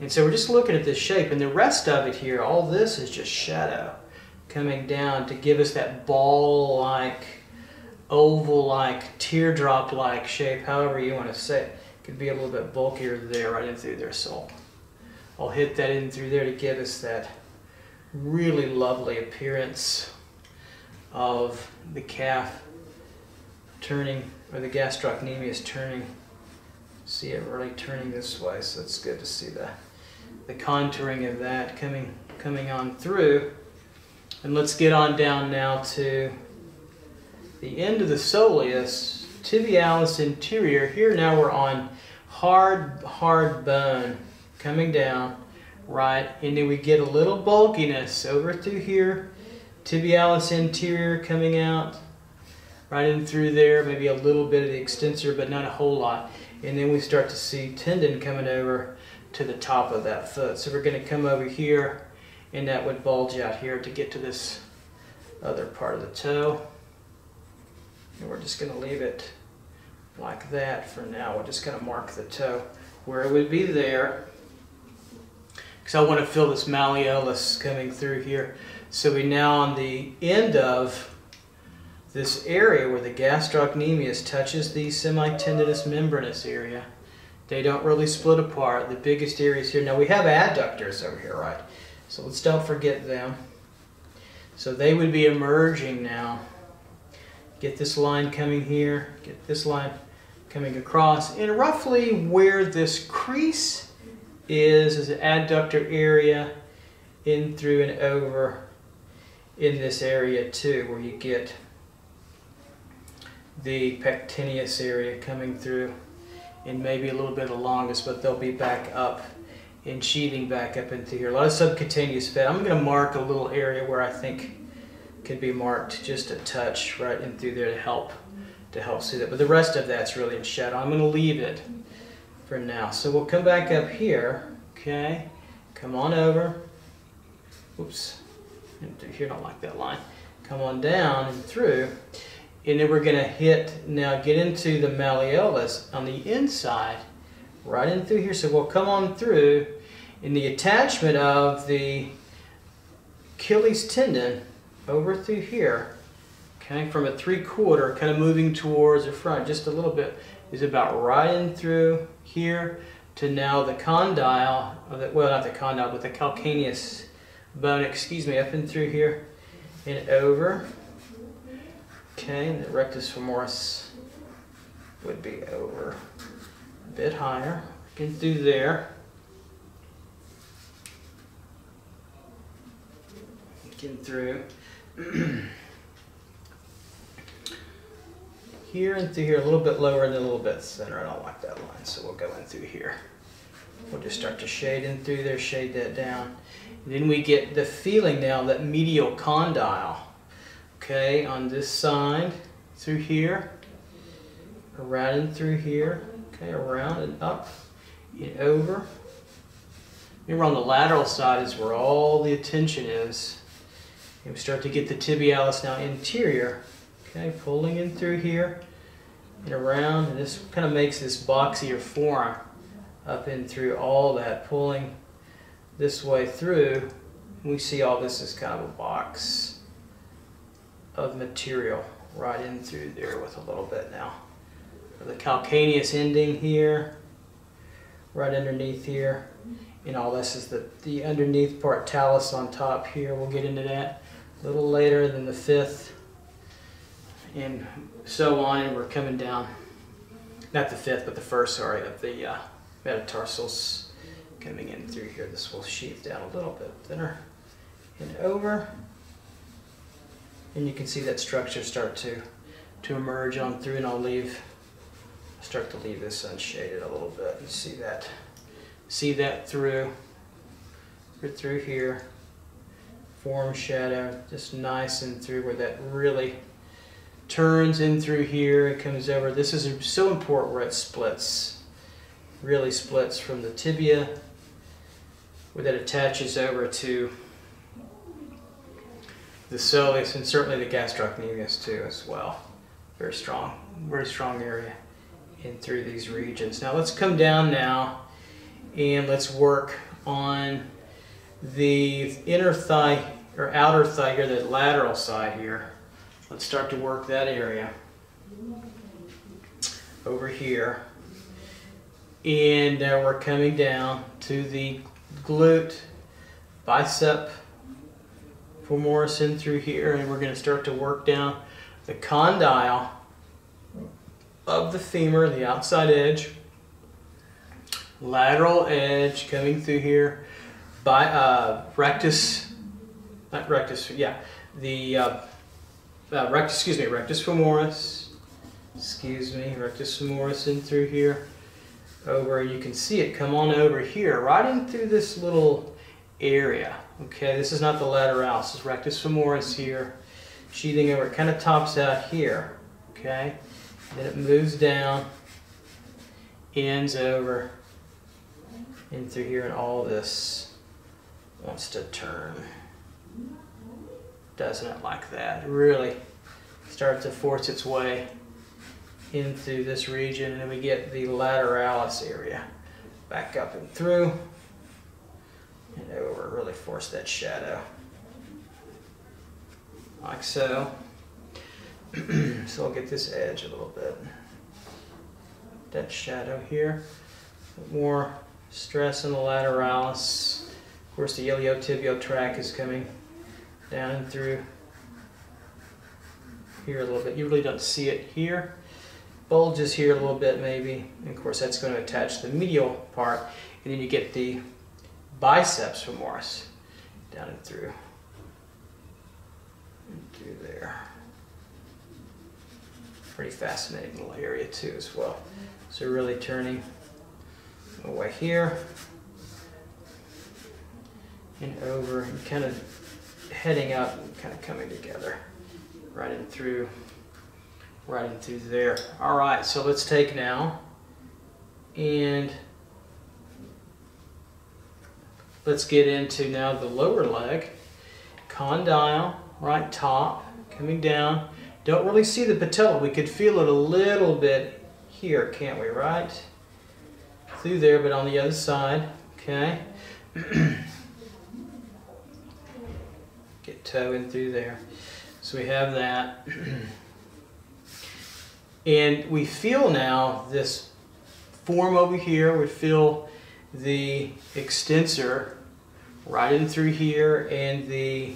And so we're just looking at this shape, and the rest of it here, all this is just shadow coming down to give us that ball-like, oval-like, teardrop-like shape, however you want to say it. Could be a little bit bulkier there, right in through there, so I'll hit that in through there to give us that really lovely appearance of the calf turning, or the gastrocnemius turning. See it really turning this way, so it's good to see the, the contouring of that coming, coming on through. And let's get on down now to the end of the soleus, tibialis anterior. Here now we're on hard, hard bone coming down, right? And then we get a little bulkiness over through here, tibialis anterior coming out, right in through there, maybe a little bit of the extensor, but not a whole lot. And then we start to see tendon coming over to the top of that foot. So we're going to come over here, and that would bulge out here to get to this other part of the toe. And we're just going to leave it like that for now. We're just going to mark the toe where it would be there. Because I want to feel this malleolus coming through here. So we now on the end of this area where the gastrocnemius touches the semitendinous membranous area. They don't really split apart. The biggest areas here. Now we have adductors over here, right? So let's don't forget them. So they would be emerging now. Get this line coming here. Get this line coming across. And roughly where this crease is, is an adductor area in through and over in this area too, where you get the pectineus area coming through and maybe a little bit of longus, but they'll be back up and sheathing back up into here. A lot of subcutaneous fat. I'm going to mark a little area where I think could be marked just a touch right in through there to help to help see that. But the rest of that's really in shadow. I'm going to leave it for now. So we'll come back up here. Okay. Come on over. Oops. Here, I don't like that line. Come on down and through and then we're going to hit, now get into the malleolus on the inside, right in through here. So we'll come on through in the attachment of the Achilles tendon over through here, okay, from a three quarter, kind of moving towards the front just a little bit, is about right in through here to now the condyle, the, well not the condyle, but the calcaneus bone, excuse me, up and through here and over Okay, the rectus femoris would be over a bit higher. Get through there. Get through. here and through here, a little bit lower and a little bit thinner. I don't like that line, so we'll go in through here. We'll just start to shade in through there, shade that down. And then we get the feeling now that medial condyle Okay, on this side, through here, around and through here, okay, around and up and over. Remember on the lateral side is where all the attention is. We start to get the tibialis now anterior, okay, pulling in through here and around, and this kind of makes this boxier form up and through all that, pulling this way through. We see all this as kind of a box of material right in through there with a little bit now. The calcaneus ending here, right underneath here. And all this is the, the underneath part, talus on top here. We'll get into that a little later than the fifth. And so on, and we're coming down, not the fifth, but the first, sorry, of the uh, metatarsals coming in through here. This will sheath down a little bit thinner and over. And you can see that structure start to, to emerge on through and I'll leave, start to leave this unshaded a little bit. You see that, see that through, through here, form shadow, just nice and through where that really turns in through here, and comes over. This is so important where it splits, really splits from the tibia where that attaches over to the soleus and certainly the gastrocnemius too as well. Very strong, very strong area in through these regions. Now let's come down now and let's work on the inner thigh or outer thigh here, the lateral side here. Let's start to work that area over here. And uh, we're coming down to the glute, bicep femoris in through here, and we're going to start to work down the condyle of the femur, the outside edge, lateral edge coming through here, by uh, rectus, not rectus, yeah, the uh, uh, rectus, excuse me, rectus femoris, excuse me, rectus femoris in through here, over, you can see it come on over here, right in through this little area. Okay, this is not the lateralis, this is rectus femoris here, sheathing over, it kind of tops out here, okay? Then it moves down, ends over, in through here, and all this wants to turn. Doesn't it like that? It really starts to force its way into this region, and then we get the lateralis area. Back up and through, and over, really force that shadow. Like so. so I'll get this edge a little bit. That shadow here. More stress in the lateralis. Of course the iliotibial tract is coming down and through here a little bit. You really don't see it here. Bulges here a little bit maybe. And of course that's going to attach the medial part. And then you get the biceps femoris down and through. And through there. Pretty fascinating little area too as well. So really turning away here and over and kind of heading up and kind of coming together right in through right in through there. All right, so let's take now and let's get into now the lower leg. Condyle, right top, coming down. Don't really see the patella. We could feel it a little bit here, can't we, right? Through there, but on the other side, okay? Toe in through there. So we have that. and we feel now this form over here. We feel the extensor right in through here and the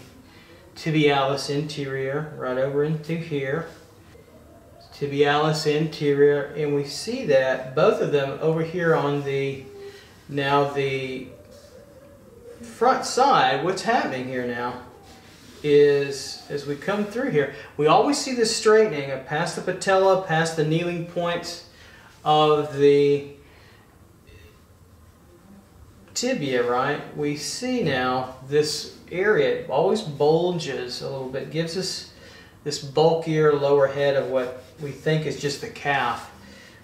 tibialis anterior right over into here tibialis anterior and we see that both of them over here on the now the front side what's happening here now is as we come through here we always see this straightening of past the patella past the kneeling point of the tibia right we see now this area always bulges a little bit gives us this bulkier lower head of what we think is just the calf.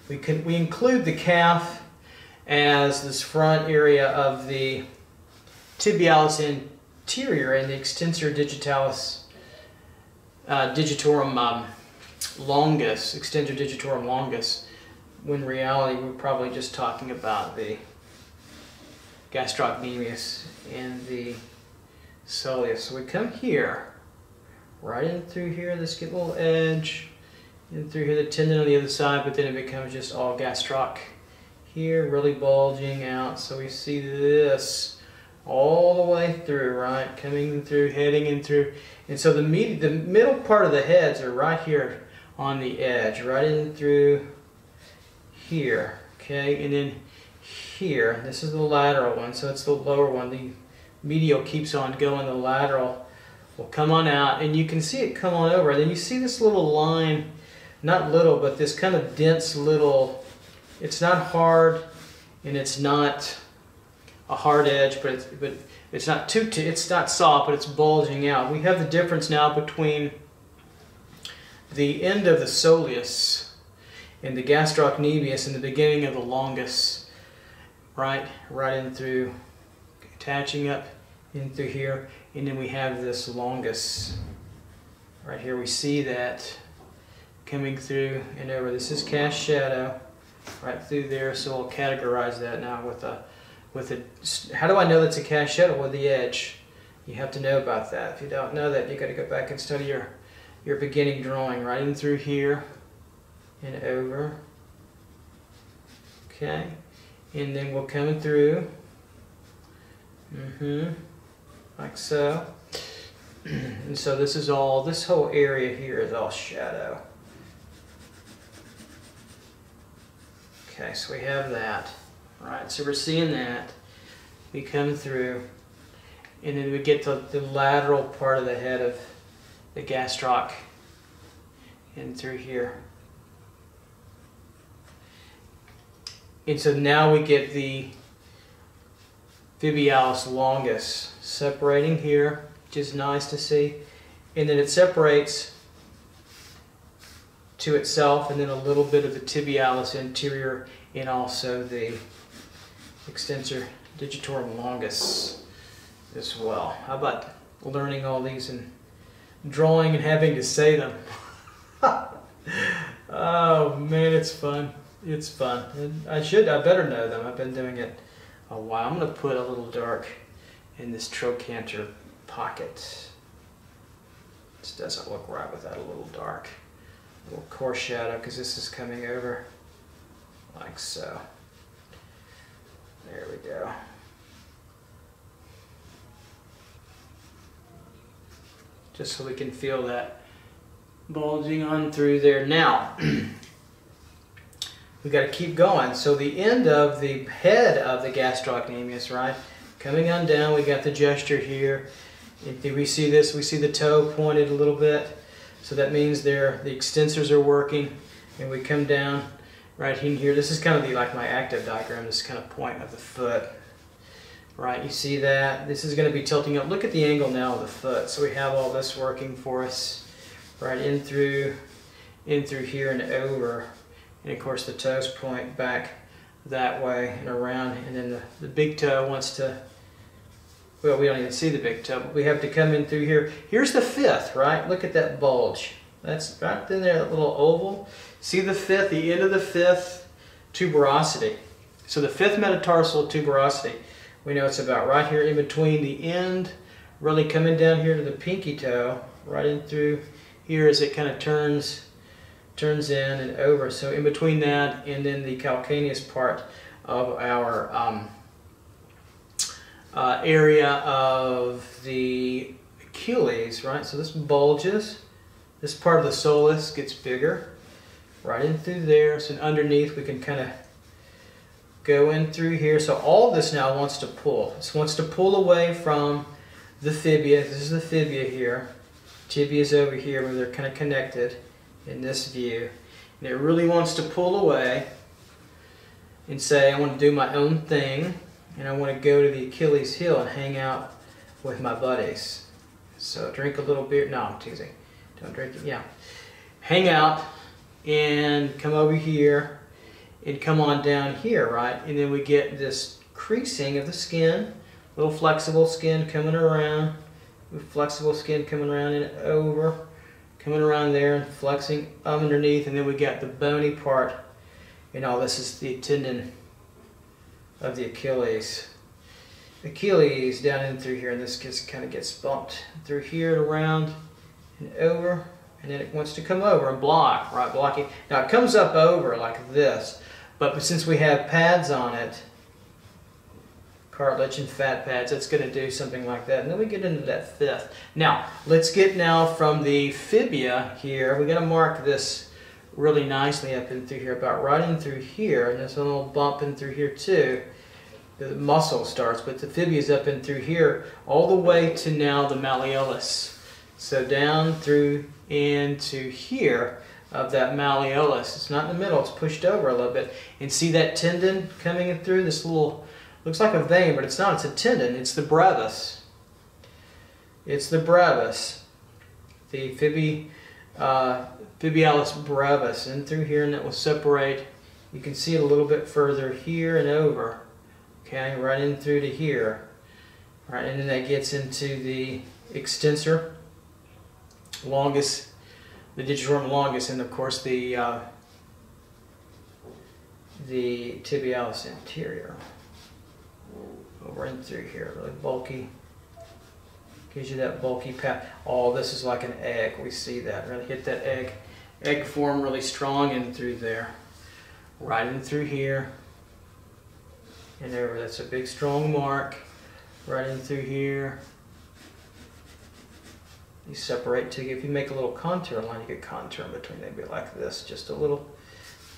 We, can, we include the calf as this front area of the tibialis anterior and the extensor digitalis uh, digitorum um, longus, extensor digitorum longus, when reality we're probably just talking about the gastrocnemius and the soleus. So we come here, right in through here, this little edge, and through here, the tendon on the other side, but then it becomes just all gastroc here, really bulging out. So we see this all the way through, right? Coming through, heading in through. And so the, med the middle part of the heads are right here on the edge, right in through here, okay? And then here, this is the lateral one, so it's the lower one. The medial keeps on going, the lateral will come on out, and you can see it come on over. And then you see this little line, not little, but this kind of dense little, it's not hard, and it's not a hard edge, but it's, but it's not too, it's not soft, but it's bulging out. We have the difference now between the end of the soleus and the gastrocnemius and the beginning of the longus, right, right in through, attaching up in through here, and then we have this longus. Right here we see that coming through and over. This is cast shadow right through there, so we'll categorize that now with a with a. How do I know that's a cast shadow? With the edge. You have to know about that. If you don't know that, you got to go back and study your your beginning drawing right in through here and over. Okay, and then we'll come through. Mm-hmm. Like so. and so this is all, this whole area here is all shadow. Okay, so we have that. All right, so we're seeing that. We come through, and then we get to the lateral part of the head of the gastroc and through here. And so now we get the tibialis longus separating here, which is nice to see. And then it separates to itself and then a little bit of the tibialis anterior and also the extensor digitorum longus as well. How about learning all these and drawing and having to say them? oh man, it's fun. It's fun. I should, I better know them. I've been doing it a while. I'm going to put a little dark in this trochanter pocket. This doesn't look right without a little dark. A little core shadow because this is coming over like so. There we go. Just so we can feel that bulging on through there. Now, we've got to keep going. So the end of the head of the gastrocnemius, right? Coming on down, we got the gesture here. If we see this, we see the toe pointed a little bit. So that means there the extensors are working. And we come down right in here. This is kind of the like my active diagram, this kind of point of the foot. Right, you see that? This is going to be tilting up. Look at the angle now of the foot. So we have all this working for us. Right in through, in through here and over. And of course the toes point back that way and around. And then the, the big toe wants to, well, we don't even see the big toe, but we have to come in through here. Here's the fifth, right? Look at that bulge. That's right in there, that little oval. See the fifth, the end of the fifth tuberosity. So the fifth metatarsal tuberosity, we know it's about right here in between the end, really coming down here to the pinky toe, right in through here as it kind of turns turns in and over. So in between that and then the calcaneus part of our um, uh, area of the Achilles, right? So this bulges. This part of the soleus gets bigger right in through there. So underneath we can kind of go in through here. So all this now wants to pull. This wants to pull away from the fibia. This is the fibia here. Tibia is over here where they're kind of connected in this view. And it really wants to pull away and say, I want to do my own thing and I want to go to the Achilles heel and hang out with my buddies. So drink a little beer. No, I'm teasing. Don't drink it. Yeah. Hang out and come over here and come on down here, right? And then we get this creasing of the skin, little flexible skin coming around, flexible skin coming around and over, coming around there and flexing underneath, and then we got the bony part, and all this is the tendon of the Achilles. Achilles down in through here, and this just kind of gets bumped through here and around and over, and then it wants to come over and block, right? Blocking. Now it comes up over like this, But since we have pads on it, cartilage and fat pads, it's going to do something like that. And then we get into that fifth. Now, let's get now from the fibia here. we got to mark this really nicely up in through here, about right in through here. And there's a little bump in through here too. The muscle starts, but the fibia is up in through here, all the way to now the malleolus. So down through into here of that malleolus. It's not in the middle, it's pushed over a little bit. And see that tendon coming in through this little Looks like a vein, but it's not. It's a tendon. It's the brevis. It's the brevis. The fibi, uh, fibularis brevis. In through here, and that will separate. You can see it a little bit further here and over. Okay, right in through to here. Right, and then that gets into the extensor longus, the digitorum longus, and of course the uh, the tibialis anterior over in through here, really bulky. Gives you that bulky pat. Oh, this is like an egg. We see that. Really hit that egg, egg form really strong in through there. Right in through here. And there, That's a big strong mark. Right in through here. You separate to if you make a little contour line, you get contour in between. They'd be like this, just a little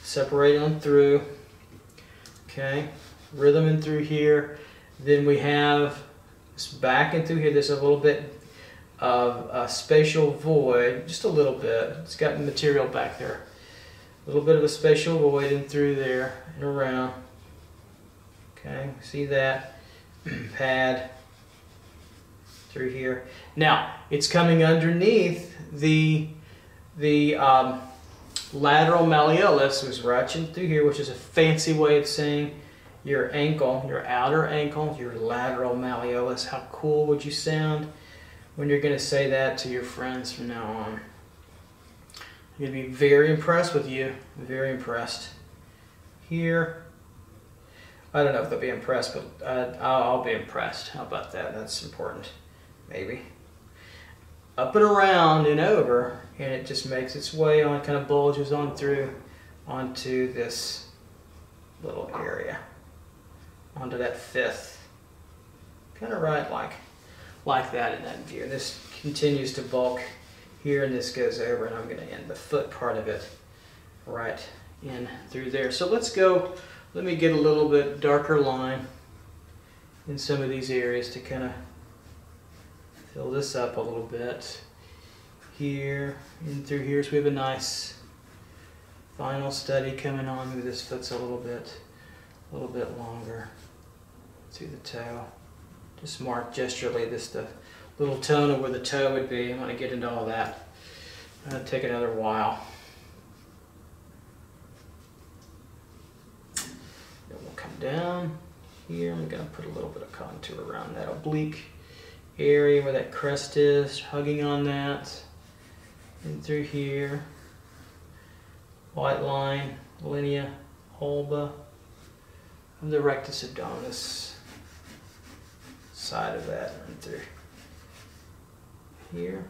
separate on through. Okay, rhythm in through here. Then we have back and through here, there's a little bit of a spatial void, just a little bit. It's got material back there. A little bit of a spatial void in through there and around. Okay, see that? Pad through here. Now, it's coming underneath the, the um, lateral malleolus, which is right through here, which is a fancy way of saying your ankle, your outer ankle, your lateral malleolus. How cool would you sound when you're going to say that to your friends from now on? I'm going to be very impressed with you. Very impressed. Here. I don't know if they'll be impressed, but uh, I'll be impressed. How about that? That's important. Maybe. Up and around and over, and it just makes its way on, kind of bulges on through onto this little area onto that fifth. Kind of right like, like that in that view. And this continues to bulk here and this goes over and I'm going to end the foot part of it right in through there. So let's go, let me get a little bit darker line in some of these areas to kind of fill this up a little bit. Here, in through here, so we have a nice final study coming on. Maybe this foot's a little bit, a little bit longer through the toe. Just mark gesturally this the little tone of where the toe would be. I'm going to get into all that. It's going to take another while. Then we'll come down here. I'm going to put a little bit of contour around that oblique area where that crest is, hugging on that. And through here. White line, linea alba the rectus abdominis side of that and through here.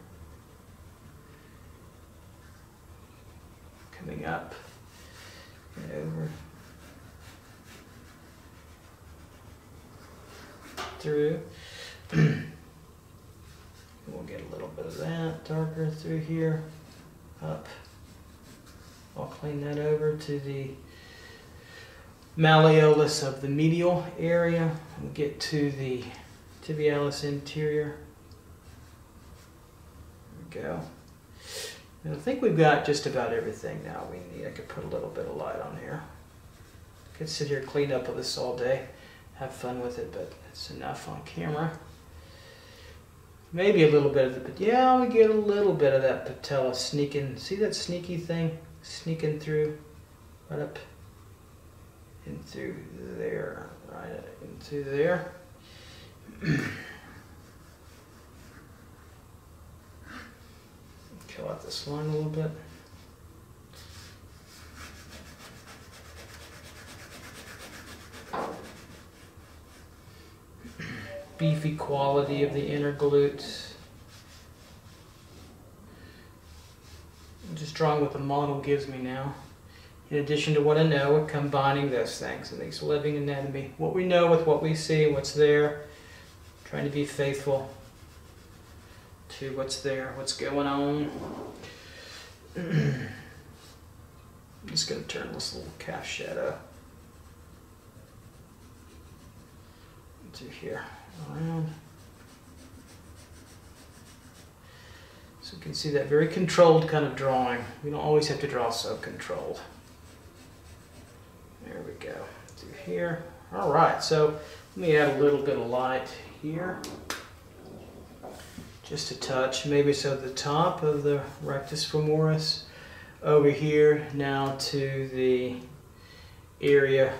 Coming up and over. Through. we'll get a little bit of that darker through here. Up. I'll clean that over to the malleolus of the medial area. We'll get to the tibialis anterior. There we go. And I think we've got just about everything now we need. I could put a little bit of light on here. I could sit here clean up with this all day, have fun with it, but it's enough on camera. Maybe a little bit of the, yeah, we get a little bit of that patella sneaking. See that sneaky thing sneaking through, right up into there, right into there. Kill out this line a little bit. Beefy quality of the inner glutes. I'm Just drawing what the model gives me now. in addition to what I know, we're combining those things and these living anatomy. What we know with what we see, what's there, trying to be faithful to what's there, what's going on. I'm just going to turn this little calf shadow into here, around. So you can see that very controlled kind of drawing. We don't always have to draw so controlled. There we go, through here. All right, so let me add a little bit of light here. Just a touch, maybe so the top of the rectus femoris over here now to the area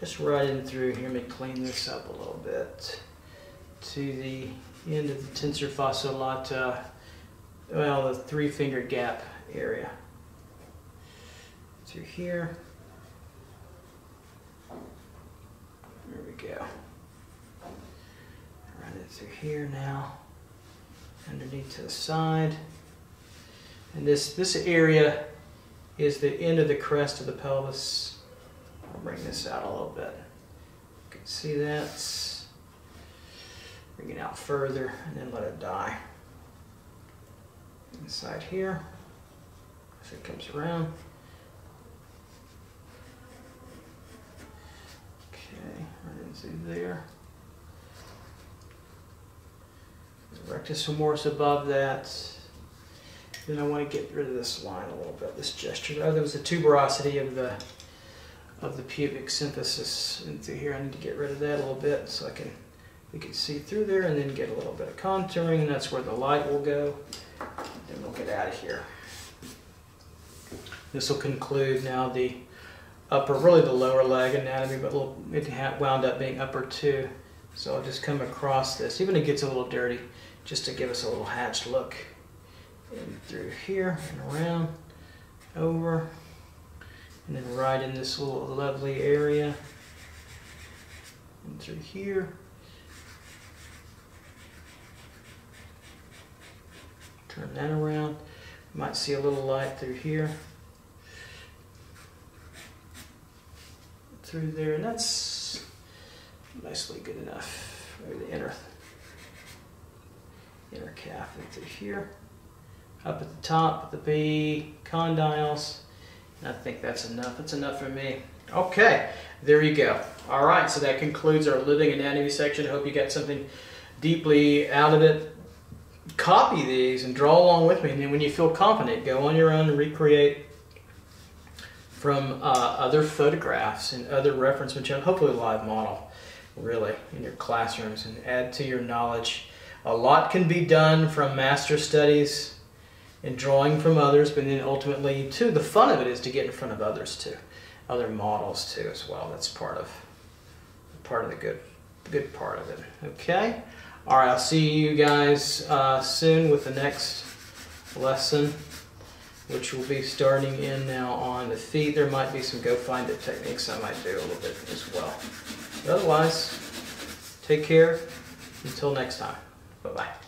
just right in through here. Let me clean this up a little bit to the end of the tensor fascia latae, well, the three finger gap area through here. There we go. Run it through here now, underneath to the side. And this, this area is the end of the crest of the pelvis. I'll bring this out a little bit. You can see that. Bring it out further and then let it die. Inside here, as it comes around. Okay right and see there. Rectus femoris above that. Then I want to get rid of this line a little bit, this gesture. Oh, there was a tuberosity of the of the pubic symphysis into here. I need to get rid of that a little bit so I can we can see through there and then get a little bit of contouring and that's where the light will go. Then we'll get out of here. This will conclude now the upper, really the lower leg anatomy, but little, it wound up being upper too. So I'll just come across this, even it gets a little dirty, just to give us a little hatched look. In through here and around, over, and then right in this little lovely area. And through here. Turn that around. Might see a little light through here. through there, and that's nicely good enough. Maybe the inner, inner calf through here. Up at the top, the B condyles. I think that's enough. That's enough for me. Okay, there you go. All right, so that concludes our living anatomy section. I hope you got something deeply out of it. Copy these and draw along with me. And then when you feel confident, go on your own and recreate from uh, other photographs and other reference material, hopefully a live model, really, in your classrooms and add to your knowledge. A lot can be done from master studies and drawing from others, but then ultimately, too, the fun of it is to get in front of others, too, other models, too, as well. That's part of part of the good good part of it. Okay? All right, I'll see you guys uh, soon with the next lesson which will be starting in now on the feet. There might be some go find it techniques I might do a little bit as well. But otherwise, take care. Until next time. Bye-bye.